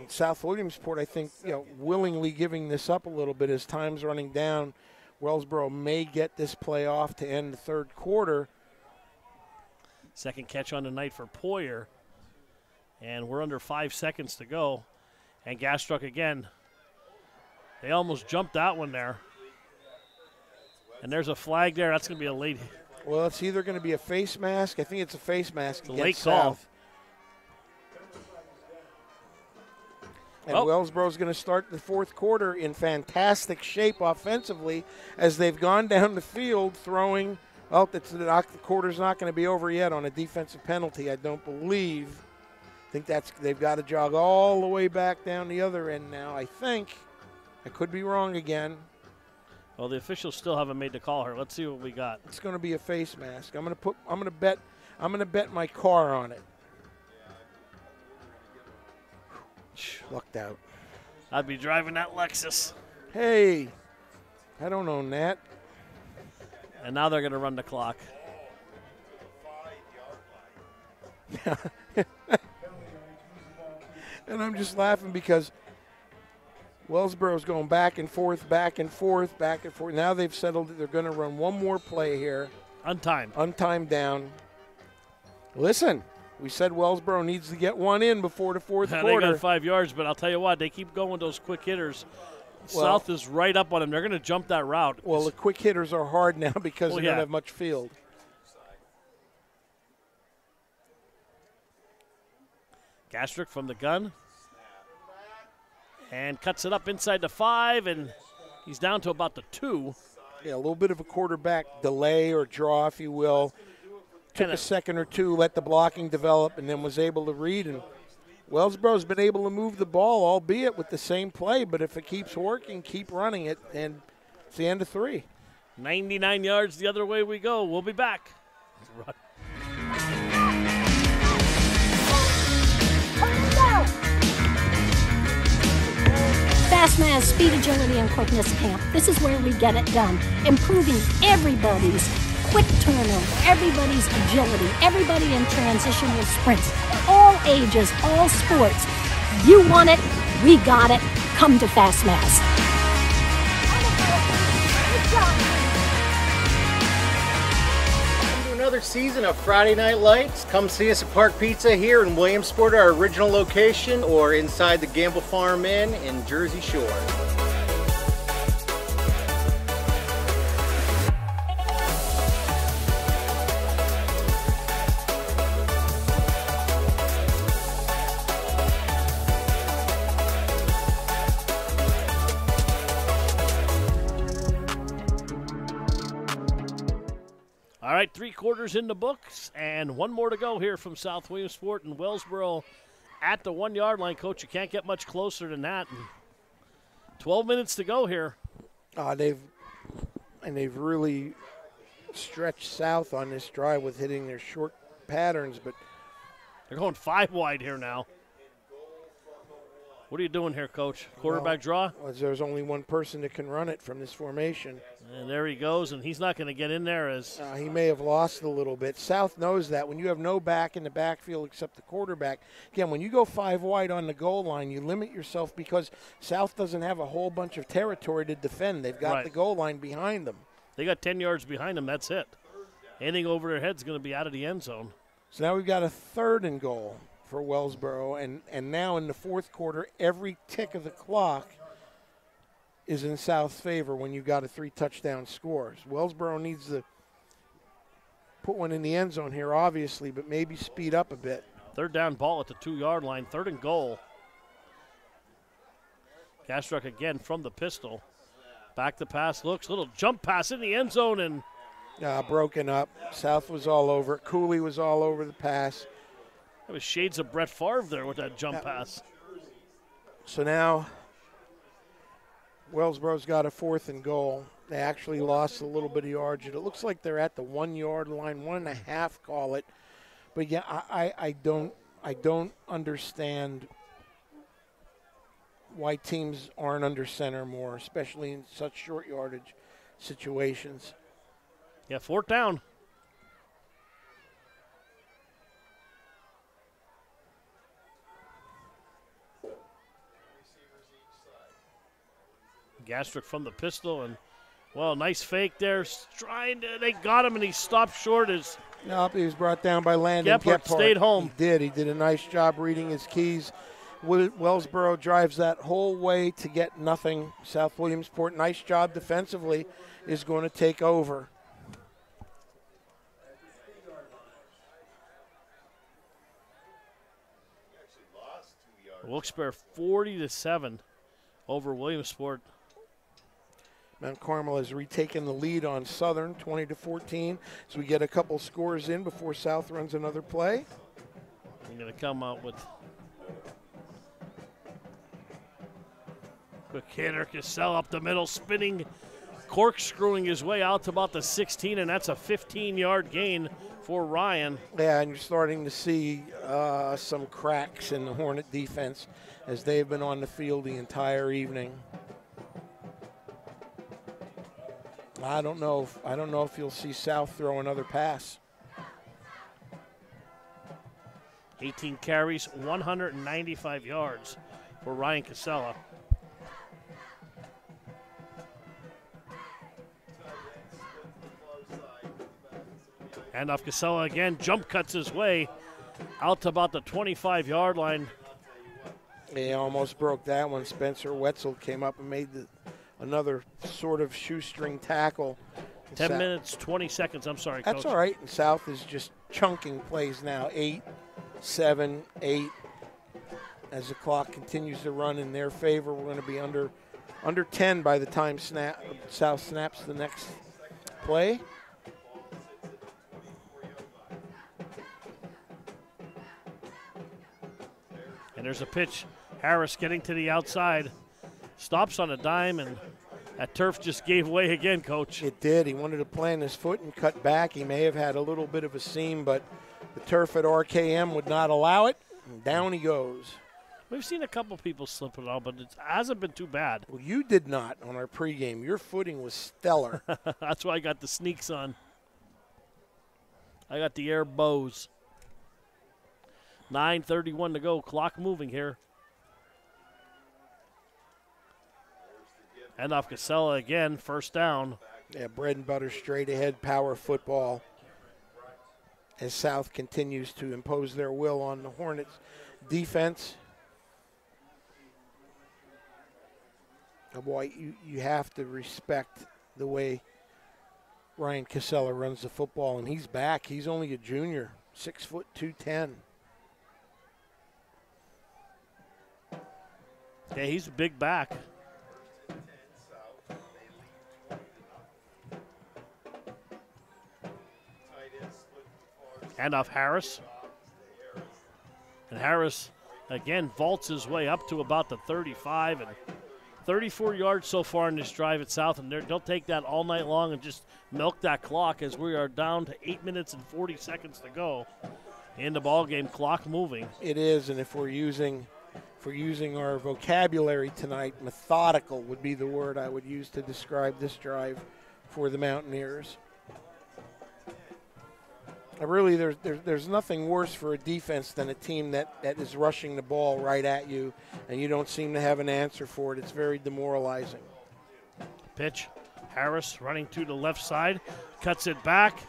South Williamsport, I think, you know, willingly giving this up a little bit as time's running down. Wellsboro may get this play off to end the third quarter. Second catch on the night for Poyer. And we're under five seconds to go. And Gastrock again. They almost jumped that one there. And there's a flag there. That's going to be a late. Well, it's either going to be a face mask. I think it's a face mask against. South. And Well- Wellsboro's going to start the fourth quarter in fantastic shape offensively as they've gone down the field throwing. Oh, that's the, the quarter's not going to be over yet on a defensive penalty. I don't believe. I think that's they've got to jog all the way back down the other end now. I think. I could be wrong again. Well, the officials still haven't made the call here. Let's see what we got. It's going to be a face mask. I'm going to put. I'm going to bet. I'm going to bet my car on it. Lucked out. I'd be driving that Lexus. Hey, I don't own that. And now they're going to run the clock. And I'm just laughing because Wellsboro's going back and forth, back and forth, back and forth. Now they've settled it. They're going to run one more play here. Untimed. Untimed down. Listen, we said Wellsboro needs to get one in before the fourth they quarter. got five yards, but I'll tell you what, they keep going those quick hitters. Well- South is right up on them. They're going to jump that route. Well, the quick hitters are hard now because Well, they yeah. don't have much field. Gastrock from the gun. And cuts it up inside the five, and he's down to about the two. Yeah, a little bit of a quarterback delay or draw, if you will. Took a second or two, let the blocking develop, and then was able to read. And Wellsboro's been able to move the ball, albeit with the same play. But if it keeps working, keep running it, and it's the end of three. 99 yards the other way we go. We'll be back. Fastman's Speed, Agility, and Quickness Camp. This is where we get it done. Improving everybody's quick turnover, everybody's agility, everybody in transitional sprints, all ages, all sports. You want it, we got it. Come to Fastmass. Welcome another season of Friday Night Lights. Come see us at Park Pizza here in Williamsport, our original location, or inside the Gamble Farm Inn in Jersey Shore. Right, three quarters in the books, and one more to go here from South Williamsport and Wellsboro at the one yard line. Coach, you can't get much closer than that. And 12 minutes to go here. Uh, they've and they've really stretched south on this drive with hitting their short patterns, but They're going five wide here now. What are you doing here, Coach? Quarterback draw? well, there's only one person that can run it from this formation. And there he goes, and he's not going to get in there as Uh, he may have lost a little bit. South knows that when you have no back in the backfield except the quarterback. Again, when you go five wide on the goal line, you limit yourself because South doesn't have a whole bunch of territory to defend. They've got Right. the goal line behind them. they got 10 yards behind them. That's it. Anything over their head's going to be out of the end zone. So now we've got a third and goal for Wellsboro, and, and now in the fourth quarter, every tick of the clock is in South's favor when you've got a three touchdown scores. Wellsboro needs to put one in the end zone here, obviously, but maybe speed up a bit. Third down ball at the two yard line, third and goal. Gastrock again from the pistol. Back the pass looks, little jump pass in the end zone, and Uh, broken up. South was all over it. Cooley was all over the pass. That was shades of Brett Favre there with that jump pass. So now Wellsboro's got a fourth and goal. They actually lost a little bit of yardage. It looks like they're at the one yard line, one and a half, call it. But yeah, I, I, I don't I don't understand why teams aren't under center more, especially in such short yardage situations. Yeah, fourth down. Gastrock from the pistol and well, nice fake there. Trying to, they got him and he stopped short. As Nope, he was brought down by Landon Gephardt stayed home. He did. He did a nice job reading his keys. Wellsboro drives that whole way to get nothing. South Williamsport, nice job defensively, is going to take over. Wilkes-Barre 40 to seven over Williamsport. Mount Carmel has retaken the lead on Southern, 20 to 14. So we get a couple scores in before South runs another play. I'm going to come out with quick hitter Casella up the middle, spinning, corkscrewing his way out to about the 16, and that's a 15-yard gain for Ryan. Yeah, and you're starting to see uh, some cracks in the Hornet defense as they've been on the field the entire evening. I don't know. If, I don't know if you'll see South throw another pass. 18 carries, 195 yards for Ryan Casella. And off Casella again, jump cuts his way out to about the 25 yard line. He almost broke that one. Spencer Wetzel came up and made the, another sort of shoestring tackle. 10 Sa- minutes, 20 seconds. I'm sorry, That's Coach. all right. And South is just chunking plays now. Eight, seven, eight. As the clock continues to run in their favor, we're going to be under under 10 by the time snap South snaps the next play. And there's a pitch. Harris getting to the outside. Stops on a dime, and that turf just gave way again, Coach. It did. He wanted to plant his foot and cut back. He may have had a little bit of a seam, but the turf at RKM would not allow it. And down he goes. We've seen a couple people slip it out, but it hasn't been too bad. Well, you did not on our pregame. Your footing was stellar. That's why I got the sneaks on. I got the air bows. 9.31 to go. Clock moving here. And off Casella again. First down. Yeah, bread and butter, straight ahead power football. As South continues to impose their will on the Hornets defense. Oh boy, you, you have to respect the way Ryan Casella runs the football, and he's back. He's only a junior, six foot two ten. Yeah, he's a big back. And off Harris. And Harris again vaults his way up to about the 35 and 34 yards so far in this drive at South, and they'll take that all night long and just milk that clock as we are down to eight minutes and 40 seconds to go in the ball game. Clock moving. It is, and if we're using if we're using our vocabulary tonight, methodical would be the word I would use to describe this drive for the Mountaineers. Really, there's, there's there's nothing worse for a defense than a team that, that is rushing the ball right at you, and you don't seem to have an answer for it. It's very demoralizing. Pitch. Harris running to the left side, cuts it back,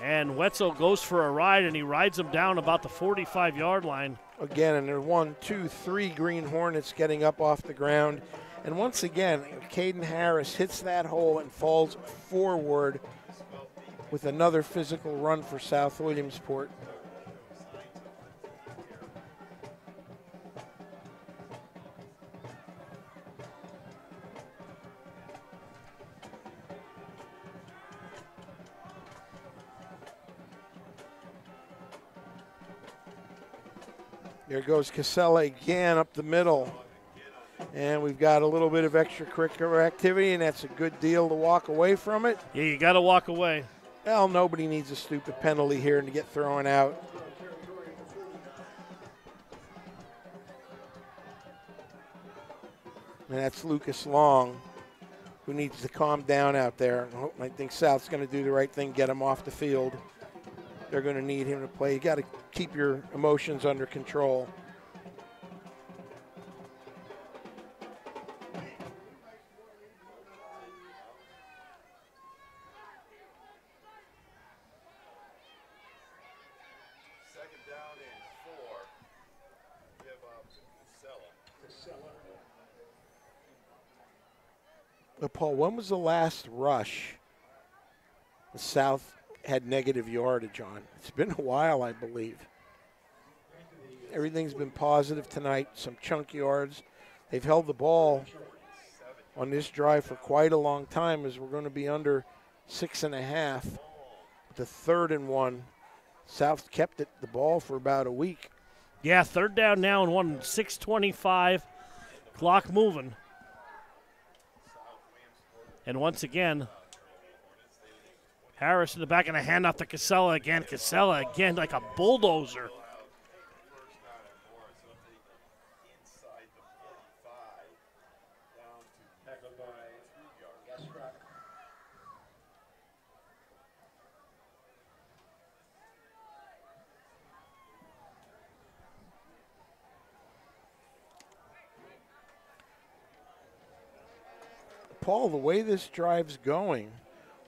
and Wetzel goes for a ride, and he rides him down about the 45 yard line. Again, and there are one, two, three Green Hornets getting up off the ground. And once again, Caden Harris hits that hole and falls forward with another physical run for South Williamsport. There goes Casella again up the middle. And we've got a little bit of extracurricular activity, and that's a good deal to walk away from it. Yeah, you got to walk away. Well, nobody needs a stupid penalty here and to get thrown out. And that's Lucas Long, who needs to calm down out there. I think South's going to do the right thing, get him off the field. They're going to need him to play. You got to keep your emotions under control. But Paul, when was the last rush the South had negative yardage on? It's been a while, I believe. Everything's been positive tonight, some chunk yards. They've held the ball on this drive for quite a long time as we're going to be under six and a half. The third and one. South kept it the ball for about a week. Yeah, third down now and one, 625. Clock moving. And once again, Harris in the back and a handoff to Casella again. Casella again like a bulldozer. Paul, the way this drive's going,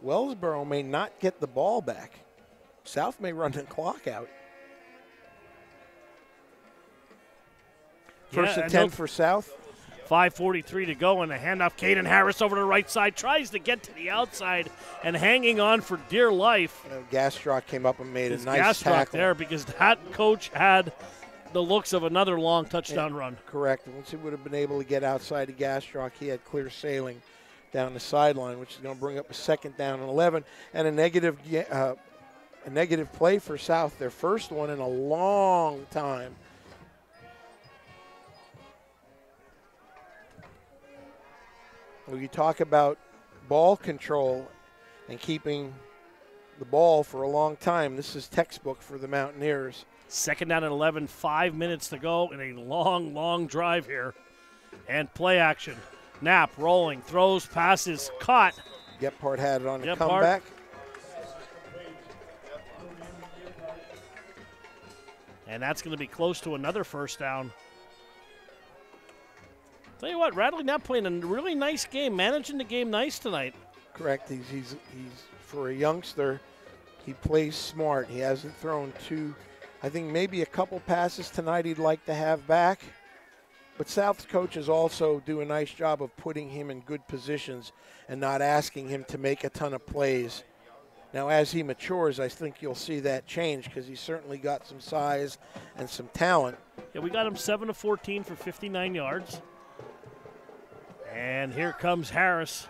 Wellsboro may not get the ball back. South may run the clock out. First Yeah, and 10 for South. 5.43 to go, and a handoff. Caden Harris over to the right side tries to get to the outside and hanging on for dear life. Gastrock came up and made a nice Gastrock tackle. there because that coach had the looks of another long touchdown run. Correct. Once he would have been able to get outside of Gastrock, he had clear sailing down the sideline, which is going to bring up a second down and 11 and a negative, uh, a negative play for South, their first one in a long time. When you talk about ball control and keeping the ball for a long time, this is textbook for the Mountaineers. Second down and 11, five minutes to go in a long, long drive here. And play action. Knapp rolling, throws, passes, caught. Gephardt had it on the Gephardt. comeback. And that's going to be close to another first down. Tell you what, Radley Knapp playing a really nice game, managing the game nice tonight. Correct. He's, he's, he's for a youngster, he plays smart. He hasn't thrown two, I think maybe a couple passes tonight he'd like to have back. But South's coaches also do a nice job of putting him in good positions and not asking him to make a ton of plays. Now, as he matures, I think you'll see that change because he's certainly got some size and some talent. Yeah, we got him 7 to 14 for 59 yards. And here comes Harris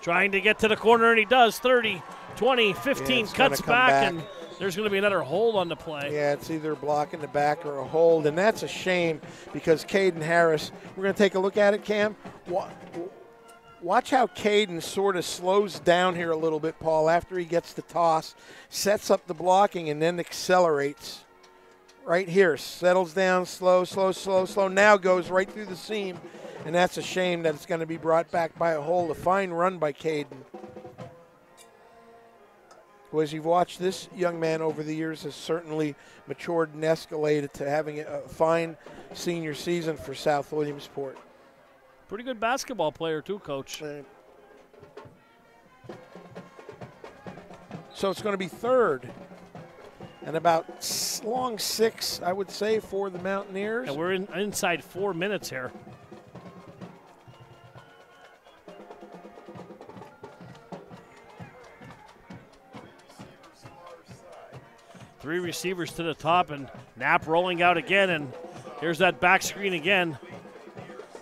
trying to get to the corner, and he does 30, 20, 15, it's gonna cuts back, back. and there's going to be another hold on the play. Yeah, it's either a block in the back or a hold, and that's a shame because Caden Harris. We're going to take a look at it, Cam. Watch how Caden sort of slows down here a little bit, Paul, after he gets the toss, sets up the blocking, and then accelerates. Right here, settles down, slow, slow, slow, slow. Now goes right through the seam, and that's a shame that it's going to be brought back by a hold. A fine run by Caden who, as you've watched this young man over the years, has certainly matured and escalated to having a fine senior season for South Williamsport. Pretty good basketball player, too, coach. So it's going to be third and about long six, I would say, for the Mountaineers. And we're in, inside four minutes here. Three receivers to the top, and Knapp rolling out again. And here's that back screen again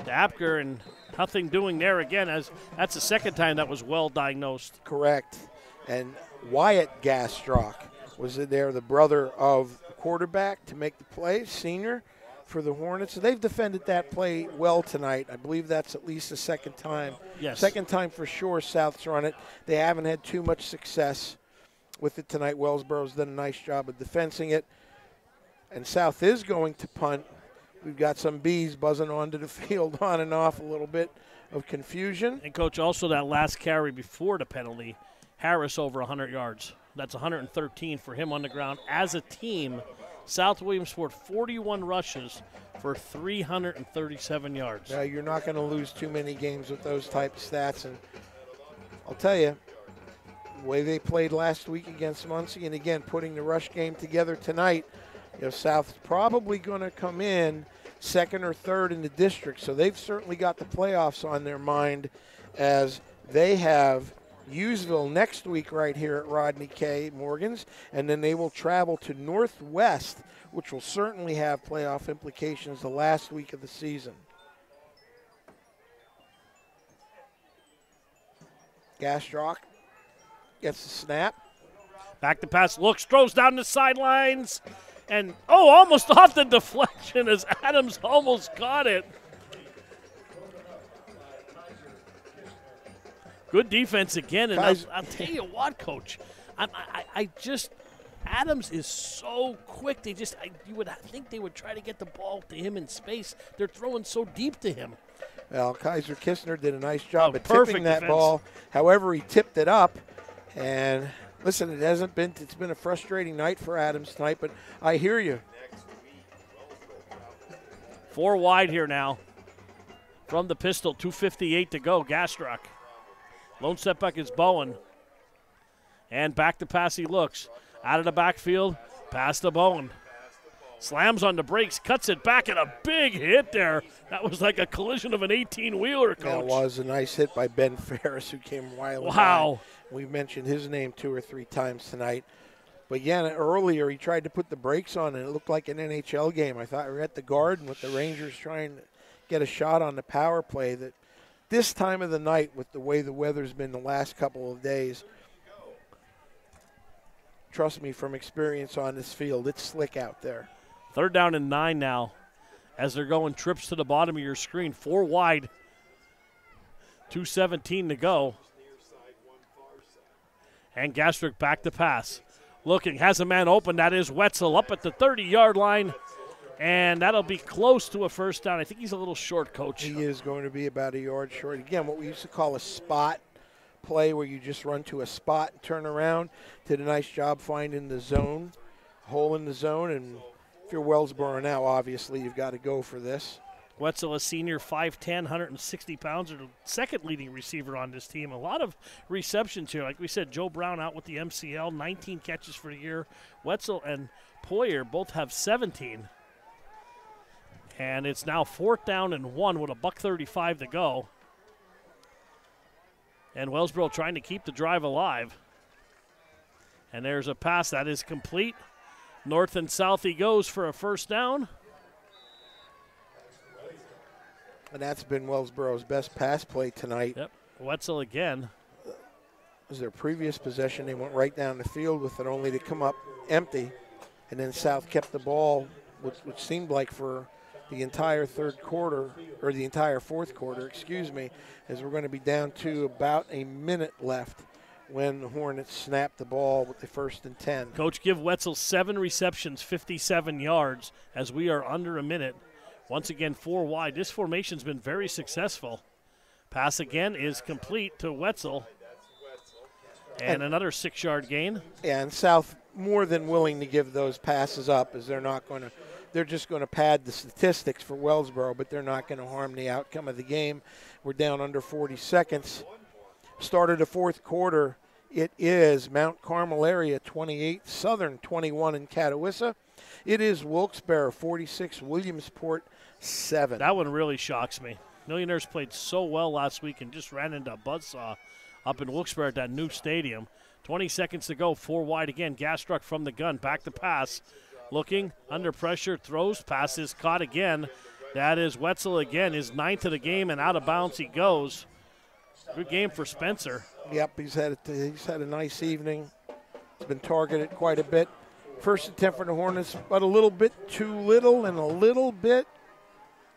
to Apker, and nothing doing there again. As that's the second time that was well diagnosed. Correct. And Wyatt Gastrock was in there, the brother of quarterback, to make the play, senior for the Hornets. So they've defended that play well tonight. I believe that's at least the second time. Yes. Second time for sure South's run it. They haven't had too much success with it tonight. Wellsboro's done a nice job of defending it. And South is going to punt. We've got some bees buzzing onto the field on and off a little bit of confusion. And coach, also that last carry before the penalty, Harris over 100 yards. That's 113 for him on the ground. As a team, South Williamsport 41 rushes for 337 yards. Now you're not going to lose too many games with those type of stats, and I'll tell you, the way they played last week against Muncy, and again putting the rush game together tonight, you know South's probably going to come in second or third in the district, so they've certainly got the playoffs on their mind as they have Hughesville next week right here at Rodney K. Morgan's, and then they will travel to Northwest, which will certainly have playoff implications the last week of the season. Gastrock gets the snap. Back to pass, looks, throws down the sidelines, and oh, almost off the deflection as Adams almost got it. Good defense again, and I'll, I'll, tell you what, Coach, I, I, I, just Adams is so quick. They just I, you would think they would try to get the ball to him in space. They're throwing so deep to him. Well, Kaiser Kistner did a nice job Oh, of tipping that defense. ball. However, he tipped it up, and listen, it hasn't been. It's been a frustrating night for Adams tonight, but I hear you. Four wide here now. From the pistol, 258 to go. Gastrock. Lone setback is Bowen. And back to pass he looks. Out of the backfield, pass to Bowen. Slams on the brakes, cuts it back, and a big hit there. That was like a collision of an 18 wheeler, That coach. was a nice hit by Ben Ferris, who came wildly. Wow. by. We mentioned his name two or three times tonight. But yeah, earlier he tried to put the brakes on, and it looked like an NHL game. I thought we were at the Garden with the Rangers trying to get a shot on the power play. That this time of the night, with the way the weather's been the last couple of days, trust me from experience on this field, it's slick out there. Third down and nine now as they're going trips to the bottom of your screen. Four wide. 217 to go. And Gastrock back to pass. Looking, has a man open. That is Wetzel up at the 30 yard line. And that'll be close to a first down. I think he's a little short, coach. He is going to be about a yard short. Again, what we used to call a spot play where you just run to a spot and turn around. Did a nice job finding the zone, hole in the zone. And if you're Wellsboro now, obviously you've got to go for this. Wetzel, a senior, 5'10, 160 pounds, the second leading receiver on this team. A lot of receptions here. Like we said, Joe Brown out with the MCL, 19 catches for the year. Wetzel and Poyer both have 17. And it's now fourth down and one with a buck 35 to go. And Wellsboro trying to keep the drive alive. And there's a pass that is complete. North and south he goes for a first down. And that's been Wellsboro's best pass play tonight. Yep. Wetzel again. Was their previous possession, they went right down the field with it only to come up empty. And then South kept the ball, which, which seemed like for the entire third quarter, or the entire fourth quarter, excuse me, as we're going to be down to about a minute left when the Hornets snapped the ball with the first and 10. Coach, give Wetzel seven receptions, 57 yards, as we are under a minute. Once again, four wide. This formation's been very successful. Pass again is complete to Wetzel. And, And- another six yard gain. and South more than willing to give those passes up as they're not going to they're just going to pad the statistics for Wellsboro, but they're not going to harm the outcome of the game. We're down under 40 seconds. Started the fourth quarter. It is Mount Carmel area 28, Southern 21 in Catawissa. It is Wilkes-Barre 46, Williamsport 7. That one really shocks me. Millionaires played so well last week and just ran into a buzzsaw up in Wilkes-Barre at that new stadium. 20 seconds to go, four wide again. Gastrock from the gun, back to pass. Looking, under pressure, throws, passes, caught again. That is Wetzel again, his ninth of the game, and out of bounds he goes. Good game for Spencer. Yep, he's had a, he's had a nice evening. He's been targeted quite a bit. First attempt for the Hornets, but a little bit too little and a little bit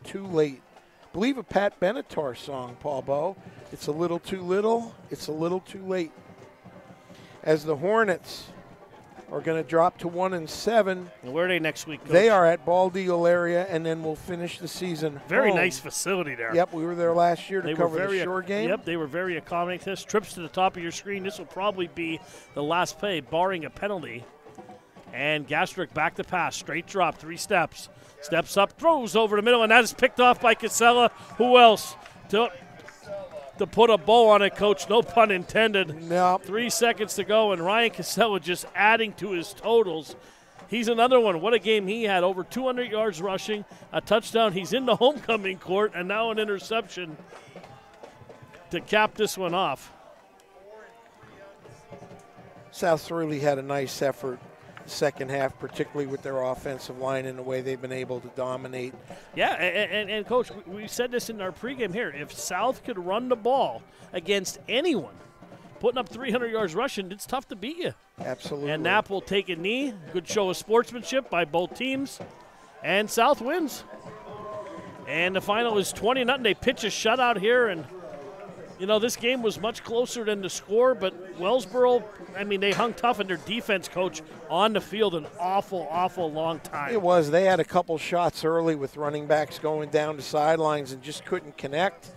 too late. I believe a Pat Benatar song, Paul Bow. It's a little too little, it's a little too late. As the Hornets are going to drop to one and seven. And where are they next week? Coach? They are at Bald Eagle area, and then we'll finish the season. Very home. nice facility there. Yep, we were there last year to They cover very the shore game. Yep, they were very accommodating. This trips to the top of your screen. This will probably be the last play, barring a penalty. And Gastrock back to pass, straight drop, three steps, steps up, throws over the middle, and that is picked off by Casella. Who else to to put a bow on it, Coach? No pun intended. No. Three seconds to go, and Ryan Casella just adding to his totals. He's another one. What a game he had! Over 200 yards rushing, a touchdown. He's in the homecoming court, and now an interception to cap this one off. South really had a nice effort second half, particularly with their offensive line and the way they've been able to dominate. Yeah, and, and, and coach, we- said this in our pregame here. If South could run the ball against anyone, putting up 300 yards rushing, it's tough to beat you. Absolutely. And Knapp will take a knee. Good show of sportsmanship by both teams. And South wins. And the final is 20 nothing. They pitch a shutout here and you know, this game was much closer than the score, but Wellsboro, I mean, they hung tough and their defense coach on the field an awful, awful long time. It was. They had a couple shots early with running backs going down to sidelines and just couldn't connect.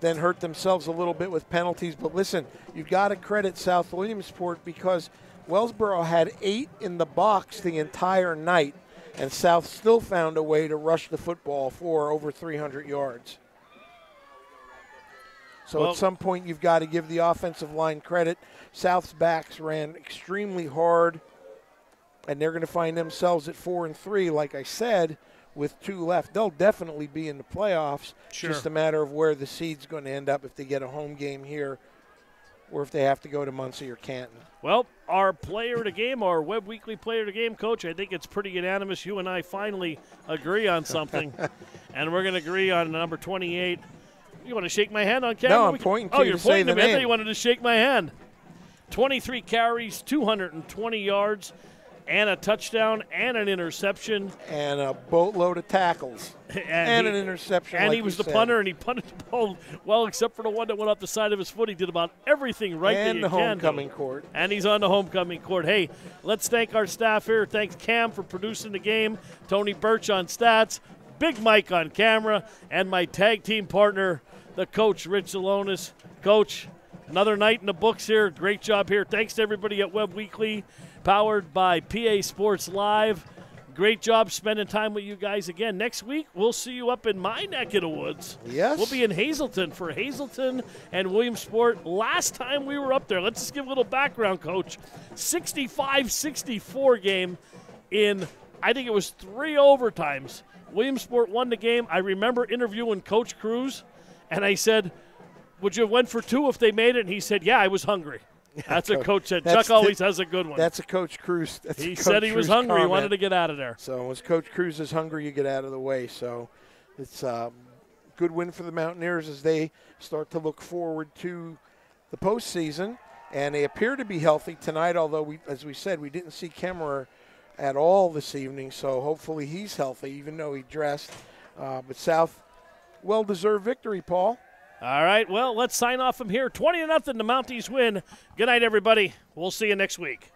Then hurt themselves a little bit with penalties. But listen, you've got to credit South Williamsport because Wellsboro had eight in the box the entire night, and South still found a way to rush the football for over 300 yards. So Well- at some point, you've got to give the offensive line credit. South's backs ran extremely hard, and they're going to find themselves at four and three. Like I said, with two left, they'll definitely be in the playoffs. Sure. Just a matter of where the seed's going to end up if they get a home game here, or if they have to go to Muncy or Canton. Well, our player of the game, our Webb Weekly player of the game, coach, I think it's pretty unanimous. You and I finally agree on something, and we're going to agree on number 28. You want to shake my hand on camera? No, I'm can- pointing oh, to Oh, you you're pointing to me. I thought you wanted to shake my hand. 23 carries, 220 yards, and a touchdown and an interception. And a boatload of tackles. And an interception, And like he was the said. punter, and he punted the ball well, except for the one that went off the side of his foot. He did about everything right And the can homecoming court. And he's on the homecoming court. Hey, let's thank our staff here. Thanks Cam for producing the game, Tony Birch on stats, Big Mike on camera, and my tag team partner, the coach, Rich Zalonis. Coach, another night in the books here. Great job here. Thanks to everybody at Webb Weekly, powered by PA Sports Live. Great job spending time with you guys again. Next week, we'll see you up in my neck of the woods. Yes. We'll be in Hazleton for Hazleton and Williamsport. Last time we were up there, let's just give a little background, coach. 65 64 game in, I think it was three overtimes. Williamsport won the game. I remember interviewing Coach Crews, and I said, Would you have went for two if they made it? And he said, Yeah, I was hungry. That's a Coach said. That's Chuck always has a good one. That's a Coach Crews. That's He a said Coach he was Crews hungry. He wanted to get out of there. So as Coach Crews is hungry, you get out of the way. So it's a good win for the Mountaineers as they start to look forward to the postseason. And they appear to be healthy tonight, although we, as we said, we didn't see Kemmerer at all this evening. So hopefully he's healthy, even though he dressed. Uh, but South, well-deserved victory, Paul. All right, well, let's sign off from here. 20 to nothing, the Mounties win. Good night, everybody. We'll see you next week.